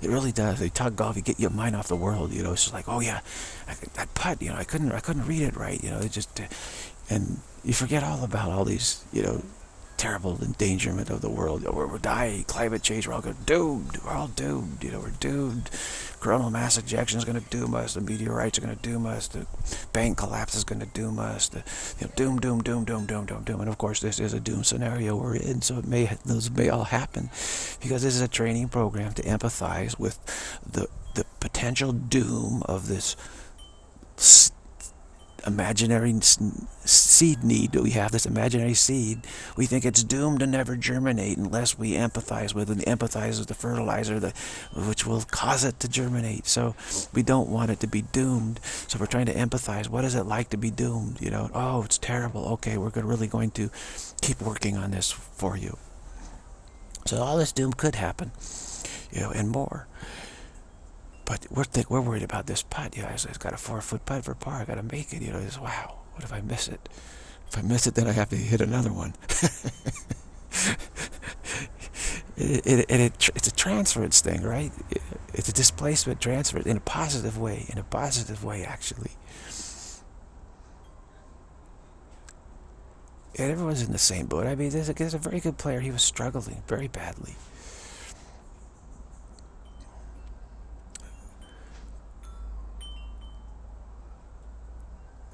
Speaker 1: It really does. You talk golf, you get your mind off the world. You know, it's just like, oh yeah, I, that putt. You know, I couldn't I couldn't read it right. You know, it just, and you forget all about all these. You know, terrible endangerment of the world. You know, we're, we're dying, climate change, we're all going doomed. We're all doomed. You know, we're doomed. Coronal mass ejection is going to doom us. The meteorites are going to doom us. The bank collapse is going to doom us. The you know, doom, doom, doom, doom, doom, doom, doom. And of course, this is a doom scenario we're in, so it may those may all happen, because this is a training program to empathize with the the potential doom of this imaginary seed need that we have, this imaginary seed, we think it's doomed to never germinate unless we empathize with it. And empathize with the fertilizer, the, which will cause it to germinate. So we don't want it to be doomed. So we're trying to empathize. What is it like to be doomed? You know, oh, it's terrible. Okay, we're really going to keep working on this for you. So all this doom could happen, you know, and more. But we're we're worried about this putt. You know, it's got a four foot putt for par. I got to make it. You know, it's wow. What if I miss it? If I miss it, then I have to hit another one. it, it, it, it, it's a transference thing, right? It's a displacement transfer in a positive way. In a positive way, actually. And everyone's in the same boat. I mean, there's a, there's a very good player. He was struggling very badly.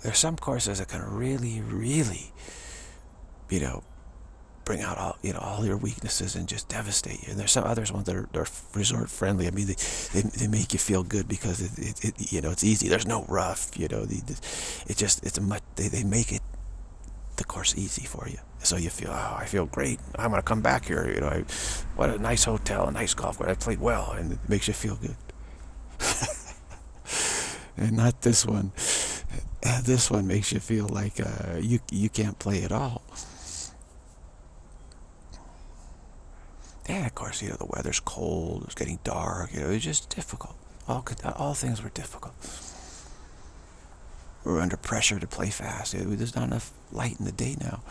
Speaker 1: There's some courses that can really, really, you know, bring out all you know all your weaknesses and just devastate you. And there's some others ones that are, are resort friendly. I mean, they, they, they make you feel good because it, it, it, you know it's easy. There's no rough. You know, the, it just it's a much they they make it the course easy for you. So you feel, oh, I feel great. I'm gonna come back here. You know, I, what a nice hotel, a nice golf course. I played well, and it makes you feel good. and not this one. this one makes you feel like uh, you you can't play at all. And of course, you know the weather's cold. It's getting dark. You know, it's just difficult. All all things were difficult. We're under pressure to play fast. There's not enough light in the day now.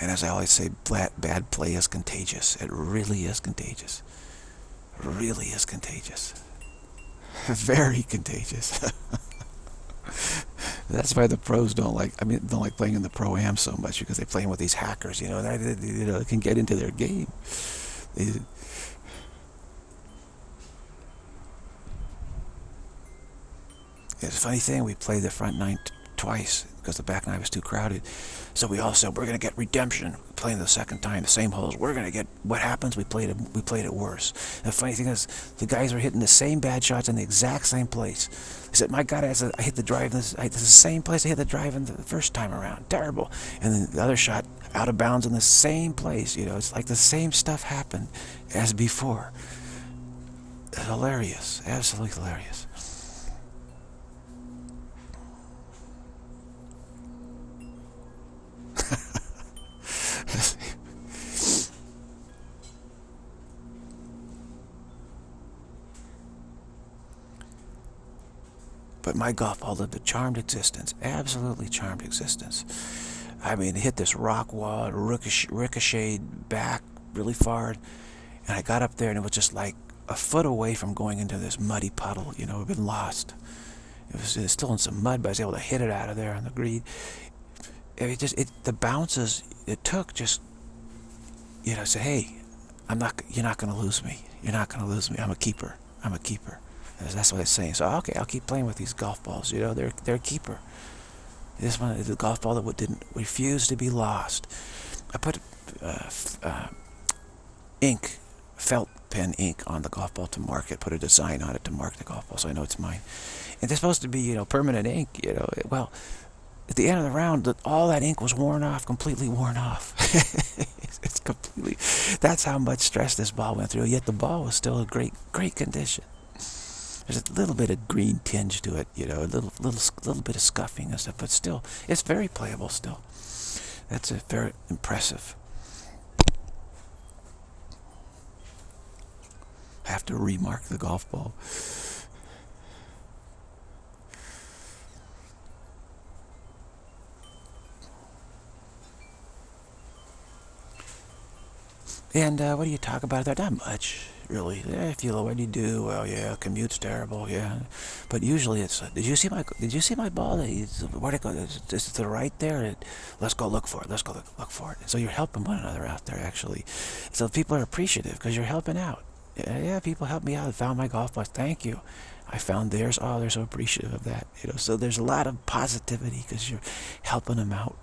Speaker 1: And as I always say, bad play is contagious. It really is contagious really is contagious. Very contagious. That's why the pros don't like. I mean, don't like playing in the pro am so much because they play with these hackers. You know, they, they, you know, can get into their game. They, it's a funny thing. We played the front nine twice, because the back nine was too crowded. So we all said, we're going to get redemption. Playing the second time, the same holes. We're going to get, what happens? We played it, we played it worse. The funny thing is, the guys were hitting the same bad shots in the exact same place. They said, my God, I, said, I hit the drive, this, I, this is the same place I hit the drive in the first time around. Terrible. And then the other shot out of bounds in the same place. You know, it's like the same stuff happened as before. Hilarious. Absolutely hilarious. but my golf lived a charmed existence, absolutely charmed existence. I mean, it hit this rock wall, ricocheted back really far, and I got up there and it was just like a foot away from going into this muddy puddle, you know, had been lost. It was, it was still in some mud, but I was able to hit it out of there on the green. It just, it, the bounces it took just, you know, say, hey, I'm not, you're not going to lose me. You're not going to lose me. I'm a keeper. I'm a keeper. That's what it's saying. So, okay, I'll keep playing with these golf balls. You know, they're, they're a keeper. This one is a golf ball that didn't refuse to be lost. I put uh, uh, ink, felt pen ink on the golf ball to mark it, put a design on it to mark the golf ball so I know it's mine. And it's supposed to be, you know, permanent ink, you know. Well, at the end of the round, all that ink was worn off, completely worn off. it's completely, that's how much stress this ball went through, yet the ball was still in great, great condition. There's a little bit of green tinge to it, you know, a little, little, little bit of scuffing and stuff, but still, it's very playable still. That's a very impressive. Have to remark the golf ball. And uh, what do you talk about there? Not much really. Eh, if you what do you do? Well, yeah, commute's terrible, yeah. But usually it's, uh, did you see my, did you see my ball? Where'd it go? Is, it the right there? Let's go look for it. Let's go look, look for it. So you're helping one another out there, actually. So people are appreciative because you're helping out. Yeah, yeah, people helped me out. I found my golf ball. Thank you. I found theirs. Oh, they're so appreciative of that. You know, so there's a lot of positivity because you're helping them out.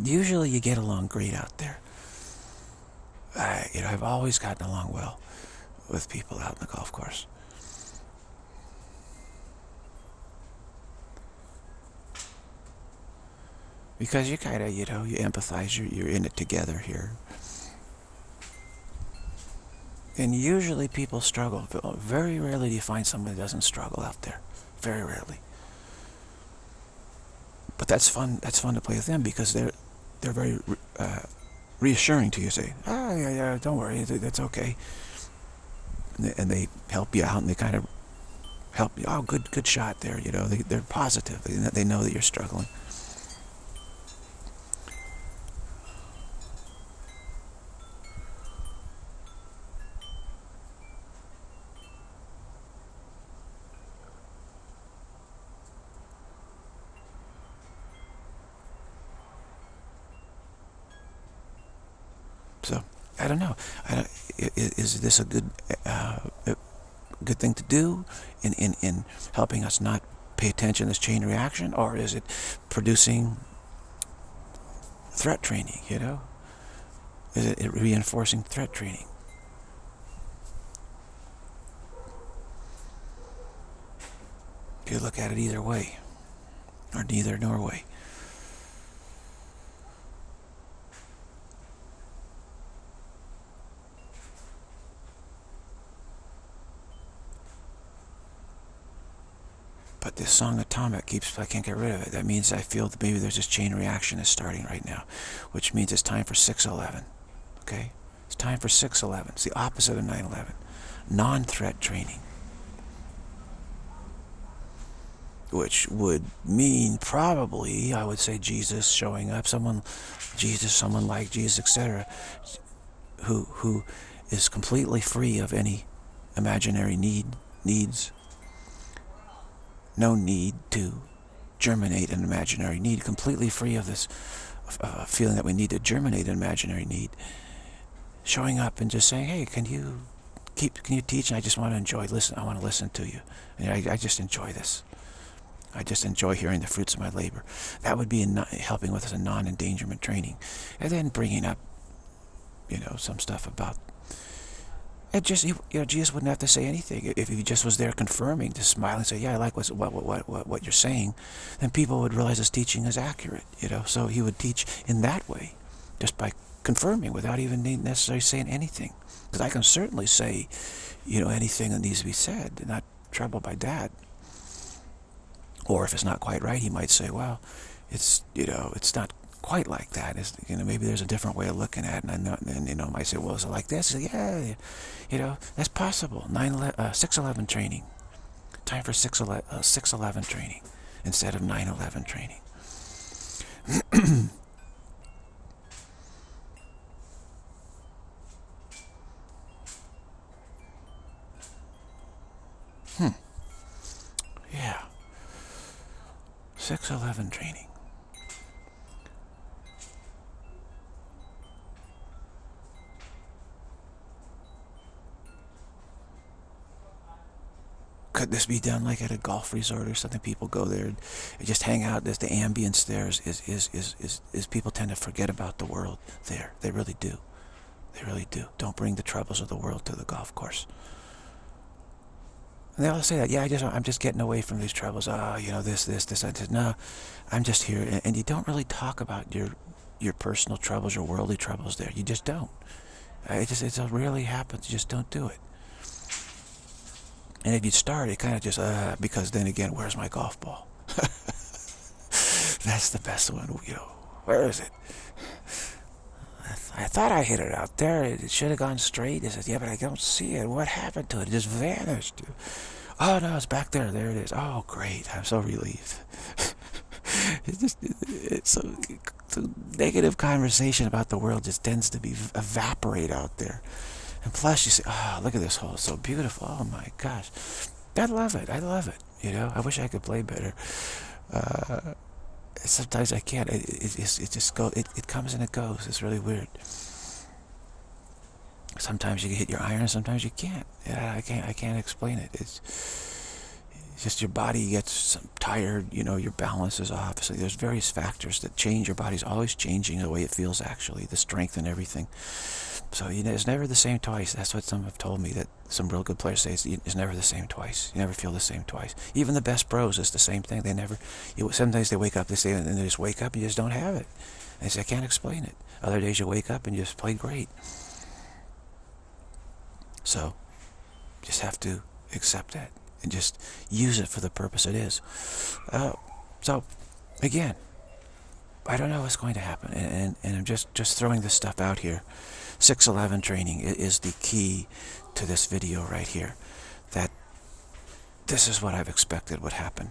Speaker 1: Usually you get along great out there. I, you know, I've always gotten along well with people out in the golf course. Because you kind of, you know, you empathize, you're, you're in it together here. And usually people struggle. Very rarely do you find someone that doesn't struggle out there. Very rarely. But that's fun. That's fun to play with them because they're they're very uh, reassuring to you. Say, oh, yeah, yeah, don't worry, that's okay. And they, and they help you out and they kind of help you. Oh, good, good shot there. You know, they, they're positive. They, they know that you're struggling. I don't know. I don't, is this a good uh, a good thing to do in, in, in helping us not pay attention to this chain reaction? Or is it producing threat training, you know? Is it reinforcing threat training? You look at it either way, or neither nor way. But this song Atomic keeps, I can't get rid of it. That means I feel that maybe there's this chain reaction is starting right now, which means it's time for 611. Okay? It's time for 611. It's the opposite of 911. Non-threat training. Which would mean probably, I would say Jesus showing up, someone, Jesus, someone like Jesus, etc., who, who is completely free of any imaginary need, needs, no need to germinate an imaginary need, completely free of this uh, feeling that we need to germinate an imaginary need. Showing up and just saying, hey, can you keep, can you teach? And I just want to enjoy, listen, I want to listen to you. And I, I just enjoy this. I just enjoy hearing the fruits of my labor. That would be helping with a non-endangerment training. And then bringing up, you know, some stuff about it just, you know, Jesus wouldn't have to say anything. If he just was there confirming, just smile and say, yeah, I like what, what, what, what, what you're saying, then people would realize his teaching is accurate, you know. So he would teach in that way, just by confirming without even necessarily saying anything. Because I can certainly say, you know, anything that needs to be said, not troubled by that. Or if it's not quite right, he might say, well, it's, you know, it's not quite like that. It's, you know, maybe there's a different way of looking at it. And, I and you know, might say, well, is it like this? Say, yeah, you know, that's possible. 9, uh, 611 training. Time for 611, uh, 611 training instead of 911 training. hmm. Yeah. 611 training. Could this be done like at a golf resort or something? People go there and just hang out. There's the ambience there is, is, is, is, is, is people tend to forget about the world there. They really do. They really do. Don't bring the troubles of the world to the golf course. And they all say that, yeah, I just, I'm just getting away from these troubles. Oh, you know, this, this, this. I said, no, I'm just here. And, and you don't really talk about your, your personal troubles, your worldly troubles there. You just don't. It just, it rarely happens. You just don't do it. And if you start, it kind of just, uh, because then again, where's my golf ball? That's the best one, you know. Where is it? I, th I thought I hit it out there. It should have gone straight. He said, yeah, but I don't see it. What happened to it? It just vanished. Oh, no, it's back there. There it is. Oh, great. I'm so relieved. it's just, it's negative conversation about the world just tends to be evaporate out there. And plus, you say, oh, look at this hole. It's so beautiful. Oh, my gosh. I love it. I love it. You know, I wish I could play better. Uh, sometimes I can't. It, it, it, just go. It, it comes and it goes. It's really weird. Sometimes you can hit your iron, sometimes you can't. Yeah, I can't. I can't explain it. It's, it's just your body gets tired. You know, your balance is off. So there's various factors that change. Your body's always changing the way it feels. Actually, the strength and everything. So you know, it's never the same twice. That's what some have told me, that some real good players say it's, never the same twice. You never feel the same twice. Even the best pros, it's the same thing. They never, you, sometimes they wake up, they say, and they just wake up and you just don't have it. And say, I can't explain it. Other days you wake up and you just play great. So, just have to accept that and just use it for the purpose it is. Uh, so, again, I don't know what's going to happen, and, and, and I'm just, just throwing this stuff out here. 611 training is the key to this video right here. That this is what I've expected would happen.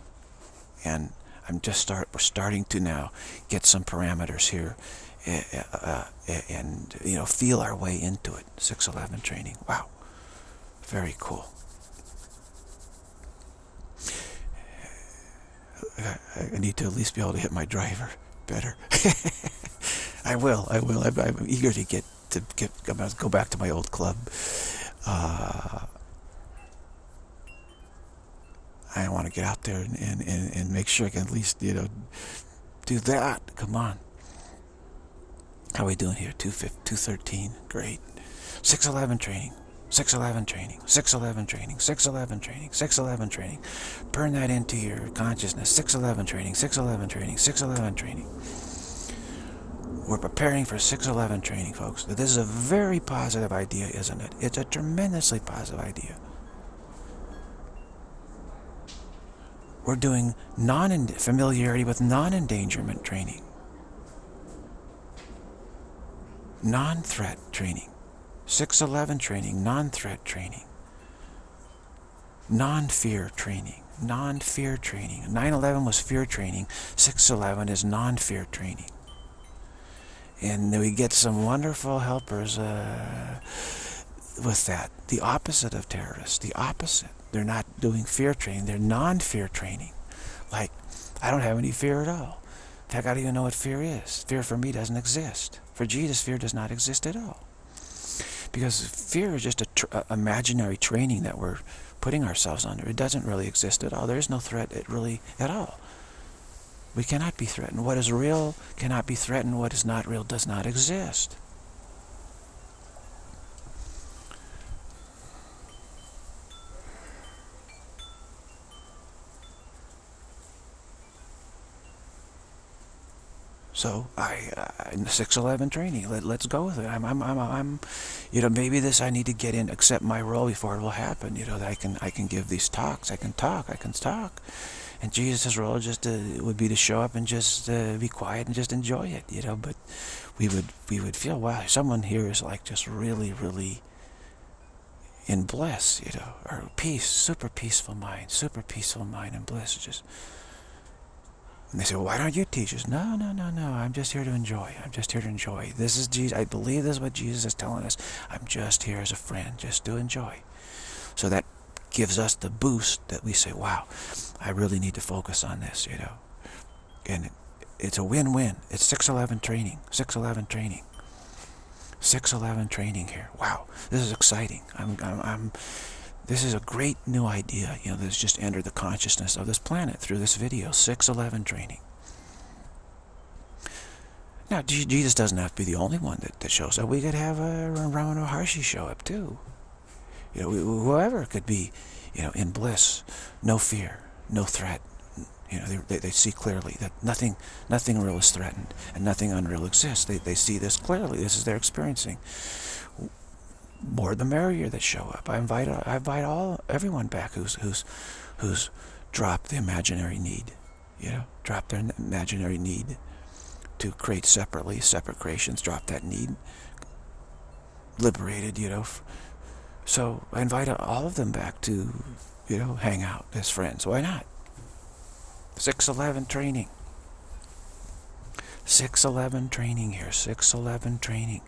Speaker 1: And I'm just start, we're starting to now get some parameters here uh, uh, and, you know, feel our way into it. 611 training. Wow. Very cool. I need to at least be able to hit my driver better. I will. I will. I'm, I'm eager to get to get go back to my old club. Uh, I want to get out there and, and, and, and make sure I can at least, you know, do that. Come on. How are we doing here? 213. Great. 611 training. 611 training. 611 training. 611 training. 611 training. Burn that into your consciousness. 611 training. 611 training. 611 training. We're preparing for 611 training, folks. This is a very positive idea, isn't it? It's a tremendously positive idea. We're doing non familiarity with non-endangerment training. Non-threat training. 611 training, non-threat training. Non-fear training. Non-fear training. 9-11 was fear training. 611 is non-fear training and we get some wonderful helpers uh, with that. The opposite of terrorists, the opposite. They're not doing fear training, they're non-fear training. Like, I don't have any fear at all. In fact, I don't even know what fear is. Fear for me doesn't exist. For Jesus, fear does not exist at all. Because fear is just a tr imaginary training that we're putting ourselves under. It doesn't really exist at all. There is no threat it really at all. We cannot be threatened. What is real cannot be threatened. What is not real does not exist. So I, uh, in the 611 training, let, let's go with it. I'm, I'm, I'm, I'm, you know, maybe this I need to get in, accept my role before it will happen. You know, that I can, I can give these talks. I can talk. I can talk. And Jesus' role just uh, would be to show up and just uh, be quiet and just enjoy it. You know, but we would, we would feel, wow, someone here is like just really, really in bliss. You know, or peace, super peaceful mind, super peaceful mind and bliss. Just and they say, well, why don't you teach us? No, no, no, no. I'm just here to enjoy. I'm just here to enjoy. This is Jesus. I believe this is what Jesus is telling us. I'm just here as a friend, just to enjoy. So that gives us the boost that we say, wow, I really need to focus on this, you know. And it's a win-win. It's 611 training. 611 training. 611 training here. Wow, this is exciting. I'm, I'm, I'm this is a great new idea, you know, that's just entered the consciousness of this planet through this video, 611 training. Now, Jesus doesn't have to be the only one that, that shows up. We could have a Ramana Maharshi show up too. You know, whoever could be, you know, in bliss, no fear, no threat. You know, they, they see clearly that nothing, nothing real is threatened and nothing unreal exists. They, they see this clearly. This is their experiencing more the merrier that show up. I invite I invite all everyone back who's who's who's dropped the imaginary need, you know, drop their imaginary need to create separately, separate creations, drop that need, liberated, you know. So I invite all of them back to, you know, hang out as friends. Why not? 611 training. 611 training here. 611 training.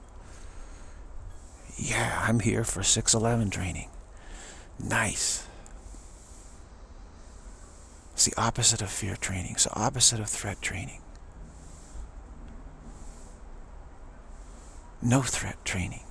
Speaker 1: Yeah, I'm here for 611 training. Nice. It's the opposite of fear training. It's the opposite of threat training. No threat training.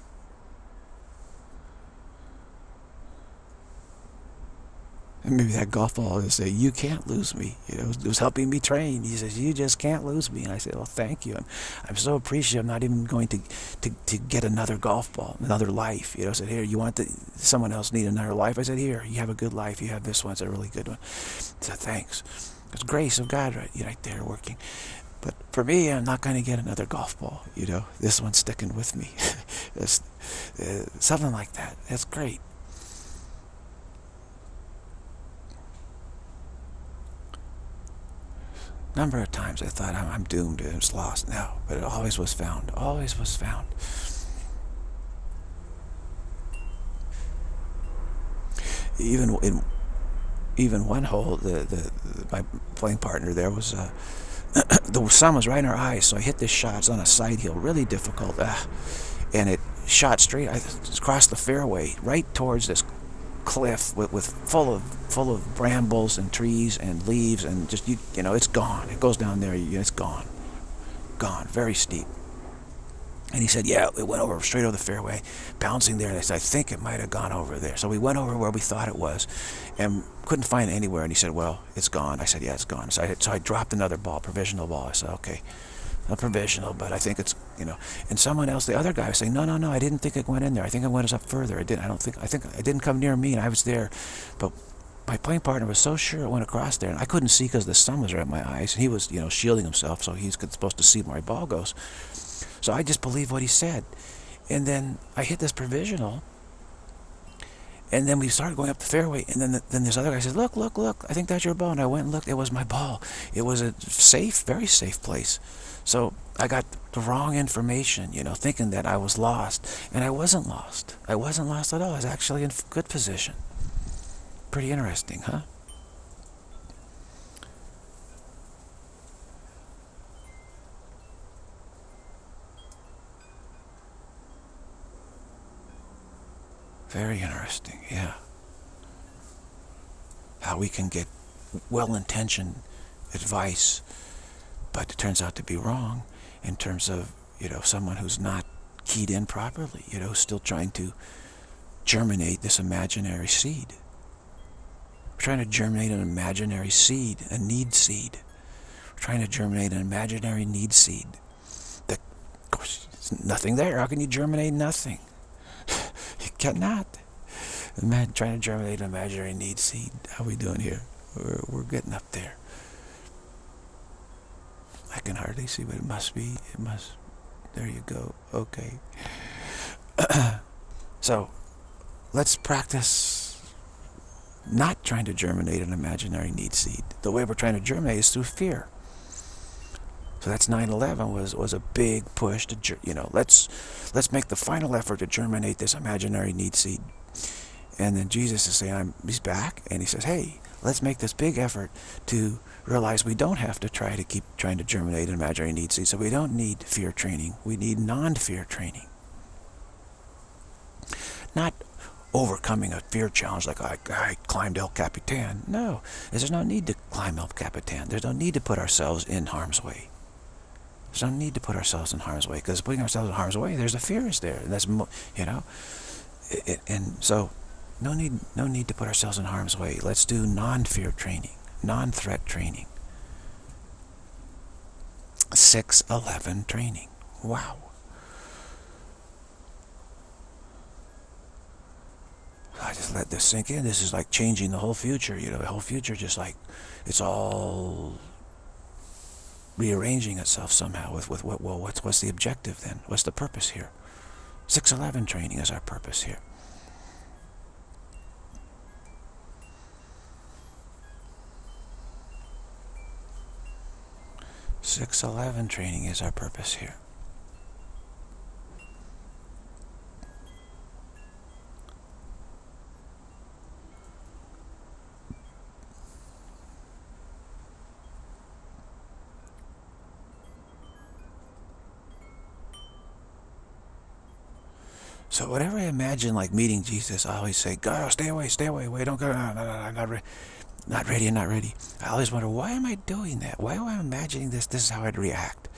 Speaker 1: And maybe that golf ball is say, you can't lose me. You know, it was helping me train. He says, you just can't lose me. And I said, well, thank you. I'm, I'm so appreciative. I'm not even going to, to, to get another golf ball, another life. You know, I said, here, you want the, someone else need another life? I said, here, you have a good life. You have this one. It's a really good one. Said, thanks. It's grace of God right, right there working. But for me, I'm not going to get another golf ball. You know, this one's sticking with me. it's, uh, something like that. That's great. Number of times I thought I'm, I'm doomed, it's lost. No, but it always was found, always was found. Even in even one hole, the, the, the my playing partner there was uh, the sun was right in our eyes, so I hit this shot. It's on a side hill, really difficult, uh, and it shot straight I across the fairway, right towards this cliff with, with full of full of brambles and trees and leaves and just you you know it's gone. It goes down there it's gone. Gone very steep. And he said yeah it went over straight over the fairway bouncing there and I said I think it might have gone over there. So we went over where we thought it was and couldn't find it anywhere and he said well it's gone. I said yeah it's gone. So I, so I dropped another ball provisional ball. I said okay a provisional, but I think it's, you know, and someone else, the other guy was saying, no, no, no, I didn't think it went in there. I think it went up further. I didn't, I don't think, I think it didn't come near me and I was there. But my playing partner was so sure it went across there and I couldn't see because the sun was right in my eyes. And he was, you know, shielding himself so he's supposed to see where my ball goes. So I just believed what he said. And then I hit this provisional and then we started going up the fairway, and then the, then this other guy says, "Look, look, look! I think that's your ball." And I went and looked. It was my ball. It was a safe, very safe place. So I got the wrong information, you know, thinking that I was lost. And I wasn't lost. I wasn't lost at all. I was actually in good position. Pretty interesting, huh? Very interesting, yeah. How we can get well-intentioned advice but it turns out to be wrong in terms of, you know, someone who's not keyed in properly, you know, still trying to germinate this imaginary seed. We're trying to germinate an imaginary seed, a need seed. We're trying to germinate an imaginary need seed. That, of course, there's nothing there. How can you germinate nothing? you cannot. Imagine trying to germinate an imaginary need seed. How are we doing here? We're, we're getting up there. I can hardly see, but it must be. It must. There you go. Okay. so, let's practice not trying to germinate an imaginary need seed. The way we're trying to germinate is through fear. So that's 9/11 was was a big push to you know let's let's make the final effort to germinate this imaginary need seed. And then Jesus is saying, I'm, he's back, and he says, hey, let's make this big effort to realize we don't have to try to keep trying to germinate an imaginary need seed. So we don't need fear training. We need non-fear training. Not overcoming a fear challenge like I, I climbed El Capitan. No, there's no need to climb El Capitan. There's no need to put ourselves in harm's way. There's no need to put ourselves in harm's way because putting ourselves in harm's way, there's a fear is there. That's, you know, it, and so no need, no need to put ourselves in harm's way. Let's do non-fear training, non-threat training. 611 training. Wow. I just let this sink in. This is like changing the whole future, you know, the whole future just like, it's all rearranging itself somehow with, with what, well, what's, what's the objective then? What's the purpose here? 611 training is our purpose here. 611 training is our purpose here. So whatever I imagine like meeting Jesus, I always say, God, stay away, stay away, wait, don't go, no, no, no, ready not ready and not ready. I always wonder, why am I doing that? Why am I imagining this? This is how I'd react.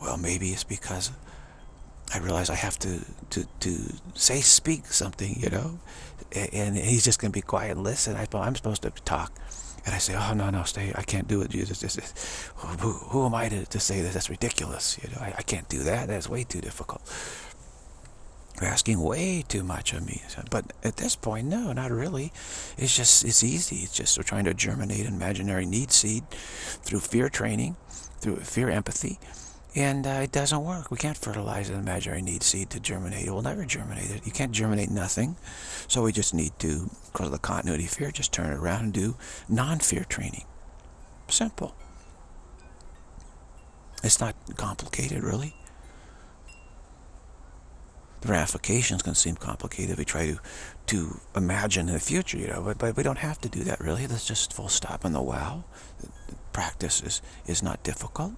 Speaker 1: Well, maybe it's because I realize I have to, to, to say, speak something, you know, and he's just going to be quiet and listen. I, I'm supposed to talk. And I say, oh, no, no, stay. I can't do it, Jesus. This, this, who, who am I to, to say this? That's ridiculous. You know, I, I can't do that. That's way too difficult. You're asking way too much of me. But at this point, no, not really. It's just, it's easy. It's just we're trying to germinate an imaginary need seed through fear training, through fear empathy. And uh, it doesn't work. We can't fertilize an imaginary need seed to germinate. It will never germinate it. You can't germinate nothing. So we just need to, because of the continuity of fear, just turn it around and do non-fear training. Simple. It's not complicated, really ramifications can seem complicated if we try to to imagine in the future, you know, but, but we don't have to do that really. That's just full stop in the wow. Practice is, is not difficult.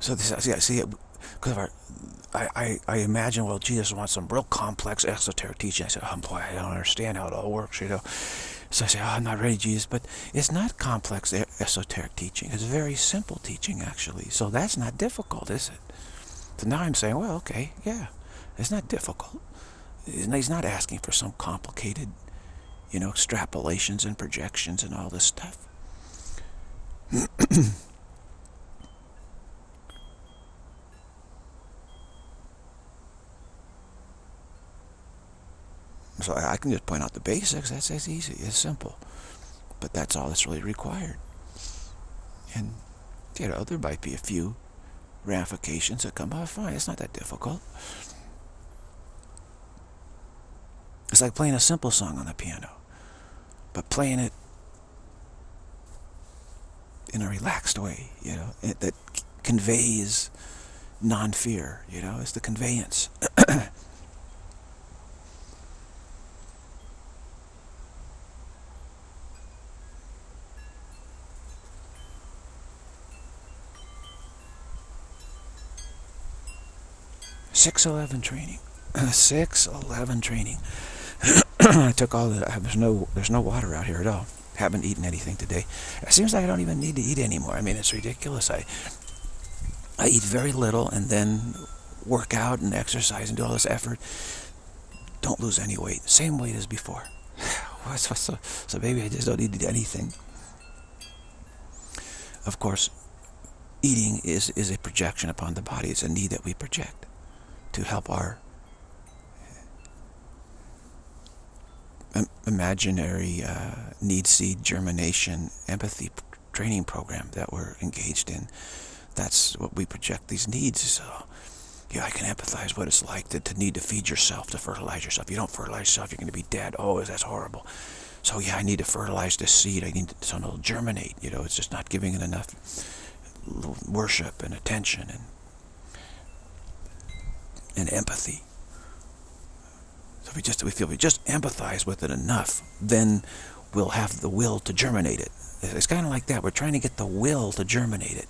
Speaker 1: So this, see, see, because I, I, I imagine, well, Jesus wants some real complex esoteric teaching. I said, oh boy, I don't understand how it all works, you know. So I say, oh, I'm not ready, Jesus. But it's not complex esoteric teaching. It's very simple teaching, actually. So that's not difficult, is it? So now I'm saying, well, okay, yeah, it's not difficult. He's not asking for some complicated, you know, extrapolations and projections and all this stuff. So I can just point out the basics. That's, that's easy. It's simple. But that's all that's really required. And, you know, there might be a few ramifications that come out fine. It's not that difficult. It's like playing a simple song on the piano. But playing it in a relaxed way, you know, that conveys non-fear, you know, it's the conveyance. 611 training. 611 training. I took all the, there's no, there's no water out here at all. haven't eaten anything today. It seems like I don't even need to eat anymore. I mean, it's ridiculous. I I eat very little and then work out and exercise and do all this effort. Don't lose any weight. Same weight as before. so, so, so maybe I just don't do anything. Of course, eating is, is a projection upon the body. It's a need that we project to help our imaginary uh, need seed germination empathy training program that we're engaged in. That's what we project these needs. So, yeah, I can empathize what it's like to, to need to feed yourself, to fertilize yourself. You don't fertilize yourself, you're going to be dead. Oh, that's horrible. So yeah, I need to fertilize this seed. I need so it'll germinate. You know, it's just not giving it enough worship and attention and and empathy. So if we just if we feel we just empathize with it enough, then we'll have the will to germinate it. It's kind of like that. We're trying to get the will to germinate it.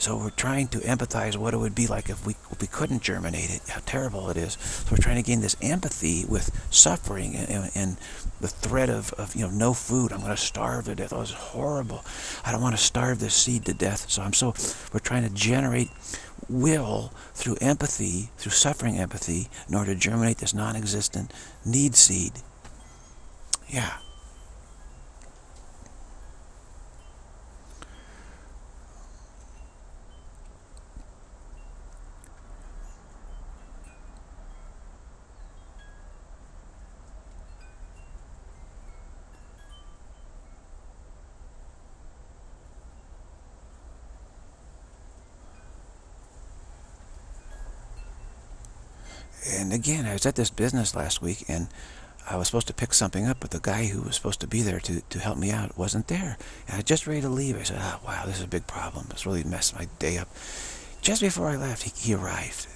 Speaker 1: So we're trying to empathize what it would be like if we, if we couldn't germinate it, how terrible it is. So we're trying to gain this empathy with suffering and, and, and the threat of, of, you know, no food. I'm going to starve to death. Oh, it's horrible. I don't want to starve this seed to death. So I'm so, we're trying to generate will through empathy, through suffering empathy, in order to germinate this non-existent need seed. Yeah. And again, I was at this business last week, and I was supposed to pick something up, but the guy who was supposed to be there to, to help me out wasn't there. And I was just ready to leave. I said, oh, wow, this is a big problem. It's really messed my day up. Just before I left, he, he arrived.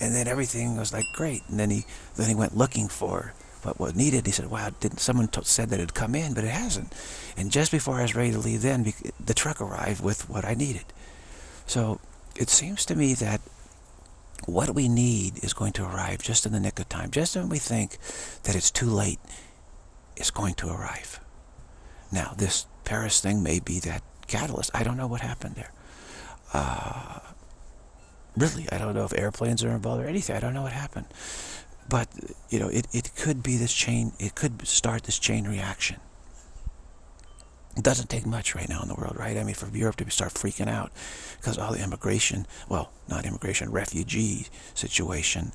Speaker 1: And then everything was like, great. And then he, then he went looking for what was needed. He said, wow, didn't, someone said that it had come in, but it hasn't. And just before I was ready to leave then, the truck arrived with what I needed. So it seems to me that what we need is going to arrive just in the nick of time. Just when we think that it's too late, it's going to arrive. Now, this Paris thing may be that catalyst. I don't know what happened there. Uh, really, I don't know if airplanes are involved or anything. I don't know what happened. But, you know, it, it could be this chain, it could start this chain reaction. It doesn't take much right now in the world, right? I mean, for Europe to start freaking out because all the immigration, well, not immigration, refugee situation,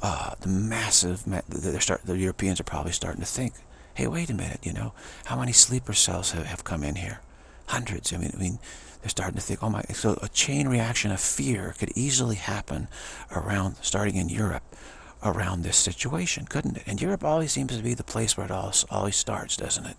Speaker 1: uh, the massive, they're start, the Europeans are probably starting to think, hey, wait a minute, you know, how many sleeper cells have, have come in here? Hundreds. I mean, I mean, they're starting to think, oh my, so a chain reaction of fear could easily happen around, starting in Europe, around this situation, couldn't it? And Europe always seems to be the place where it all, always starts, doesn't it?